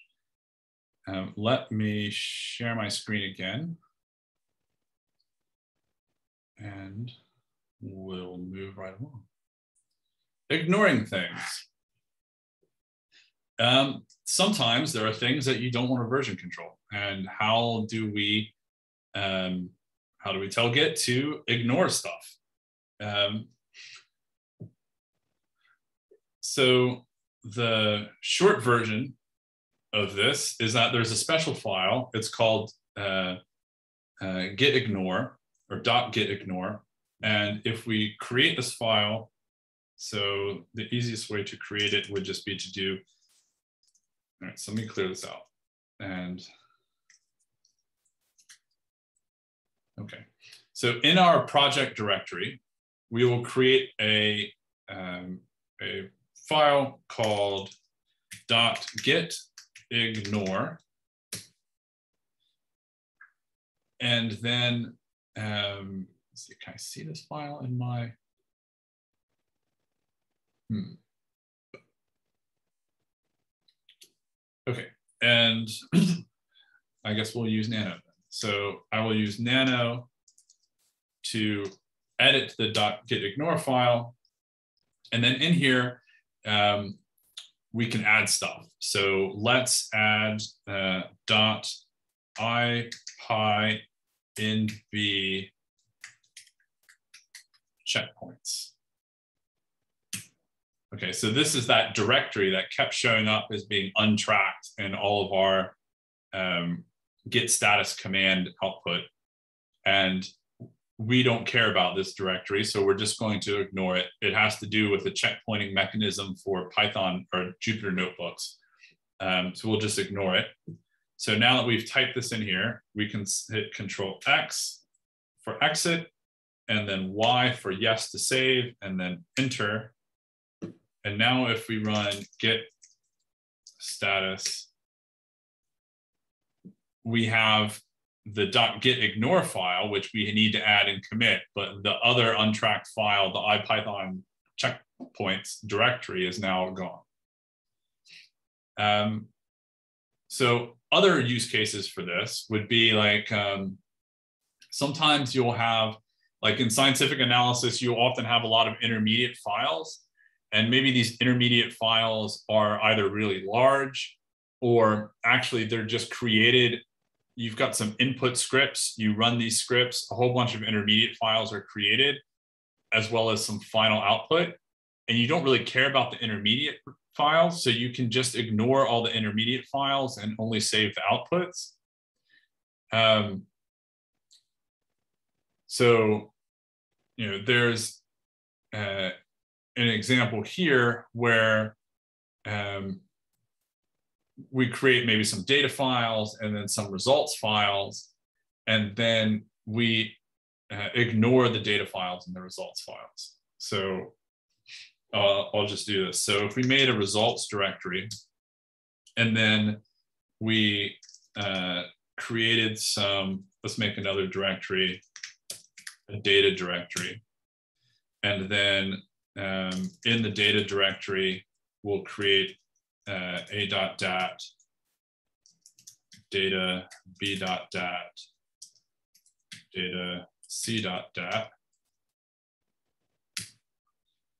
Um, let me share my screen again. And we'll move right along. Ignoring things. Um, sometimes there are things that you don't want to version control. And how do we um, how do we tell Git to ignore stuff? Um, so the short version of this is that there's a special file. It's called uh, uh, git ignore or dot git ignore. And if we create this file, so the easiest way to create it would just be to do, all right, so let me clear this out. And, okay. So in our project directory, we will create a, um, a file called dot git ignore. And then, um, see, can I see this file in my, hmm. Okay, and I guess we'll use nano. So I will use nano to edit the dot git ignore file. And then in here, um, we can add stuff. So let's add uh, ipy b checkpoints. Okay, so this is that directory that kept showing up as being untracked in all of our um, git status command output. And we don't care about this directory, so we're just going to ignore it. It has to do with the checkpointing mechanism for Python or Jupyter notebooks. Um, so we'll just ignore it. So now that we've typed this in here, we can hit Control X for exit, and then Y for yes to save, and then enter. And now if we run git status, we have the .git ignore file, which we need to add and commit, but the other untracked file, the IPython checkpoints directory is now gone. Um, so other use cases for this would be like, um, sometimes you'll have, like in scientific analysis, you'll often have a lot of intermediate files. And maybe these intermediate files are either really large or actually they're just created you've got some input scripts, you run these scripts, a whole bunch of intermediate files are created, as well as some final output. And you don't really care about the intermediate files, so you can just ignore all the intermediate files and only save the outputs. Um, so, you know, there's uh, an example here where um, we create maybe some data files and then some results files, and then we uh, ignore the data files and the results files. So uh, I'll just do this. So if we made a results directory and then we uh, created some, let's make another directory, a data directory. And then um, in the data directory, we'll create uh, a dot dat data b dot dat data c dot dat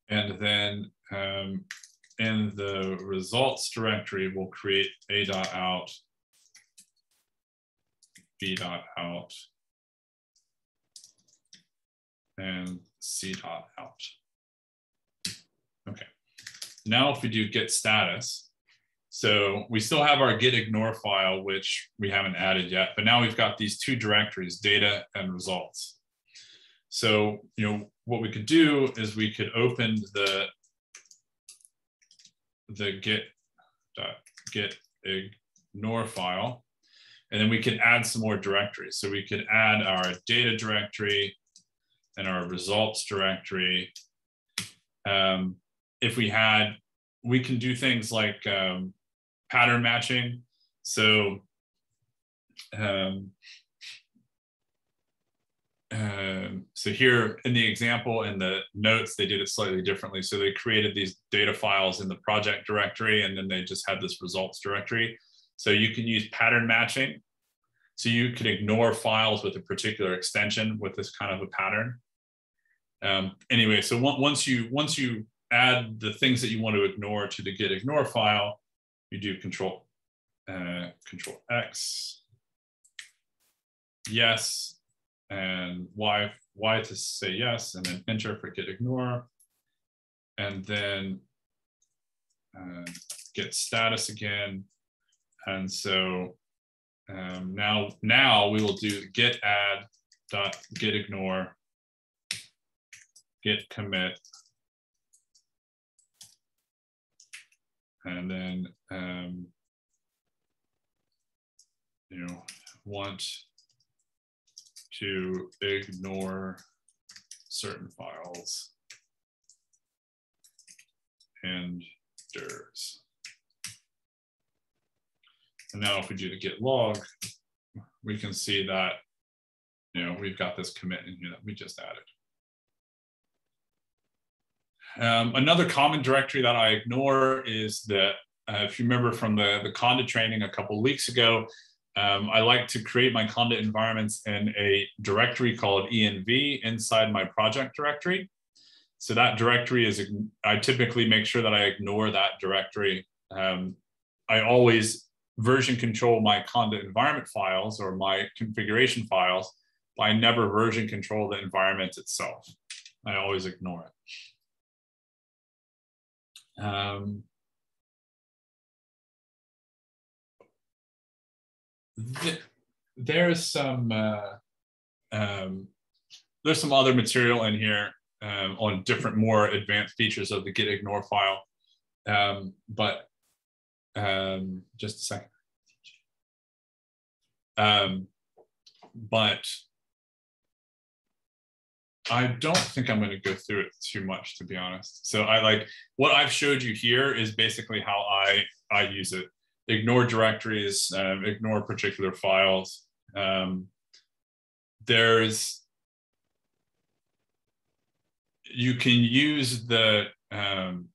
and then um, in the results directory we'll create a dot out b dot out and c dot out now if we do git status so we still have our git ignore file, which we haven't added yet, but now we've got these two directories, data and results. So, you know, what we could do is we could open the, the git, dot, git ignore file, and then we can add some more directories. So we could add our data directory and our results directory. Um, if we had, we can do things like um, pattern matching. So um, um, so here in the example in the notes, they did it slightly differently. So they created these data files in the project directory, and then they just had this results directory. So you can use pattern matching. So you could ignore files with a particular extension with this kind of a pattern. Um, anyway, so once you once you add the things that you want to ignore to the git ignore file, you do control, uh, control X, yes, and Y, Y to say yes, and then enter for git ignore, and then uh, git status again. And so um, now, now we will do git add dot git ignore, git commit and then um, you know want to ignore certain files and dirs. And now if we do the git log, we can see that you know we've got this commit in here that we just added. Um, another common directory that I ignore is that uh, if you remember from the, the Conda training a couple weeks ago, um, I like to create my Conda environments in a directory called env inside my project directory. So that directory is, I typically make sure that I ignore that directory. Um, I always version control my Conda environment files or my configuration files, but I never version control the environment itself. I always ignore it. Um, th there's some uh, um, there's some other material in here um, on different more advanced features of the git ignore file. Um, but um, just a second. Um, but I don't think I'm going to go through it too much, to be honest. So I like what I've showed you here is basically how I I use it. Ignore directories, um, ignore particular files. Um, there's you can use the um,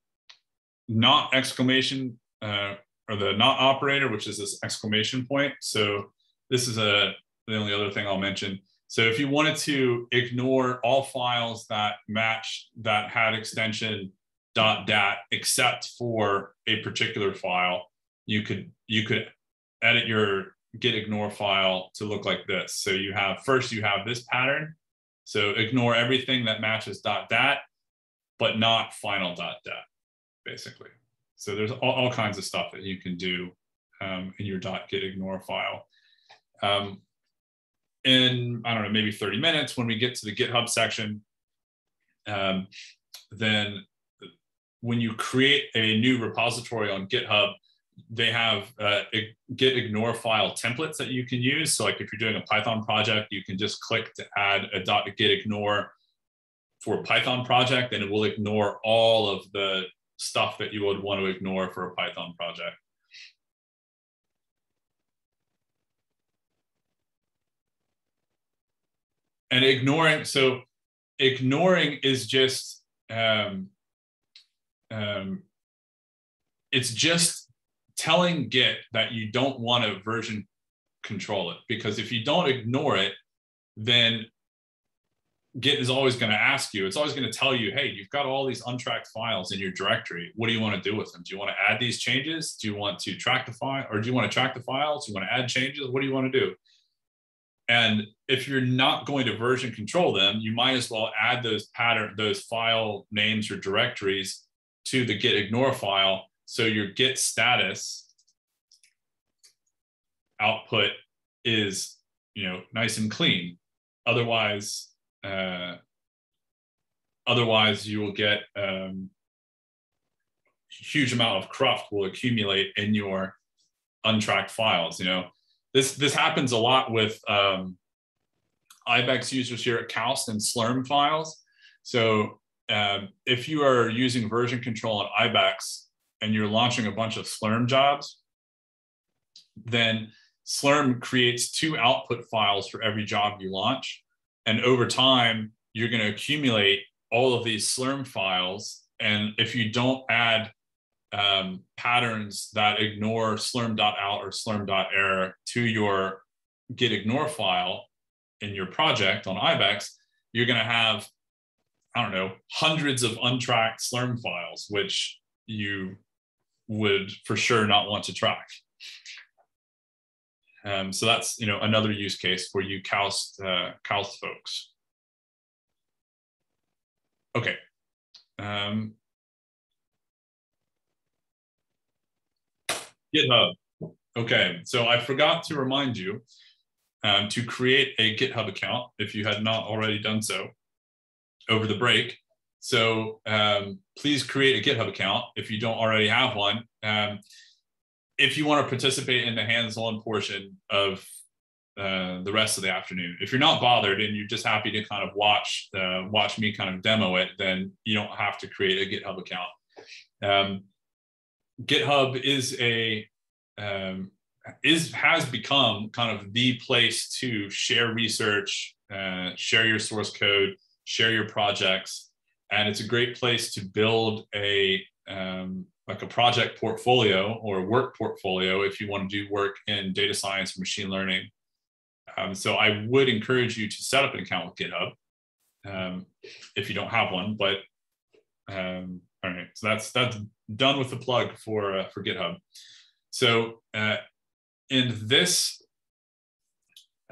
not exclamation uh, or the not operator, which is this exclamation point. So this is a the only other thing I'll mention so if you wanted to ignore all files that match that had extension dot .dat except for a particular file, you could you could edit your git ignore file to look like this. So you have first you have this pattern. So ignore everything that matches dot .dat, but not final dot .dat, basically. So there's all, all kinds of stuff that you can do um, in your dot .git ignore file. Um, in, I don't know, maybe 30 minutes when we get to the GitHub section, um, then when you create a new repository on GitHub, they have uh, git ignore file templates that you can use. So like if you're doing a Python project, you can just click to add a dot git ignore for a Python project and it will ignore all of the stuff that you would want to ignore for a Python project. And ignoring, so ignoring is just, um, um, it's just telling Git that you don't want to version control it. Because if you don't ignore it, then Git is always going to ask you, it's always going to tell you, hey, you've got all these untracked files in your directory. What do you want to do with them? Do you want to add these changes? Do you want to track the file or do you want to track the files? Do you want to add changes? What do you want to do? And if you're not going to version control them, you might as well add those pattern, those file names or directories to the git ignore file. So your git status output is, you know, nice and clean. Otherwise, uh, otherwise, you will get um, huge amount of cruft will accumulate in your untracked files. You know, this this happens a lot with um, IBEX users here at KAUST and Slurm files. So um, if you are using version control on IBEX and you're launching a bunch of Slurm jobs, then Slurm creates two output files for every job you launch. And over time, you're going to accumulate all of these Slurm files. And if you don't add um, patterns that ignore slurm.out or slurm.error to your git ignore file in your project on IBEX, you're going to have, I don't know, hundreds of untracked slurm files, which you would for sure not want to track. Um, so that's you know another use case for you KAUST, uh, folks. Okay. Um, GitHub. Okay, so I forgot to remind you um, to create a GitHub account if you had not already done so over the break. So um, please create a GitHub account if you don't already have one. Um, if you want to participate in the hands-on portion of uh, the rest of the afternoon. If you're not bothered and you're just happy to kind of watch uh, watch me kind of demo it, then you don't have to create a GitHub account. Um, GitHub is a um, is has become kind of the place to share research, uh, share your source code, share your projects, and it's a great place to build a um, like a project portfolio or a work portfolio if you want to do work in data science or machine learning. Um, so I would encourage you to set up an account with GitHub um, if you don't have one. But um, all right, so that's that's done with the plug for uh, for GitHub. So uh, in this,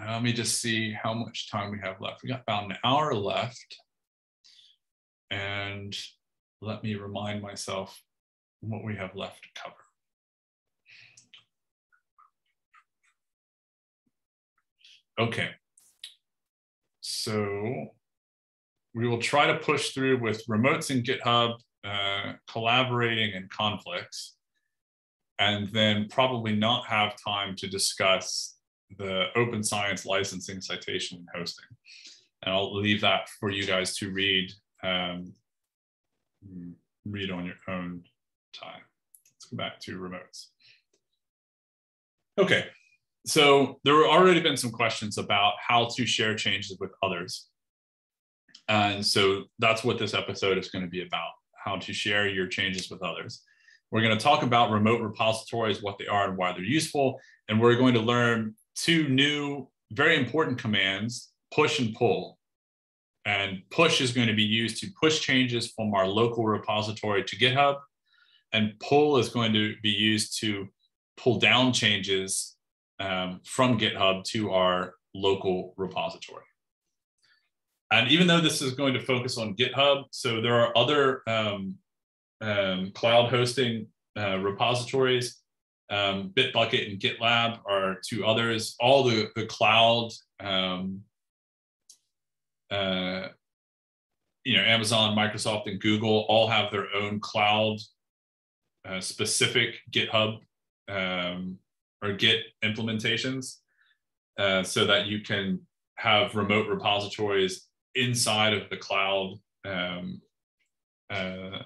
uh, let me just see how much time we have left. We got about an hour left, and let me remind myself what we have left to cover. Okay, so we will try to push through with remotes in GitHub, uh, collaborating and conflicts, and then probably not have time to discuss the open science licensing, citation, and hosting. And I'll leave that for you guys to read, um, read on your own time. Let's go back to remotes. Okay, so there have already been some questions about how to share changes with others. And so that's what this episode is going to be about, how to share your changes with others. We're going to talk about remote repositories, what they are and why they're useful. And we're going to learn two new, very important commands, push and pull. And push is going to be used to push changes from our local repository to GitHub and pull is going to be used to pull down changes um, from GitHub to our local repository. And even though this is going to focus on GitHub, so there are other um, um, cloud hosting uh, repositories Um, Bitbucket and GitLab are two others. All the, the cloud, um, uh, you know, Amazon, Microsoft, and Google all have their own cloud uh, specific GitHub um, or Git implementations uh, so that you can have remote repositories inside of the cloud um, uh,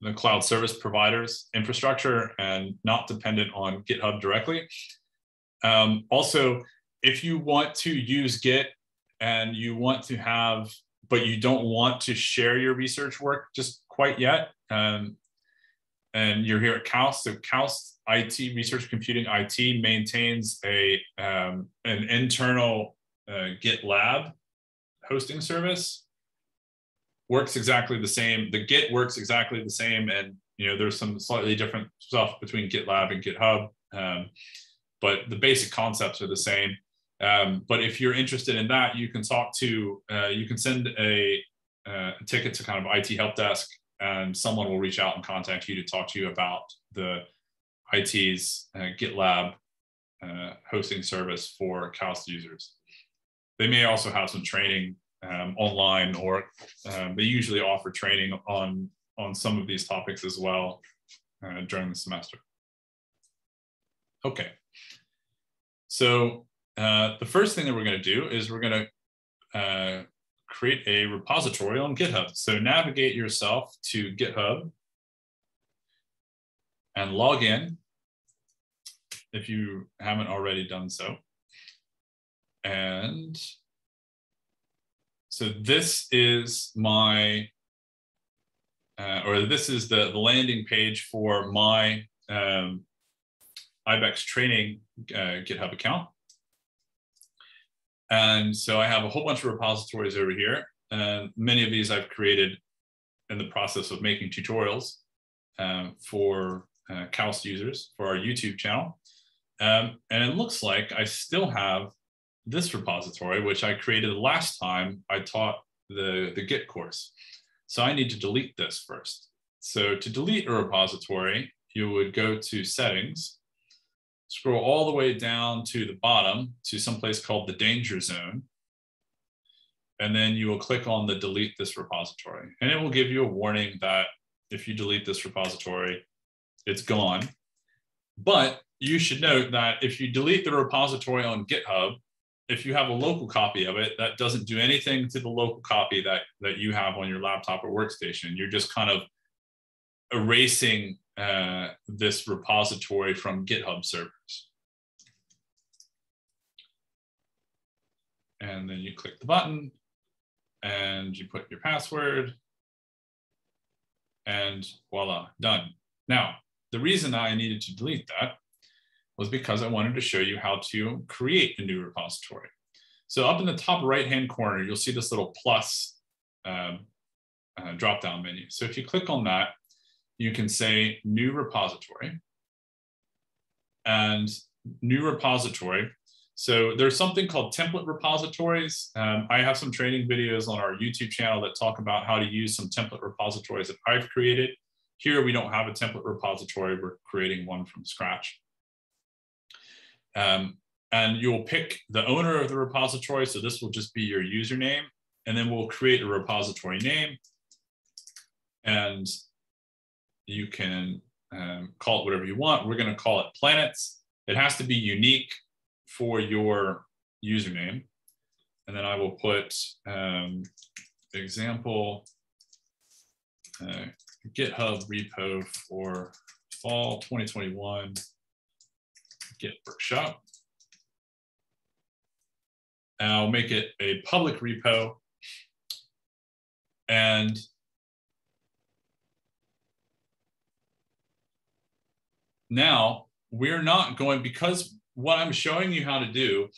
the cloud service providers infrastructure and not dependent on GitHub directly. Um, also, if you want to use Git and you want to have, but you don't want to share your research work just quite yet, um, and you're here at KAUST, so KAUST IT, Research Computing IT maintains a um, an internal uh, GitLab hosting service works exactly the same. The Git works exactly the same, and you know there's some slightly different stuff between GitLab and GitHub, um, but the basic concepts are the same. Um, but if you're interested in that, you can talk to, uh, you can send a, uh, a, ticket to kind of IT help desk, and someone will reach out and contact you to talk to you about the IT's uh, GitLab uh, hosting service for KAUST users. They may also have some training um, online, or um, they usually offer training on on some of these topics as well uh, during the semester. Okay, so uh, the first thing that we're going to do is we're going to uh, create a repository on GitHub. So navigate yourself to GitHub and log in if you haven't already done so. And so this is my, uh, or this is the, the landing page for my um, IBEX training uh, GitHub account. And so I have a whole bunch of repositories over here. And many of these I've created in the process of making tutorials um, for uh, KAUST users for our YouTube channel. Um, and it looks like I still have this repository, which I created last time I taught the, the Git course. So I need to delete this first. So to delete a repository, you would go to settings, scroll all the way down to the bottom to someplace called the danger zone. And then you will click on the delete this repository. And it will give you a warning that if you delete this repository, it's gone. But you should note that if you delete the repository on GitHub, if you have a local copy of it, that doesn't do anything to the local copy that, that you have on your laptop or workstation. You're just kind of erasing uh, this repository from GitHub servers. And then you click the button and you put your password and voila, done. Now, the reason I needed to delete that was because I wanted to show you how to create a new repository. So up in the top right-hand corner, you'll see this little plus um, uh, drop-down menu. So if you click on that, you can say new repository and new repository. So there's something called template repositories. Um, I have some training videos on our YouTube channel that talk about how to use some template repositories that I've created. Here, we don't have a template repository. We're creating one from scratch. Um, and you'll pick the owner of the repository. So this will just be your username. And then we'll create a repository name. And you can um, call it whatever you want. We're going to call it planets. It has to be unique for your username. And then I will put um, example uh, GitHub repo for fall 2021 Git workshop. And I'll make it a public repo. And now we're not going, because what I'm showing you how to do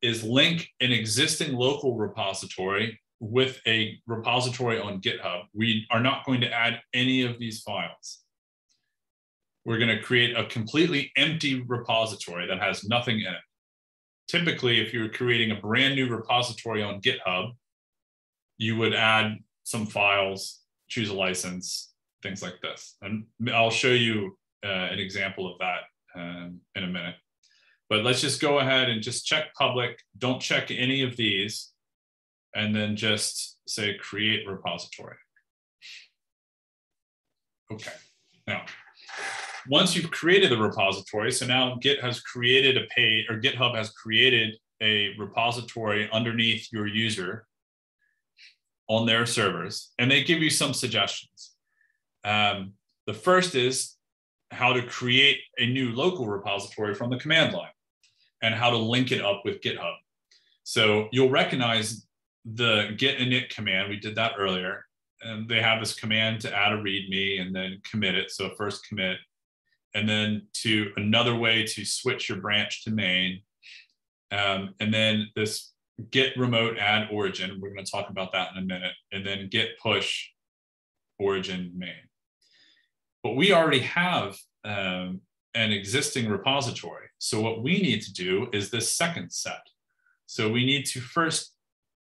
is link an existing local repository with a repository on GitHub. We are not going to add any of these files we're going to create a completely empty repository that has nothing in it. Typically, if you're creating a brand new repository on GitHub, you would add some files, choose a license, things like this. And I'll show you uh, an example of that um, in a minute. But let's just go ahead and just check public. Don't check any of these. And then just say create repository. Okay, now, once you've created the repository, so now Git has created a page or GitHub has created a repository underneath your user on their servers, and they give you some suggestions. Um, the first is how to create a new local repository from the command line and how to link it up with GitHub. So you'll recognize the git init command. We did that earlier. And they have this command to add a README and then commit it. So first commit, and then to another way to switch your branch to main. Um, and then this git remote add origin. We're going to talk about that in a minute. And then git push origin main. But we already have um, an existing repository. So what we need to do is this second set. So we need to first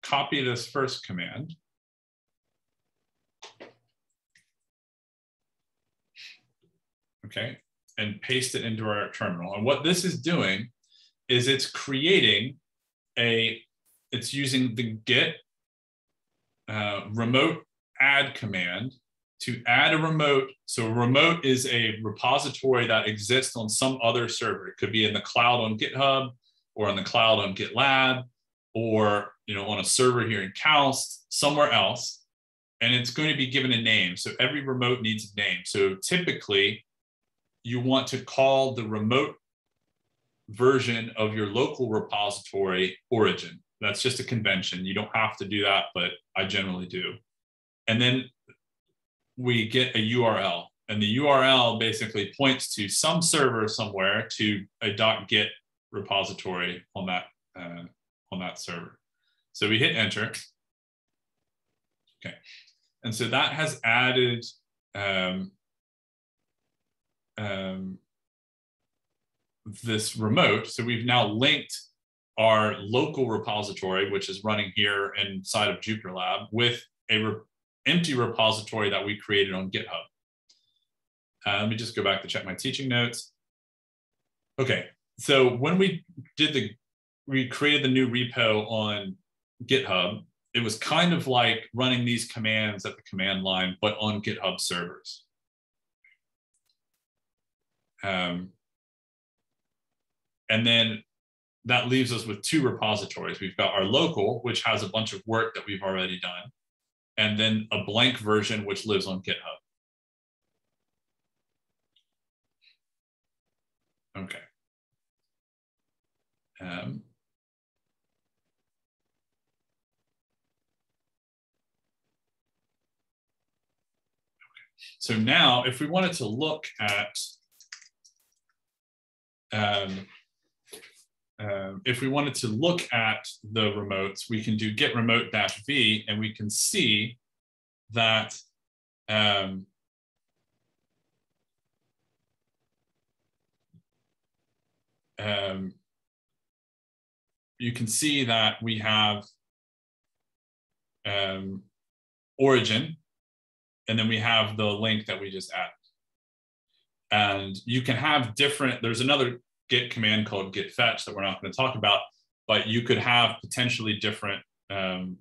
copy this first command. Okay, and paste it into our terminal. And what this is doing is it's creating a, it's using the git uh, remote add command to add a remote. So remote is a repository that exists on some other server. It could be in the cloud on GitHub or in the cloud on GitLab or you know on a server here in KAUST, somewhere else. And it's going to be given a name. So every remote needs a name. So typically you want to call the remote version of your local repository origin. That's just a convention. You don't have to do that, but I generally do. And then we get a URL. And the URL basically points to some server somewhere to a .git repository on that, uh, on that server. So we hit enter. Okay. And so that has added um, um, this remote. So we've now linked our local repository, which is running here inside of Jupyter Lab, with a re empty repository that we created on GitHub. Uh, let me just go back to check my teaching notes. Okay, so when we did the, we created the new repo on GitHub, it was kind of like running these commands at the command line, but on GitHub servers. Um, and then that leaves us with two repositories. We've got our local, which has a bunch of work that we've already done and then a blank version which lives on GitHub. Okay. Um, So now if we wanted to look at, um, um, if we wanted to look at the remotes, we can do git remote dash v and we can see that um, um, you can see that we have um, origin, and then we have the link that we just added. And you can have different, there's another git command called git fetch that we're not going to talk about, but you could have potentially different um,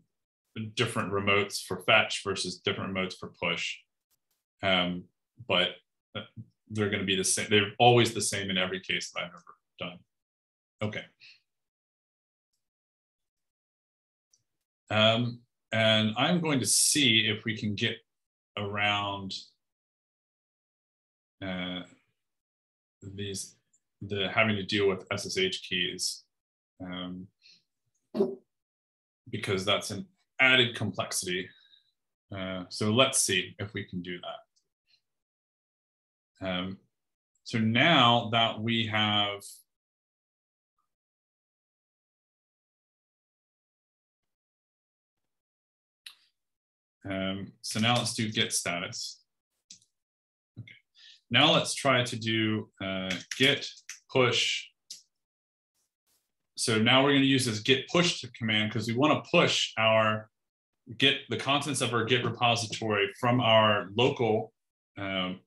different remotes for fetch versus different remotes for push. Um, but uh, they're going to be the same. They're always the same in every case that I've ever done. Okay. Um, and I'm going to see if we can get around uh, these the having to deal with SSH keys um, because that's an added complexity. Uh, so let's see if we can do that. Um, so now that we have um, so now let's do git status. Now let's try to do uh, git push. So now we're going to use this git push command because we want to push our git the contents of our git repository from our local um,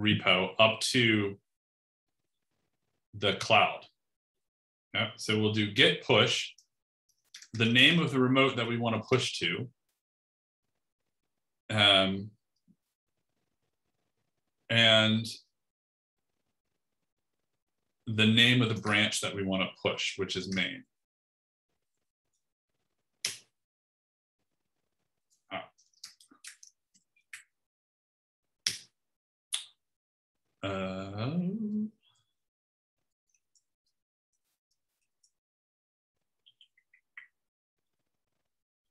repo up to the cloud. Yeah, so we'll do git push, the name of the remote that we want to push to, um, and the name of the branch that we want to push, which is main. Uh,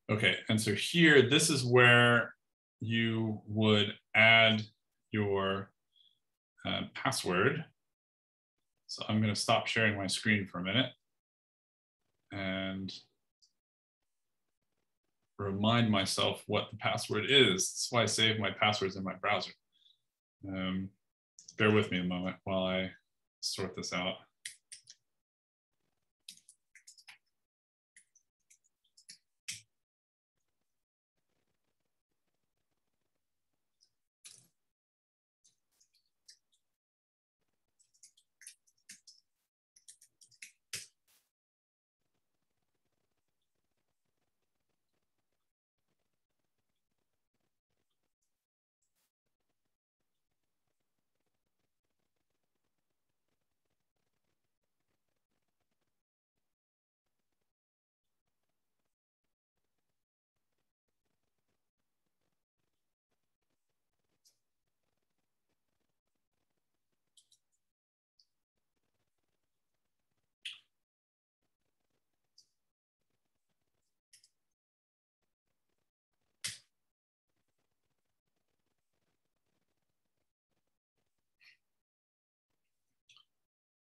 okay, and so here, this is where you would add your uh, password. So I'm going to stop sharing my screen for a minute and remind myself what the password is. That's why I save my passwords in my browser. Um, bear with me a moment while I sort this out.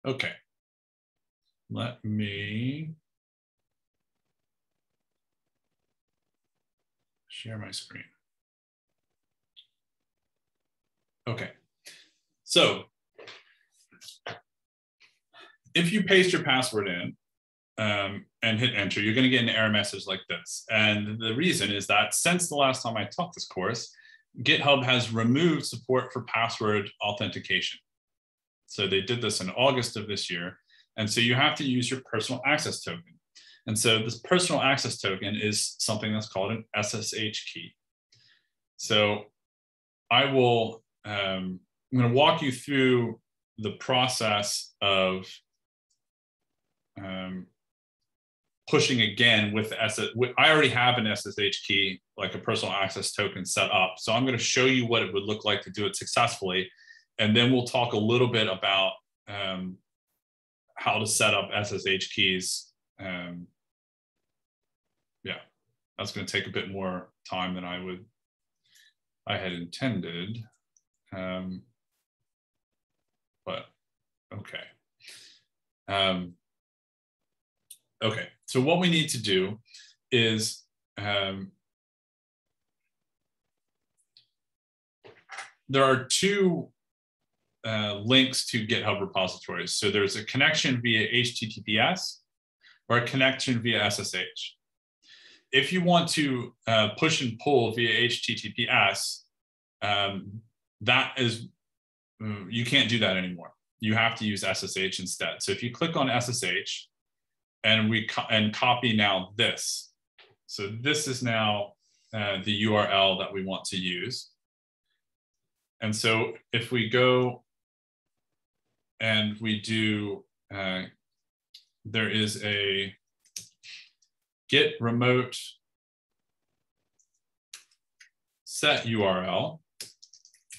Okay. Let me share my screen. Okay. So if you paste your password in um, and hit enter, you're going to get an error message like this. And the reason is that since the last time I taught this course, GitHub has removed support for password authentication. So they did this in August of this year. And so you have to use your personal access token. And so this personal access token is something that's called an SSH key. So I will, um, I'm going to walk you through the process of um, pushing again with SS. I already have an SSH key, like a personal access token set up. So I'm going to show you what it would look like to do it successfully and then we'll talk a little bit about um, how to set up SSH keys. Um, yeah, that's going to take a bit more time than I would I had intended. Um, but okay. Um, okay, so what we need to do is um, there are two uh, links to GitHub repositories. So there's a connection via HTTPS or a connection via SSH. If you want to uh, push and pull via HTTPS, um, that is, mm, you can't do that anymore. You have to use SSH instead. So if you click on SSH and we co and copy now this, so this is now uh, the URL that we want to use. And so if we go and we do, uh, there is a git remote set URL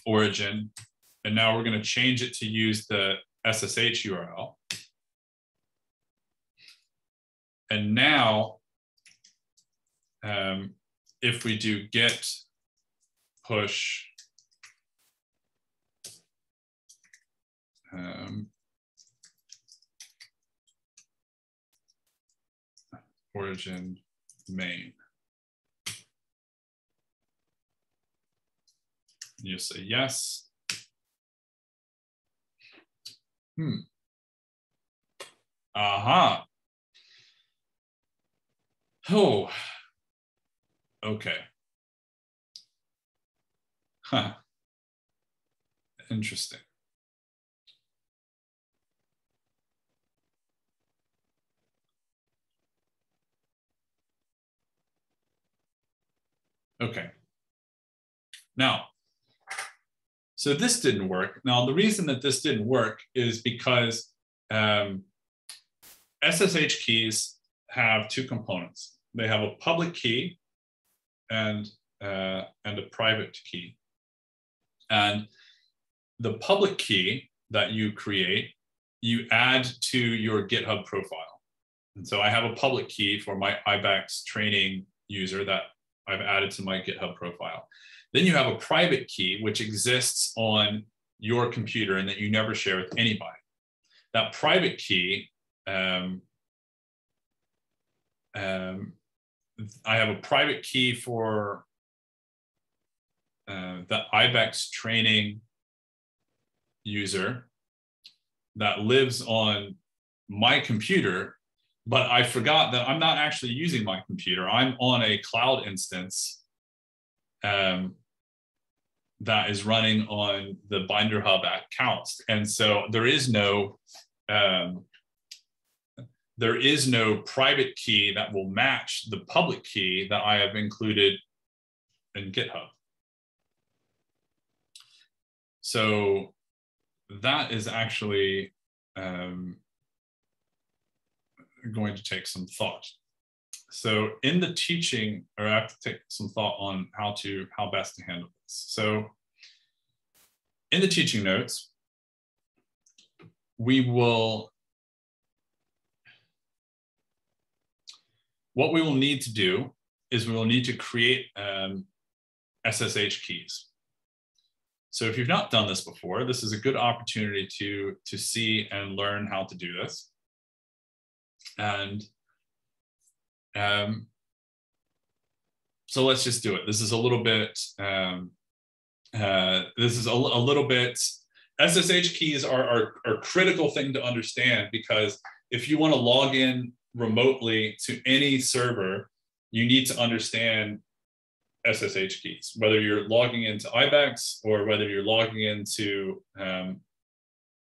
origin, and now we're going to change it to use the SSH URL. And now, um, if we do git push um, origin main. You say yes. Hmm. Aha. Oh. Okay. Huh. Interesting. Okay. Now, so this didn't work. Now, the reason that this didn't work is because um, SSH keys have two components. They have a public key and, uh, and a private key. And the public key that you create, you add to your GitHub profile. And so I have a public key for my IBEX training user that I've added to my GitHub profile. Then you have a private key, which exists on your computer and that you never share with anybody. That private key, um, um, I have a private key for uh, the IBEX training user that lives on my computer, but I forgot that I'm not actually using my computer. I'm on a cloud instance um, that is running on the Binder Hub accounts. And so there is no um, there is no private key that will match the public key that I have included in GitHub. So that is actually um, going to take some thought. So in the teaching, or I have to take some thought on how to how best to handle this. So in the teaching notes, we will what we will need to do is we will need to create um, SSH keys. So if you've not done this before, this is a good opportunity to, to see and learn how to do this. And um, so let's just do it. This is a little bit, um, uh, this is a, a, little bit, SSH keys are, are, are critical thing to understand because if you want to log in remotely to any server, you need to understand SSH keys, whether you're logging into IBEX or whether you're logging into um,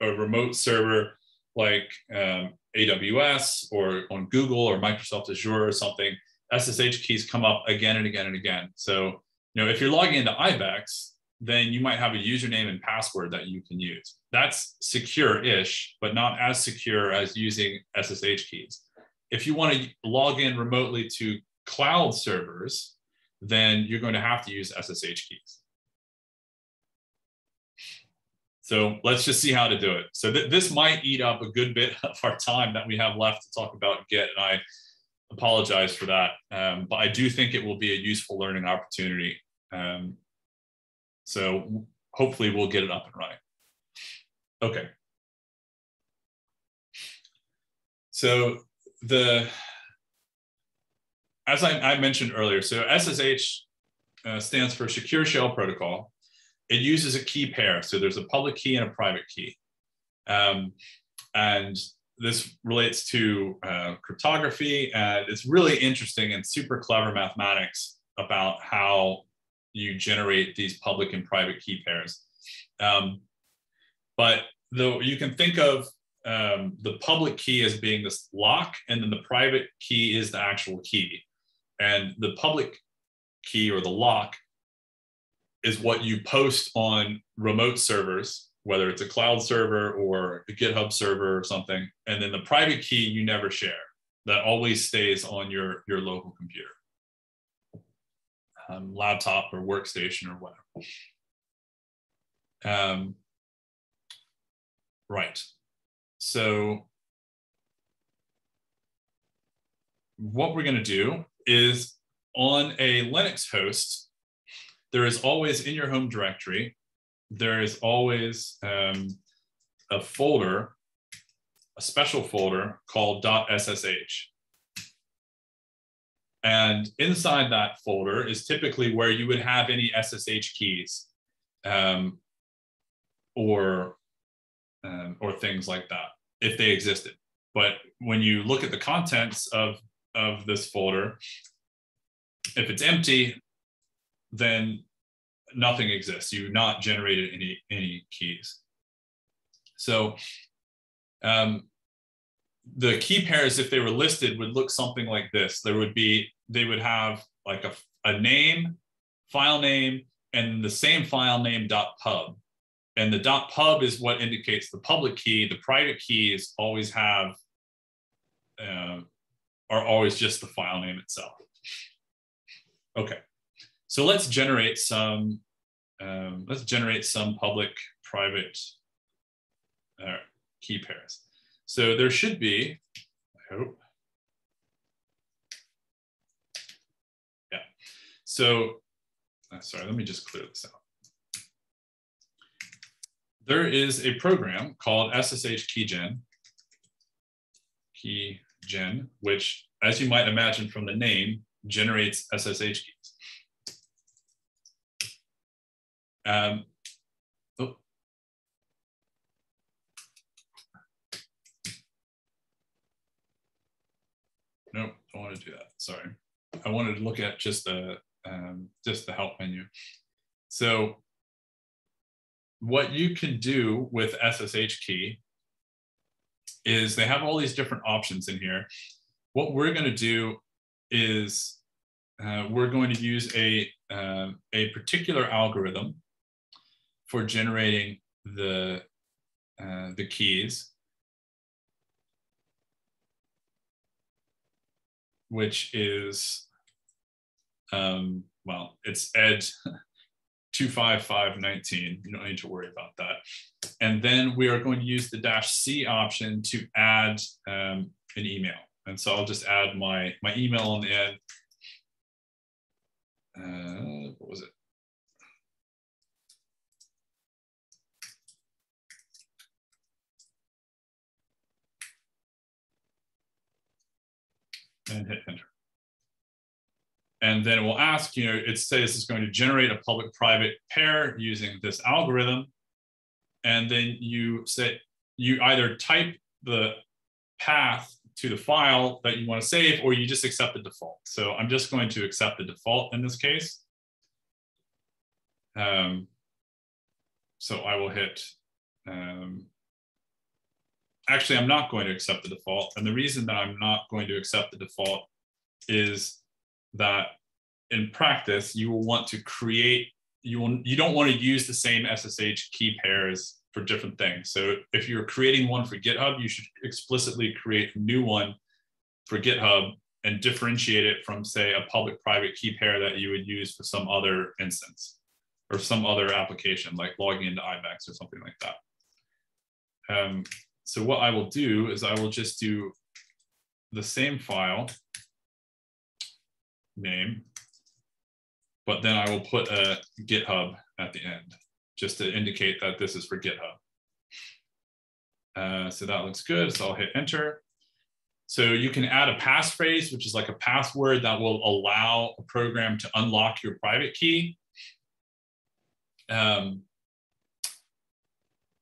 a remote server like um, AWS or on Google or Microsoft Azure or something, SSH keys come up again and again and again. So, you know, if you're logging into IBEX, then you might have a username and password that you can use. That's secure-ish, but not as secure as using SSH keys. If you want to log in remotely to cloud servers, then you're going to have to use SSH keys. So let's just see how to do it. So th this might eat up a good bit of our time that we have left to talk about Git, and I apologize for that. Um, but I do think it will be a useful learning opportunity. Um, so hopefully we'll get it up and running. Okay. So the as I, I, mentioned earlier, so SSH uh, stands for Secure Shell Protocol. It uses a key pair. So there's a public key and a private key. Um, and this relates to uh, cryptography. And it's really interesting and super clever mathematics about how you generate these public and private key pairs. Um, but though you can think of um, the public key as being this lock, and then the private key is the actual key. And the public key or the lock is what you post on remote servers, whether it's a cloud server or a GitHub server or something. And then the private key you never share. That always stays on your, your local computer, um, laptop or workstation or whatever. Um, right. So what we're going to do is on a Linux host, there is always in your home directory, there is always um, a folder, a special folder called .ssh. And inside that folder is typically where you would have any SSH keys um, or, um, or things like that, if they existed. But when you look at the contents of of this folder. If it's empty, then nothing exists. You've not generated any, any keys. So um, the key pairs, if they were listed, would look something like this. There would be, they would have like a, a name file name and the same file name dot .pub. And the dot .pub is what indicates the public key. The private keys always have, uh, are always just the file name itself. Okay, so let's generate some, um, let's generate some public private uh, key pairs. So there should be, I hope, yeah. So, uh, sorry, let me just clear this out. There is a program called SSH Keygen, Keygen, which, as you might imagine from the name, generates SSH keys. Um, oh. Nope, I want to do that. Sorry. I wanted to look at just the um, just the help menu. So what you can do with SSH key is they have all these different options in here. What we're going to do is uh, we're going to use a, uh, a particular algorithm for generating the, uh, the keys, which is, um, well, it's ed 25519. You don't need to worry about that. And then we are going to use the dash C option to add um, an email. And so I'll just add my, my email on the end. Uh, what was it? And hit enter. And then it will ask, you know, it says it's going to generate a public private pair using this algorithm. And then you say, you either type the path to the file that you want to save, or you just accept the default. So I'm just going to accept the default in this case. Um, so I will hit, um, actually, I'm not going to accept the default. And the reason that I'm not going to accept the default is that in practice, you will want to create, you, will, you don't want to use the same SSH key pairs for different things. So if you're creating one for GitHub, you should explicitly create a new one for GitHub and differentiate it from, say, a public private key pair that you would use for some other instance or some other application like logging into IBEX or something like that. Um, so what I will do is I will just do the same file name, but then I will put a GitHub at the end just to indicate that this is for GitHub. Uh, so that looks good. So I'll hit enter. So you can add a passphrase, which is like a password that will allow a program to unlock your private key. Um,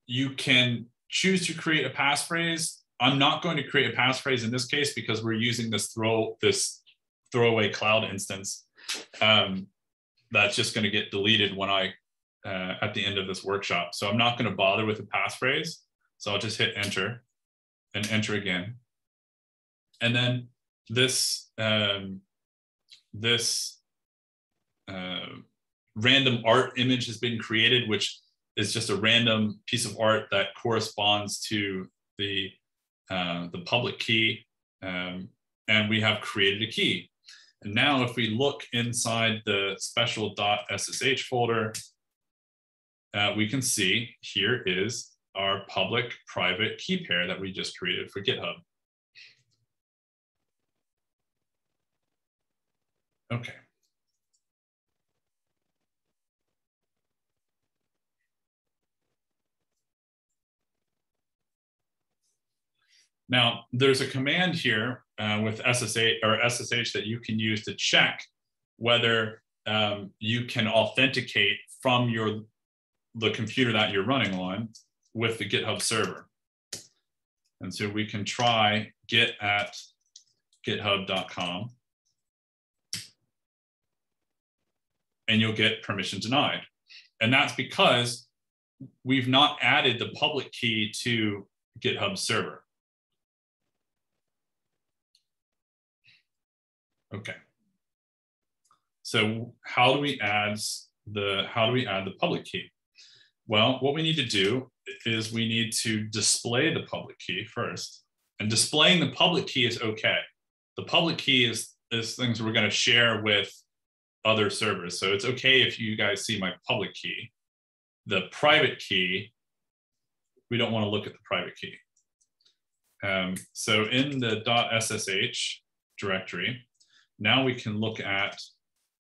you can choose to create a passphrase. I'm not going to create a passphrase in this case because we're using this throw this throwaway cloud instance um, that's just going to get deleted when I uh, at the end of this workshop. So I'm not going to bother with a passphrase. So I'll just hit enter and enter again. And then this um, this uh, random art image has been created, which is just a random piece of art that corresponds to the uh, the public key. Um, and we have created a key. And now if we look inside the special.ssh folder, uh, we can see here is our public private key pair that we just created for GitHub. Okay. Now, there's a command here uh, with SSH or SSH that you can use to check whether um, you can authenticate from your the computer that you're running on with the GitHub server. And so we can try git at github.com and you'll get permission denied. And that's because we've not added the public key to GitHub server. Okay. So how do we add the how do we add the public key? Well, what we need to do is we need to display the public key first. And displaying the public key is okay. The public key is, is things we're going to share with other servers. So it's okay if you guys see my public key. The private key, we don't want to look at the private key. Um, so in the .ssh directory, now we can look at,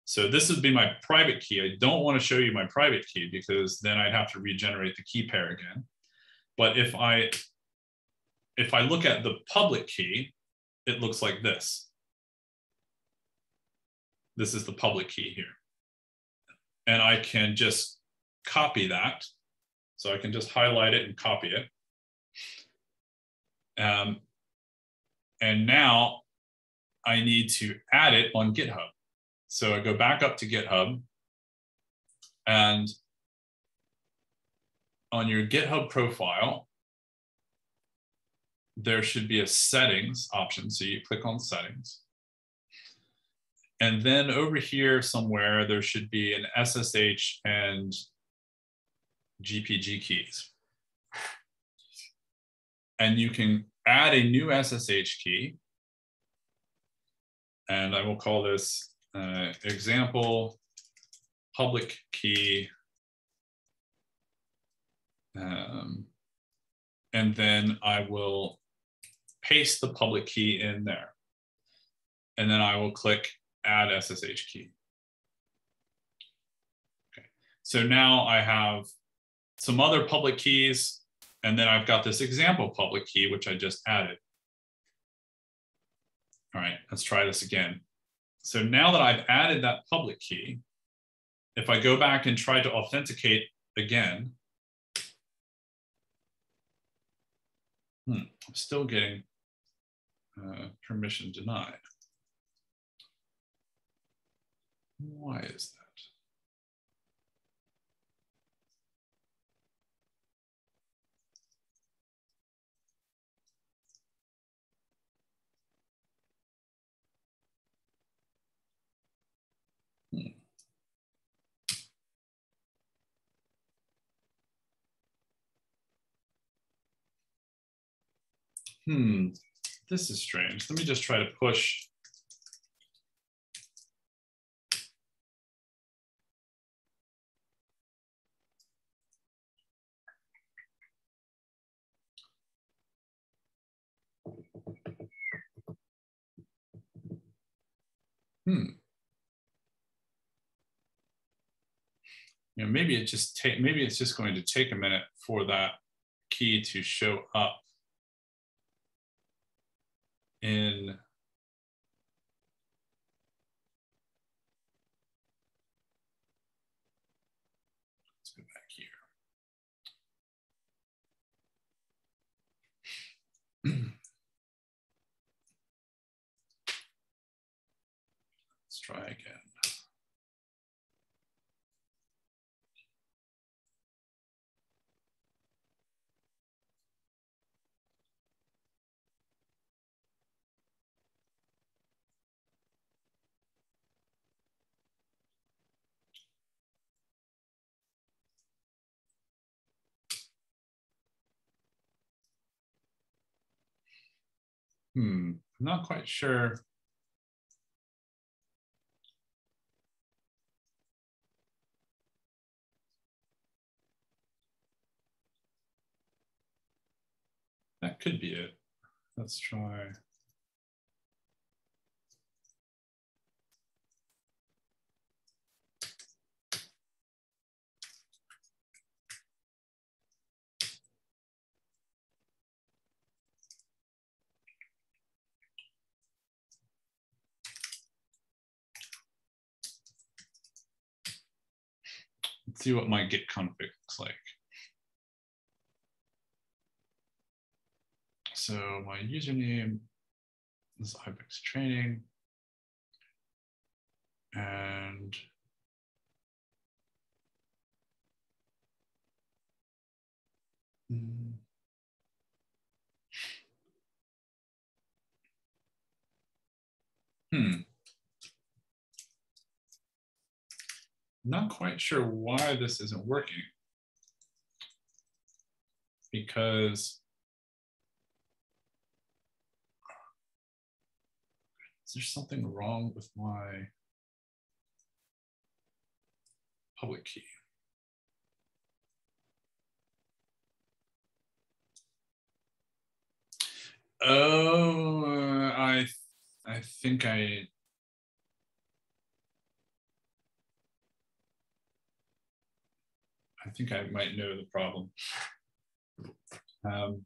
so this would be my private key. I don't want to show you my private key because then I'd have to regenerate the key pair again. But if I, if I look at the public key, it looks like this. This is the public key here. And I can just copy that. So I can just highlight it and copy it. Um, and now I need to add it on GitHub. So I go back up to GitHub and on your GitHub profile, there should be a settings option. So you click on settings. And then over here somewhere, there should be an SSH and GPG keys. And you can add a new SSH key. And I will call this uh, example public key. Um, and then I will paste the public key in there. And then I will click add SSH key. Okay, so now I have some other public keys, and then I've got this example public key, which I just added. All right, let's try this again. So now that I've added that public key, if I go back and try to authenticate again, hmm, I'm still getting uh, permission denied. Why is that? Hmm. Hmm, this is strange. Let me just try to push hmm. You know, maybe it just take maybe it's just going to take a minute for that key to show up in let's go back here. try again. Hmm, I'm not quite sure That could be it. Let's try. See what my git config looks like. So my username is IBEX training. And Hmm. Not quite sure why this isn't working. Because is there something wrong with my public key? Oh, I I think I I think I might know the problem. Um,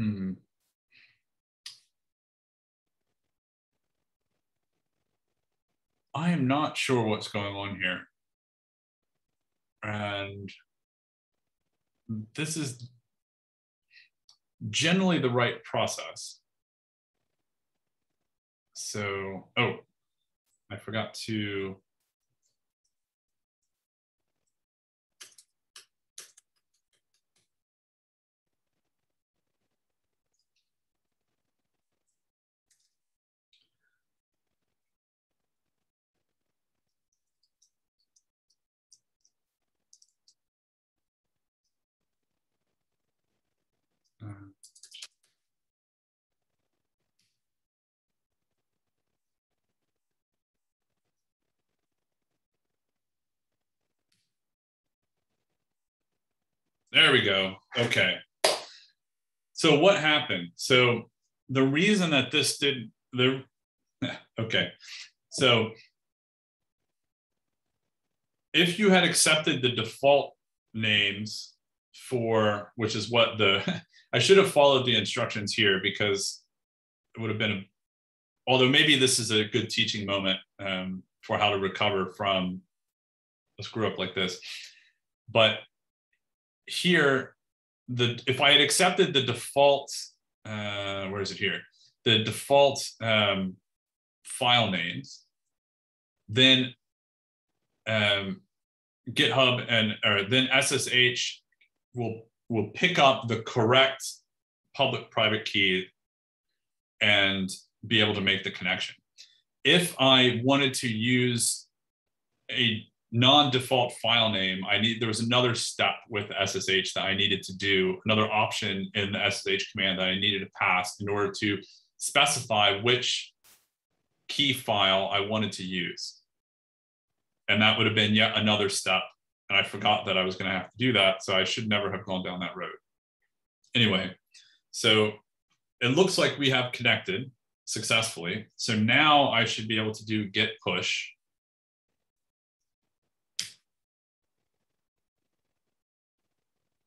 Hmm. I am not sure what's going on here. And this is generally the right process. So, oh, I forgot to There we go. Okay. So what happened? So the reason that this did the okay. So if you had accepted the default names for which is what the I should have followed the instructions here because it would have been a, although maybe this is a good teaching moment um, for how to recover from a screw up like this. But here, the if I had accepted the default, uh, where is it here? The default um, file names, then um, GitHub and or then SSH will will pick up the correct public private key and be able to make the connection. If I wanted to use a non-default file name, I need there was another step with SSH that I needed to do, another option in the SSH command that I needed to pass in order to specify which key file I wanted to use. And that would have been yet another step. And I forgot that I was going to have to do that. So I should never have gone down that road. Anyway, so it looks like we have connected successfully. So now I should be able to do git push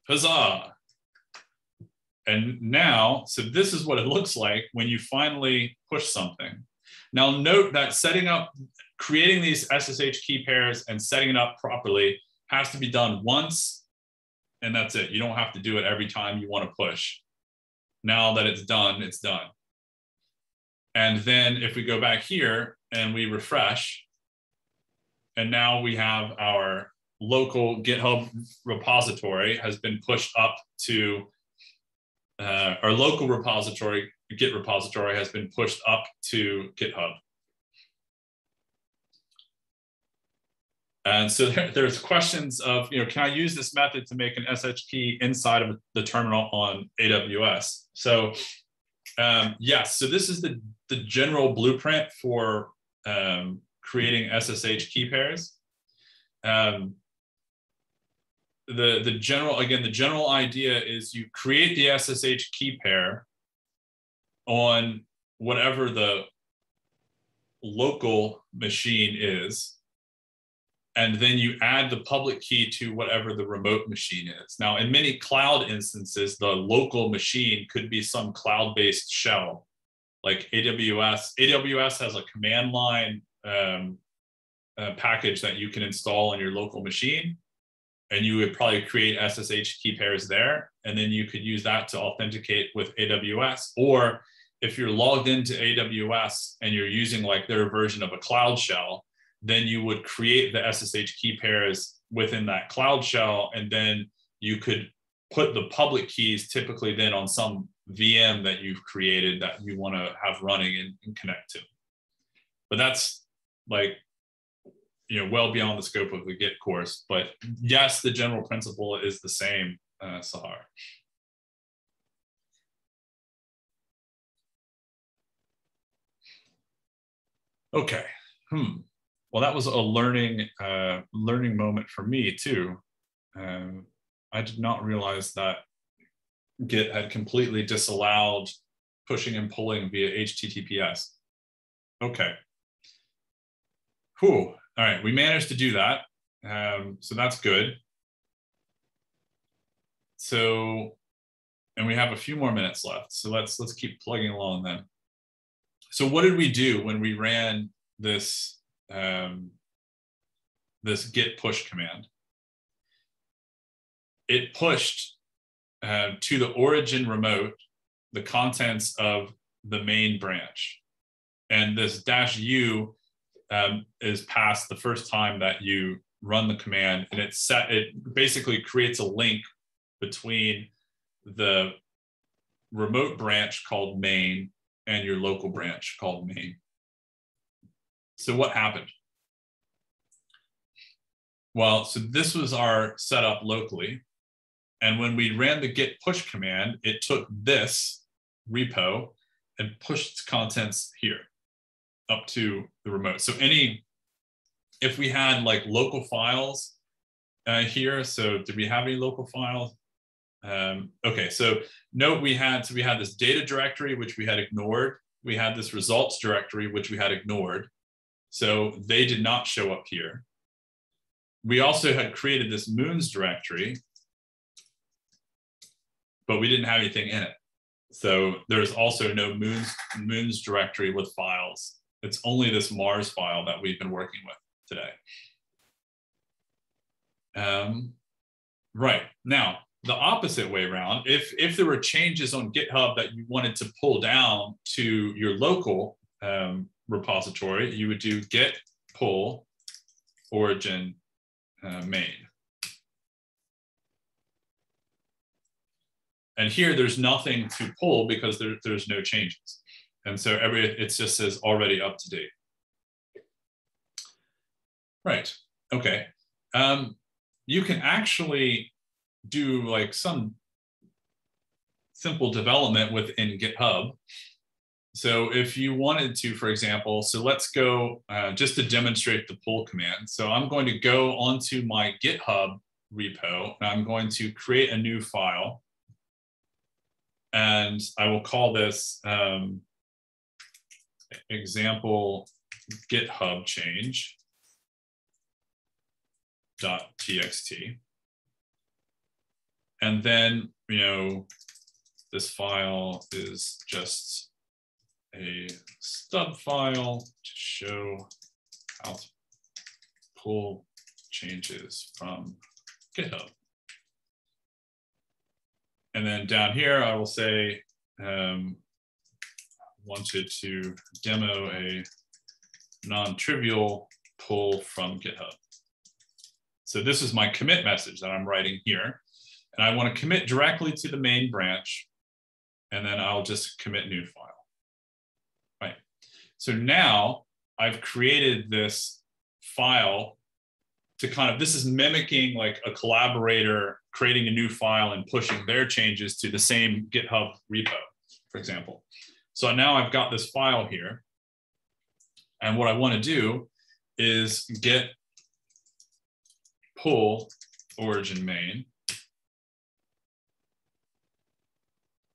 Huzzah. And now, so this is what it looks like when you finally push something. Now note that setting up, creating these SSH key pairs and setting it up properly has to be done once and that's it. You don't have to do it every time you want to push. Now that it's done, it's done. And then if we go back here and we refresh, and now we have our local GitHub repository has been pushed up to uh, our local repository, Git repository has been pushed up to GitHub. And so there, there's questions of, you know, can I use this method to make an key inside of the terminal on AWS? So um, yes, so this is the, the general blueprint for um, creating SSH key pairs. Um, the the general again the general idea is you create the SSH key pair on whatever the local machine is and then you add the public key to whatever the remote machine is. Now, in many cloud instances, the local machine could be some cloud-based shell, like AWS. AWS has a command line um, package that you can install on your local machine, and you would probably create SSH key pairs there, and then you could use that to authenticate with AWS. Or if you're logged into AWS and you're using like their version of a cloud shell, then you would create the SSH key pairs within that cloud shell, and then you could put the public keys typically then on some VM that you've created that you want to have running and, and, connect to. But that's like, you know, well beyond the scope of the Git course. But yes, the general principle is the same, uh, Sahar. Okay. Hmm well, that was a learning uh, learning moment for me too. Um, I did not realize that Git had completely disallowed pushing and pulling via HTTPS. Okay. Whew. All right, we managed to do that. Um, so that's good. So, and we have a few more minutes left. So let's let's keep plugging along then. So what did we do when we ran this um, this git push command. It pushed uh, to the origin remote the contents of the main branch. And this dash u um, is passed the first time that you run the command and it set it basically creates a link between the remote branch called main and your local branch called main. So what happened? Well, so this was our setup locally. And when we ran the git push command, it took this repo and pushed contents here up to the remote. So any, if we had like local files uh, here, so did we have any local files? Um, okay, so note we had, so we had this data directory, which we had ignored. We had this results directory, which we had ignored. So they did not show up here. We also had created this moons directory, but we didn't have anything in it. So there's also no moons, moons directory with files. It's only this Mars file that we've been working with today. Um, right, now, the opposite way around, if, if there were changes on GitHub that you wanted to pull down to your local um, repository, you would do git pull origin uh, main. And here there's nothing to pull because there, there's no changes. And so every it just says already up to date. Right, okay. Um, you can actually do like some simple development within GitHub so if you wanted to, for example, so let's go uh, just to demonstrate the pull command. So I'm going to go onto my GitHub repo and I'm going to create a new file. And I will call this um, example GitHub change dot txt. And then, you know, this file is just a stub file to show how to pull changes from GitHub. And then down here, I will say, um, wanted to demo a non-trivial pull from GitHub. So this is my commit message that I'm writing here. And I want to commit directly to the main branch. And then I'll just commit new file. Right. So now I've created this file to kind of, this is mimicking like a collaborator creating a new file and pushing their changes to the same GitHub repo, for example. So now I've got this file here. And what I want to do is git pull origin main.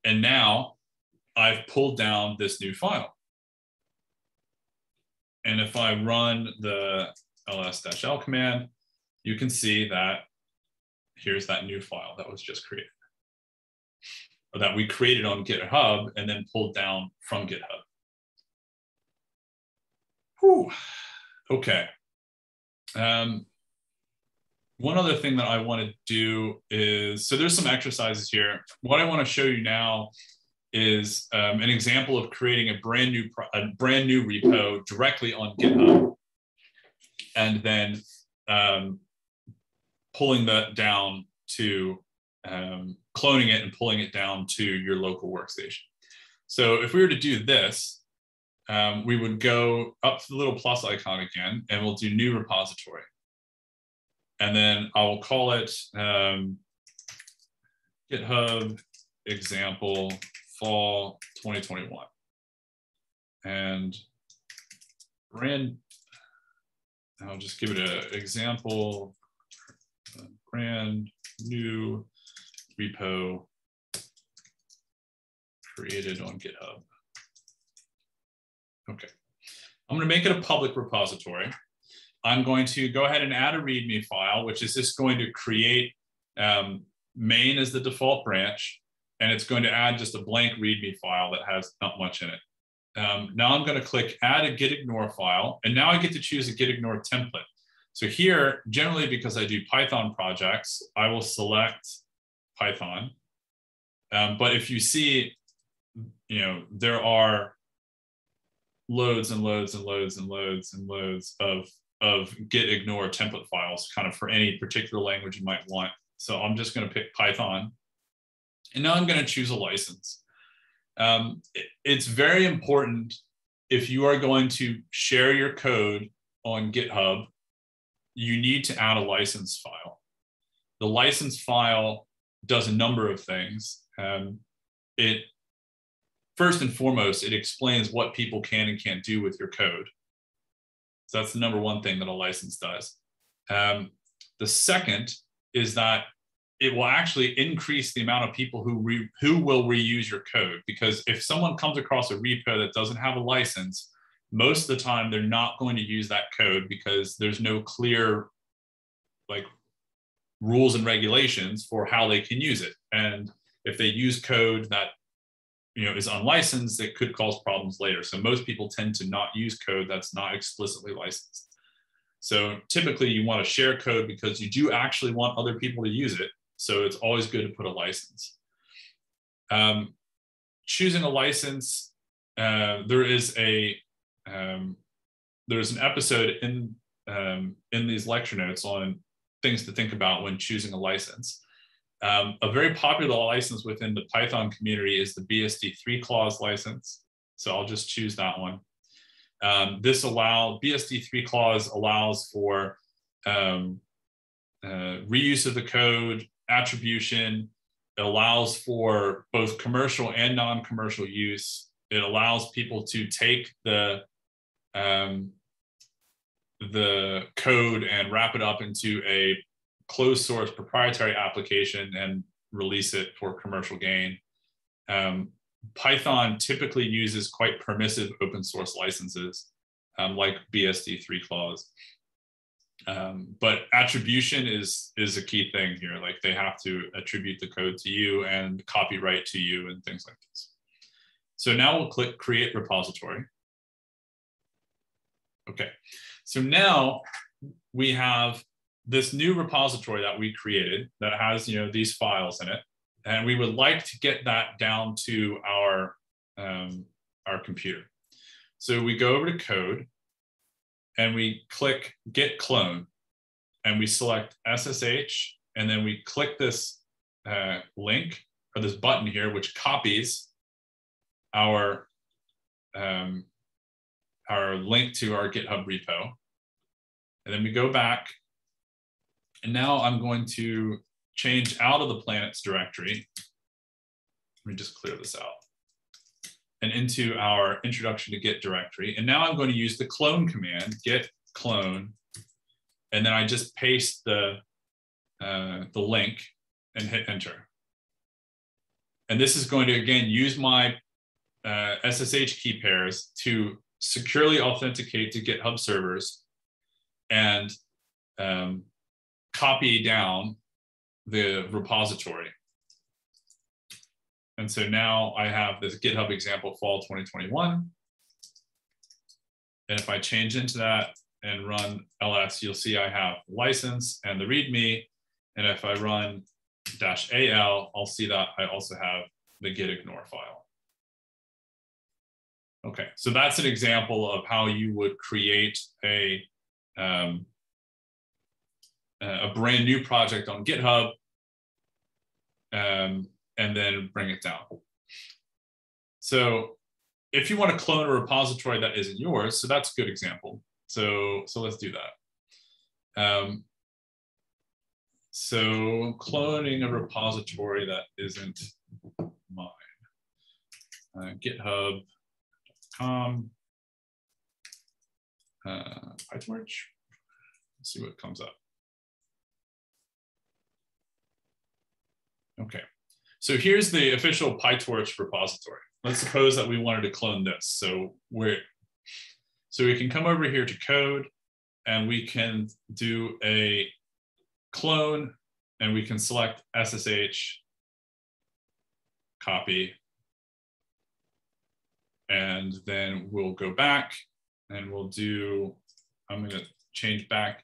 And now I've pulled down this new file. And if I run the ls-l command, you can see that here's that new file that was just created that we created on GitHub and then pulled down from GitHub. Whew. Okay. Um, one other thing that I want to do is, so there's some exercises here. What I want to show you now is um, an example of creating a brand new a brand new repo directly on GitHub, and then um, pulling that down to um, cloning it and pulling it down to your local workstation. So if we were to do this, um, we would go up to the little plus icon again, and we'll do new repository. And then I will call it um, GitHub example fall 2021. And brand, I'll just give it an example, brand new repo created on GitHub. Okay, I'm gonna make it a public repository. I'm going to go ahead and add a README file, which is just going to create um, main as the default branch, and it's going to add just a blank README file that has not much in it. Um, now I'm going to click add a gitignore file, and now I get to choose a gitignore template. So here, generally because I do Python projects, I will select Python. Um, but if you see, you know, there are loads and loads and loads and loads and loads of of git ignore template files kind of for any particular language you might want. So I'm just going to pick Python. And now I'm going to choose a license. Um, it, it's very important if you are going to share your code on GitHub, you need to add a license file. The license file does a number of things. Um, it first and foremost, it explains what people can and can't do with your code. So that's the number one thing that a license does. Um, the second is that it will actually increase the amount of people who re, who will reuse your code because if someone comes across a repo that doesn't have a license, most of the time they're not going to use that code because there's no clear like rules and regulations for how they can use it. And if they use code that you know is unlicensed, it could cause problems later. So most people tend to not use code that's not explicitly licensed. So typically you want to share code because you do actually want other people to use it. So it's always good to put a license. Um, choosing a license, uh, there is a um, there's an episode in um, in these lecture notes on things to think about when choosing a license. Um, a very popular license within the Python community is the BSD3 clause license. So I'll just choose that one. Um, this allow BSD3 clause allows for um, uh, reuse of the code, attribution. It allows for both commercial and non-commercial use. It allows people to take the um, the code and wrap it up into a closed source proprietary application and release it for commercial gain. Um, Python typically uses quite permissive open source licenses um, like BSD3 clause. Um, but attribution is is a key thing here. Like they have to attribute the code to you and copyright to you and things like this. So now we'll click create repository. Okay, so now we have this new repository that we created that has you know these files in it, and we would like to get that down to our um, our computer. So we go over to code, and we click Git clone, and we select SSH, and then we click this uh, link or this button here, which copies our um, our link to our GitHub repo. And then we go back and now I'm going to change out of the planets directory. Let me just clear this out. And into our introduction to Git directory. And now I'm going to use the clone command, git clone. And then I just paste the, uh, the link and hit enter. And this is going to, again, use my uh, SSH key pairs to securely authenticate to GitHub servers and um, copy down the repository. And so now I have this GitHub example fall 2021. And if I change into that and run ls, you'll see I have license and the README. And if I run dash al, I'll see that I also have the git ignore file. Okay, so that's an example of how you would create a, um, a brand new project on GitHub um, and then bring it down. So if you want to clone a repository that isn't yours, so that's a good example. So, so let's do that. Um, so cloning a repository that isn't mine. Uh, GitHub.com, uh, PyTorch. Let's see what comes up. Okay, so here's the official PyTorch repository. Let's suppose that we wanted to clone this. So we're, so we can come over here to code and we can do a clone and we can select SSH copy. And then we'll go back and we'll do, I'm gonna change back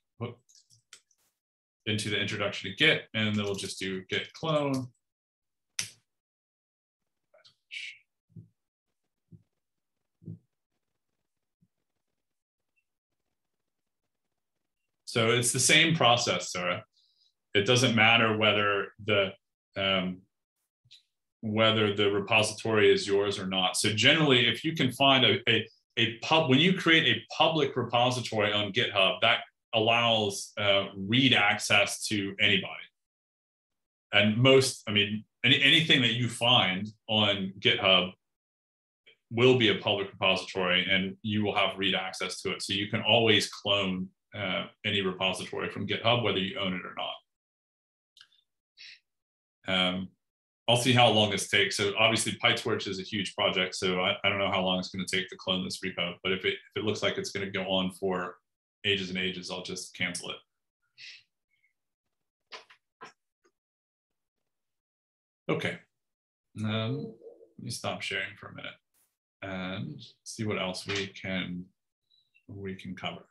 into the introduction to Git, and then we'll just do git clone. So it's the same process, Sarah. It doesn't matter whether the um, whether the repository is yours or not. So generally, if you can find a, a, a pub, when you create a public repository on GitHub, that allows uh, read access to anybody. And most, I mean, any, anything that you find on GitHub will be a public repository and you will have read access to it. So you can always clone uh, any repository from GitHub, whether you own it or not. Um, I'll see how long this takes. So obviously PyTorch is a huge project. So I, I don't know how long it's going to take to clone this repo, but if it, if it looks like it's going to go on for ages and ages, I'll just cancel it. Okay, um, let me stop sharing for a minute and see what else we can we can cover.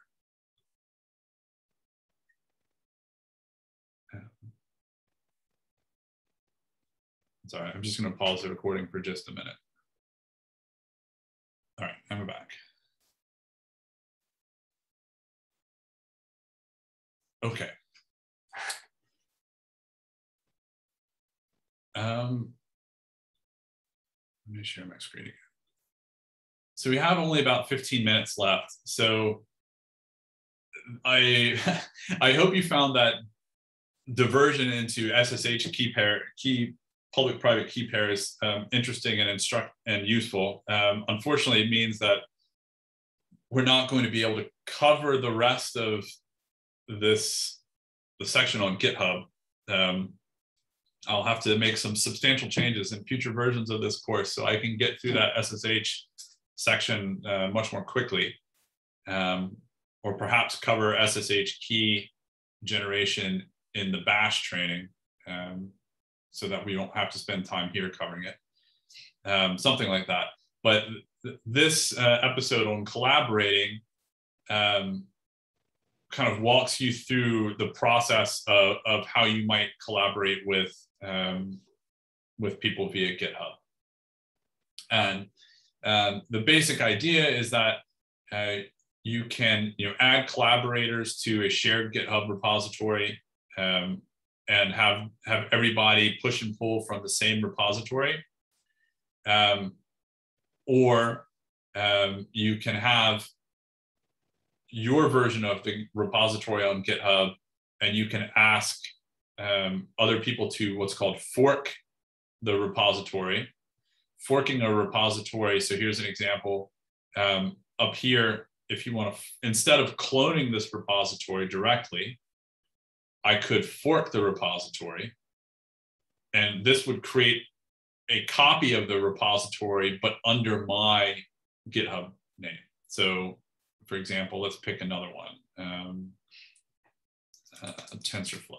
Sorry, I'm just going to pause the recording for just a minute. All right, and we're back. Okay. Um, let me share my screen again. So we have only about 15 minutes left. So I I hope you found that diversion into SSH key pair key public private key pairs um, interesting and instruct and useful. Um, unfortunately, it means that we're not going to be able to cover the rest of this the section on GitHub. Um, I'll have to make some substantial changes in future versions of this course so I can get through that SSH section uh, much more quickly, um, or perhaps cover SSH key generation in the bash training um, so that we don't have to spend time here covering it, um, something like that. But th this uh, episode on collaborating um, kind of walks you through the process of, of how you might collaborate with um, with people via GitHub. And um, the basic idea is that uh, you can you know add collaborators to a shared GitHub repository um, and have have everybody push and pull from the same repository. Um, or um, you can have your version of the repository on GitHub, and you can ask um, other people to what's called fork the repository. Forking a repository. So here's an example. Um, up here, if you want to, instead of cloning this repository directly, I could fork the repository, and this would create a copy of the repository, but under my GitHub name. So for example, let's pick another one. Um, uh, TensorFlow,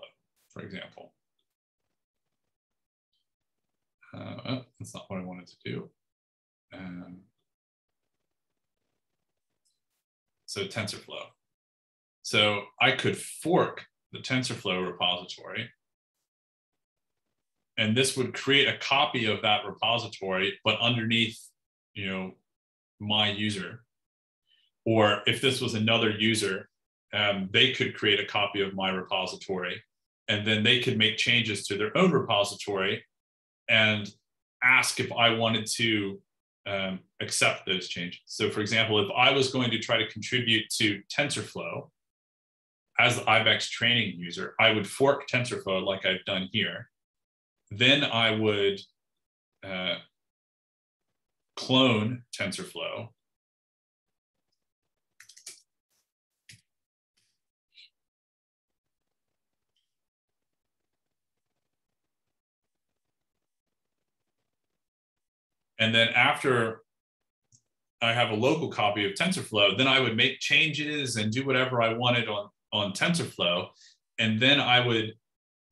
for example. Uh, oh, that's not what I wanted to do. Um, so TensorFlow. So I could fork the TensorFlow repository. And this would create a copy of that repository, but underneath, you know, my user. Or if this was another user, um, they could create a copy of my repository and then they could make changes to their own repository and ask if I wanted to um, accept those changes. So for example, if I was going to try to contribute to TensorFlow as the IBEX training user, I would fork TensorFlow like I've done here. Then I would uh, clone TensorFlow And then after I have a local copy of TensorFlow, then I would make changes and do whatever I wanted on, on TensorFlow. And then I would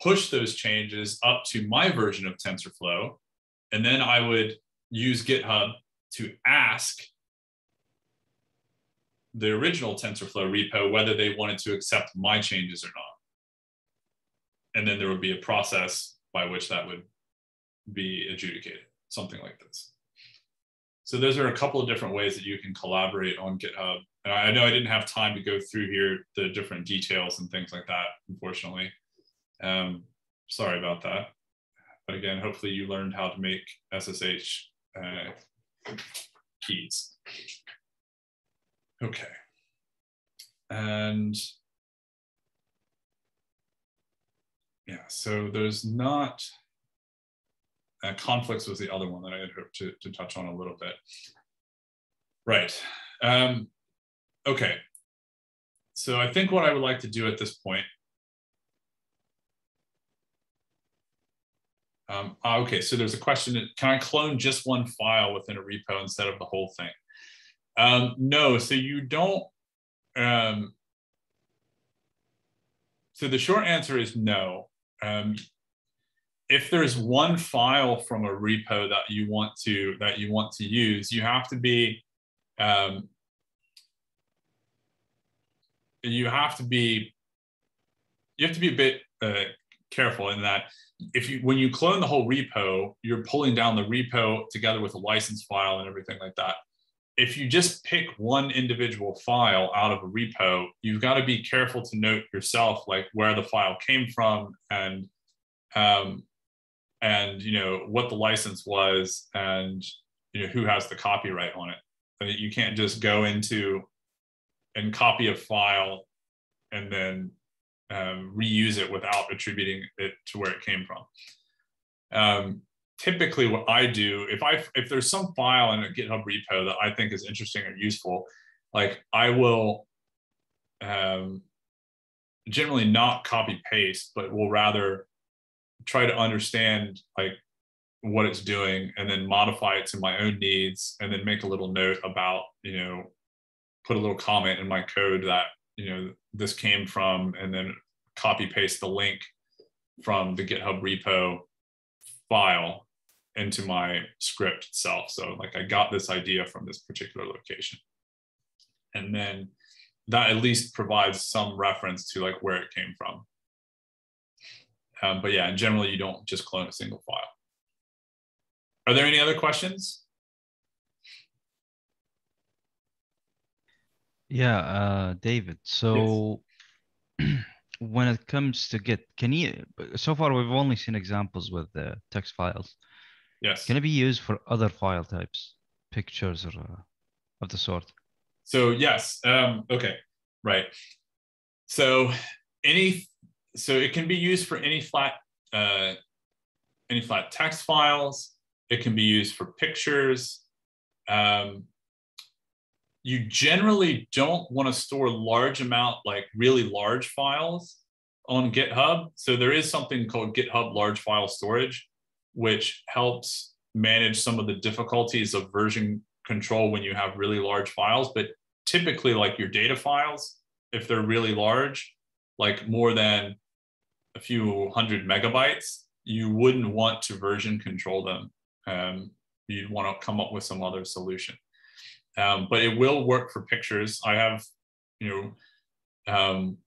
push those changes up to my version of TensorFlow. And then I would use GitHub to ask the original TensorFlow repo whether they wanted to accept my changes or not. And then there would be a process by which that would be adjudicated, something like this. So those are a couple of different ways that you can collaborate on GitHub. And I know I didn't have time to go through here the different details and things like that, unfortunately. Um, sorry about that. But again, hopefully you learned how to make SSH uh, keys. Okay. And yeah, so there's not, uh, conflicts was the other one that I had hoped to, to touch on a little bit. Right. Um, okay. So I think what I would like to do at this point. Um, ah, okay, so there's a question, can I clone just one file within a repo instead of the whole thing? Um, no, so you don't, um, so the short answer is no. Um, if there's one file from a repo that you want to that you want to use, you have to be um, you have to be you have to be a bit uh, careful in that if you when you clone the whole repo, you're pulling down the repo together with a license file and everything like that. If you just pick one individual file out of a repo, you've got to be careful to note yourself like where the file came from and um, and you know what the license was and you know who has the copyright on it and you can't just go into and copy a file and then um, reuse it without attributing it to where it came from. Um, typically what i do if i if there's some file in a github repo that i think is interesting or useful like i will um, generally not copy paste but will rather try to understand like what it's doing and then modify it to my own needs and then make a little note about you know put a little comment in my code that you know this came from and then copy paste the link from the github repo file into my script itself so like i got this idea from this particular location and then that at least provides some reference to like where it came from um, but yeah, generally you don't just clone a single file. Are there any other questions? Yeah, uh, David. So yes. when it comes to Git, can you, so far we've only seen examples with the text files. Yes. Can it be used for other file types, pictures or uh, of the sort? So yes, um, okay, right. So any so it can be used for any flat uh, any flat text files. It can be used for pictures. Um, you generally don't want to store large amount, like really large files on GitHub. So there is something called GitHub large file storage, which helps manage some of the difficulties of version control when you have really large files. But typically like your data files, if they're really large, like more than a few hundred megabytes, you wouldn't want to version control them. Um, you'd want to come up with some other solution. Um, but it will work for pictures. I have, you know, um,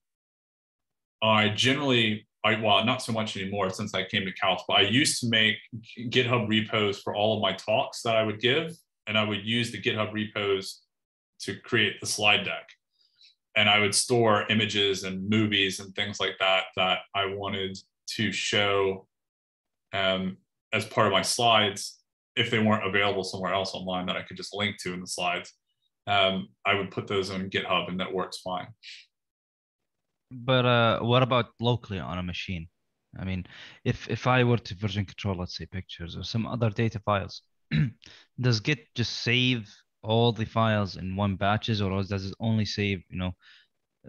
I generally, I well, not so much anymore since I came to KAUST, but I used to make GitHub repos for all of my talks that I would give, and I would use the GitHub repos to create the slide deck. And I would store images and movies and things like that that I wanted to show um, as part of my slides if they weren't available somewhere else online that I could just link to in the slides. Um, I would put those on GitHub and that works fine. But uh, what about locally on a machine? I mean, if if I were to version control, let's say pictures or some other data files, does Git just save all the files in one batches, or does it only save you know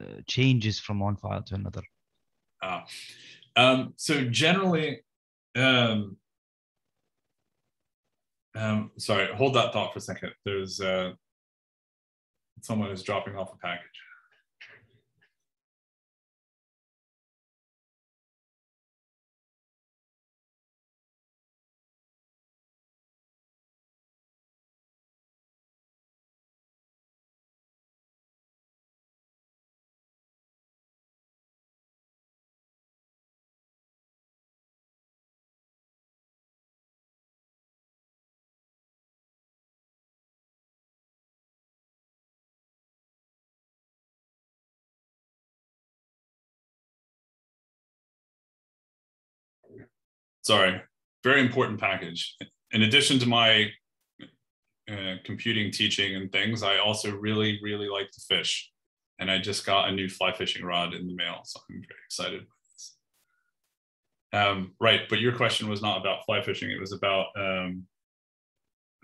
uh, changes from one file to another? Uh, um, so generally, um, um, sorry, hold that thought for a second. There's uh, someone is dropping off a package. Sorry, very important package. In addition to my uh, computing teaching and things, I also really, really like to fish. And I just got a new fly fishing rod in the mail, so I'm very excited. Um, right, but your question was not about fly fishing. It was about um,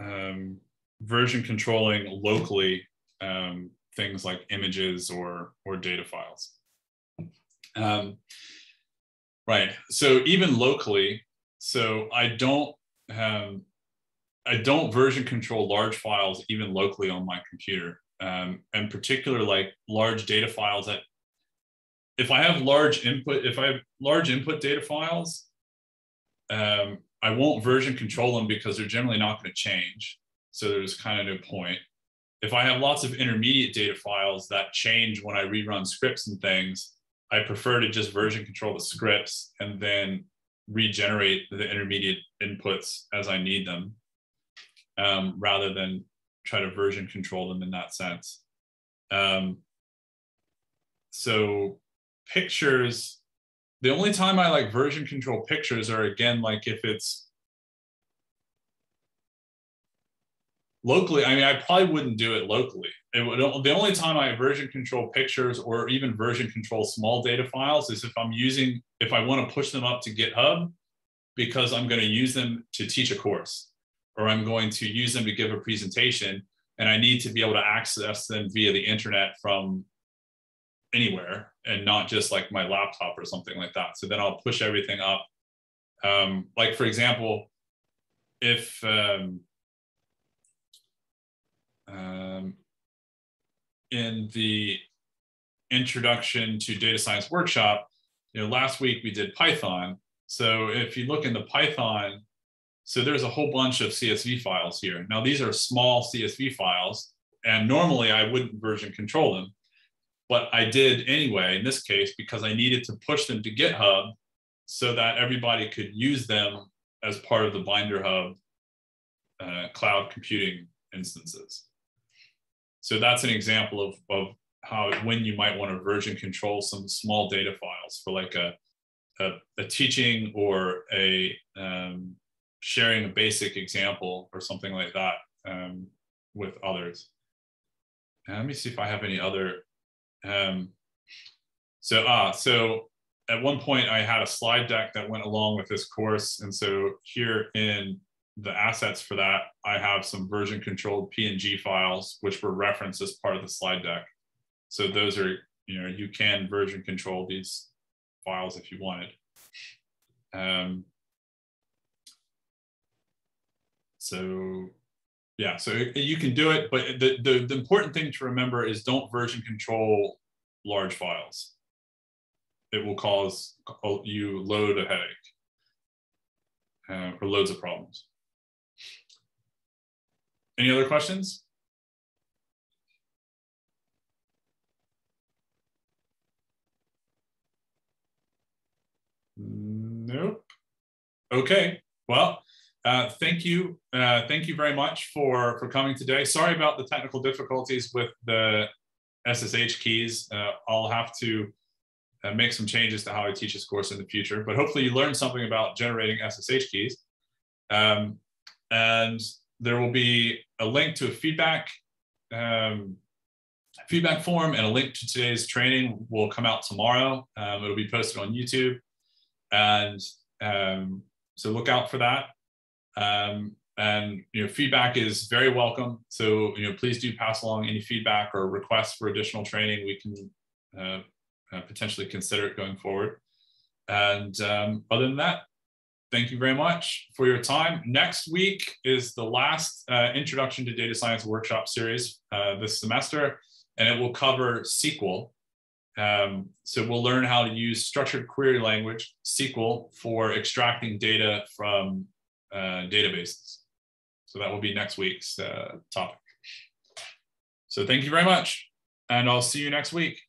um, version controlling locally um, things like images or, or data files. Um, right, so even locally, so I don't um, I don't version control large files even locally on my computer. Um, and particular like large data files that if I have large input, if I have large input data files, um, I won't version control them because they're generally not going to change. So there's kind of no point. If I have lots of intermediate data files that change when I rerun scripts and things, I prefer to just version control the scripts and then regenerate the intermediate inputs as I need them, um, rather than try to version control them in that sense. Um, so pictures, the only time I like version control pictures are again, like if it's locally, I mean, I probably wouldn't do it locally. It would, the only time I version control pictures or even version control small data files is if I'm using, if I want to push them up to GitHub because I'm going to use them to teach a course or I'm going to use them to give a presentation and I need to be able to access them via the internet from anywhere and not just like my laptop or something like that. So then I'll push everything up. Um, like for example, if um, um, in the introduction to data science workshop, you know, last week we did Python. So if you look in the Python, so there's a whole bunch of CSV files here. Now these are small CSV files, and normally I wouldn't version control them, but I did anyway in this case because I needed to push them to GitHub so that everybody could use them as part of the Binder Hub uh, cloud computing instances. So that's an example of, of how when you might want to version control some small data files for like a, a, a teaching or a um, sharing a basic example or something like that um, with others. And let me see if I have any other. Um, so ah, so at one point I had a slide deck that went along with this course, and so here in the assets for that, I have some version controlled PNG files, which were referenced as part of the slide deck. So those are, you know, you can version control these files if you wanted. Um, so yeah, so you can do it, but the, the, the important thing to remember is don't version control large files. it will cause you load a headache uh, or loads of problems. Any other questions? Nope. Okay. Well, uh, thank you. Uh, thank you very much for, for coming today. Sorry about the technical difficulties with the SSH keys. Uh, I'll have to uh, make some changes to how I teach this course in the future, but hopefully you learned something about generating SSH keys. Um, and there will be a link to a feedback um, feedback form and a link to today's training will come out tomorrow. Um, it'll be posted on YouTube. And um, so look out for that. Um, and you know, feedback is very welcome. So you know, please do pass along any feedback or requests for additional training. We can uh, uh, potentially consider it going forward. And um, other than that, thank you very much for your time. Next week is the last uh, Introduction to Data Science workshop series uh, this semester, and it will cover SQL. Um, so we'll learn how to use structured query language, SQL, for extracting data from uh, databases. So that will be next week's uh, topic. So thank you very much, and I'll see you next week.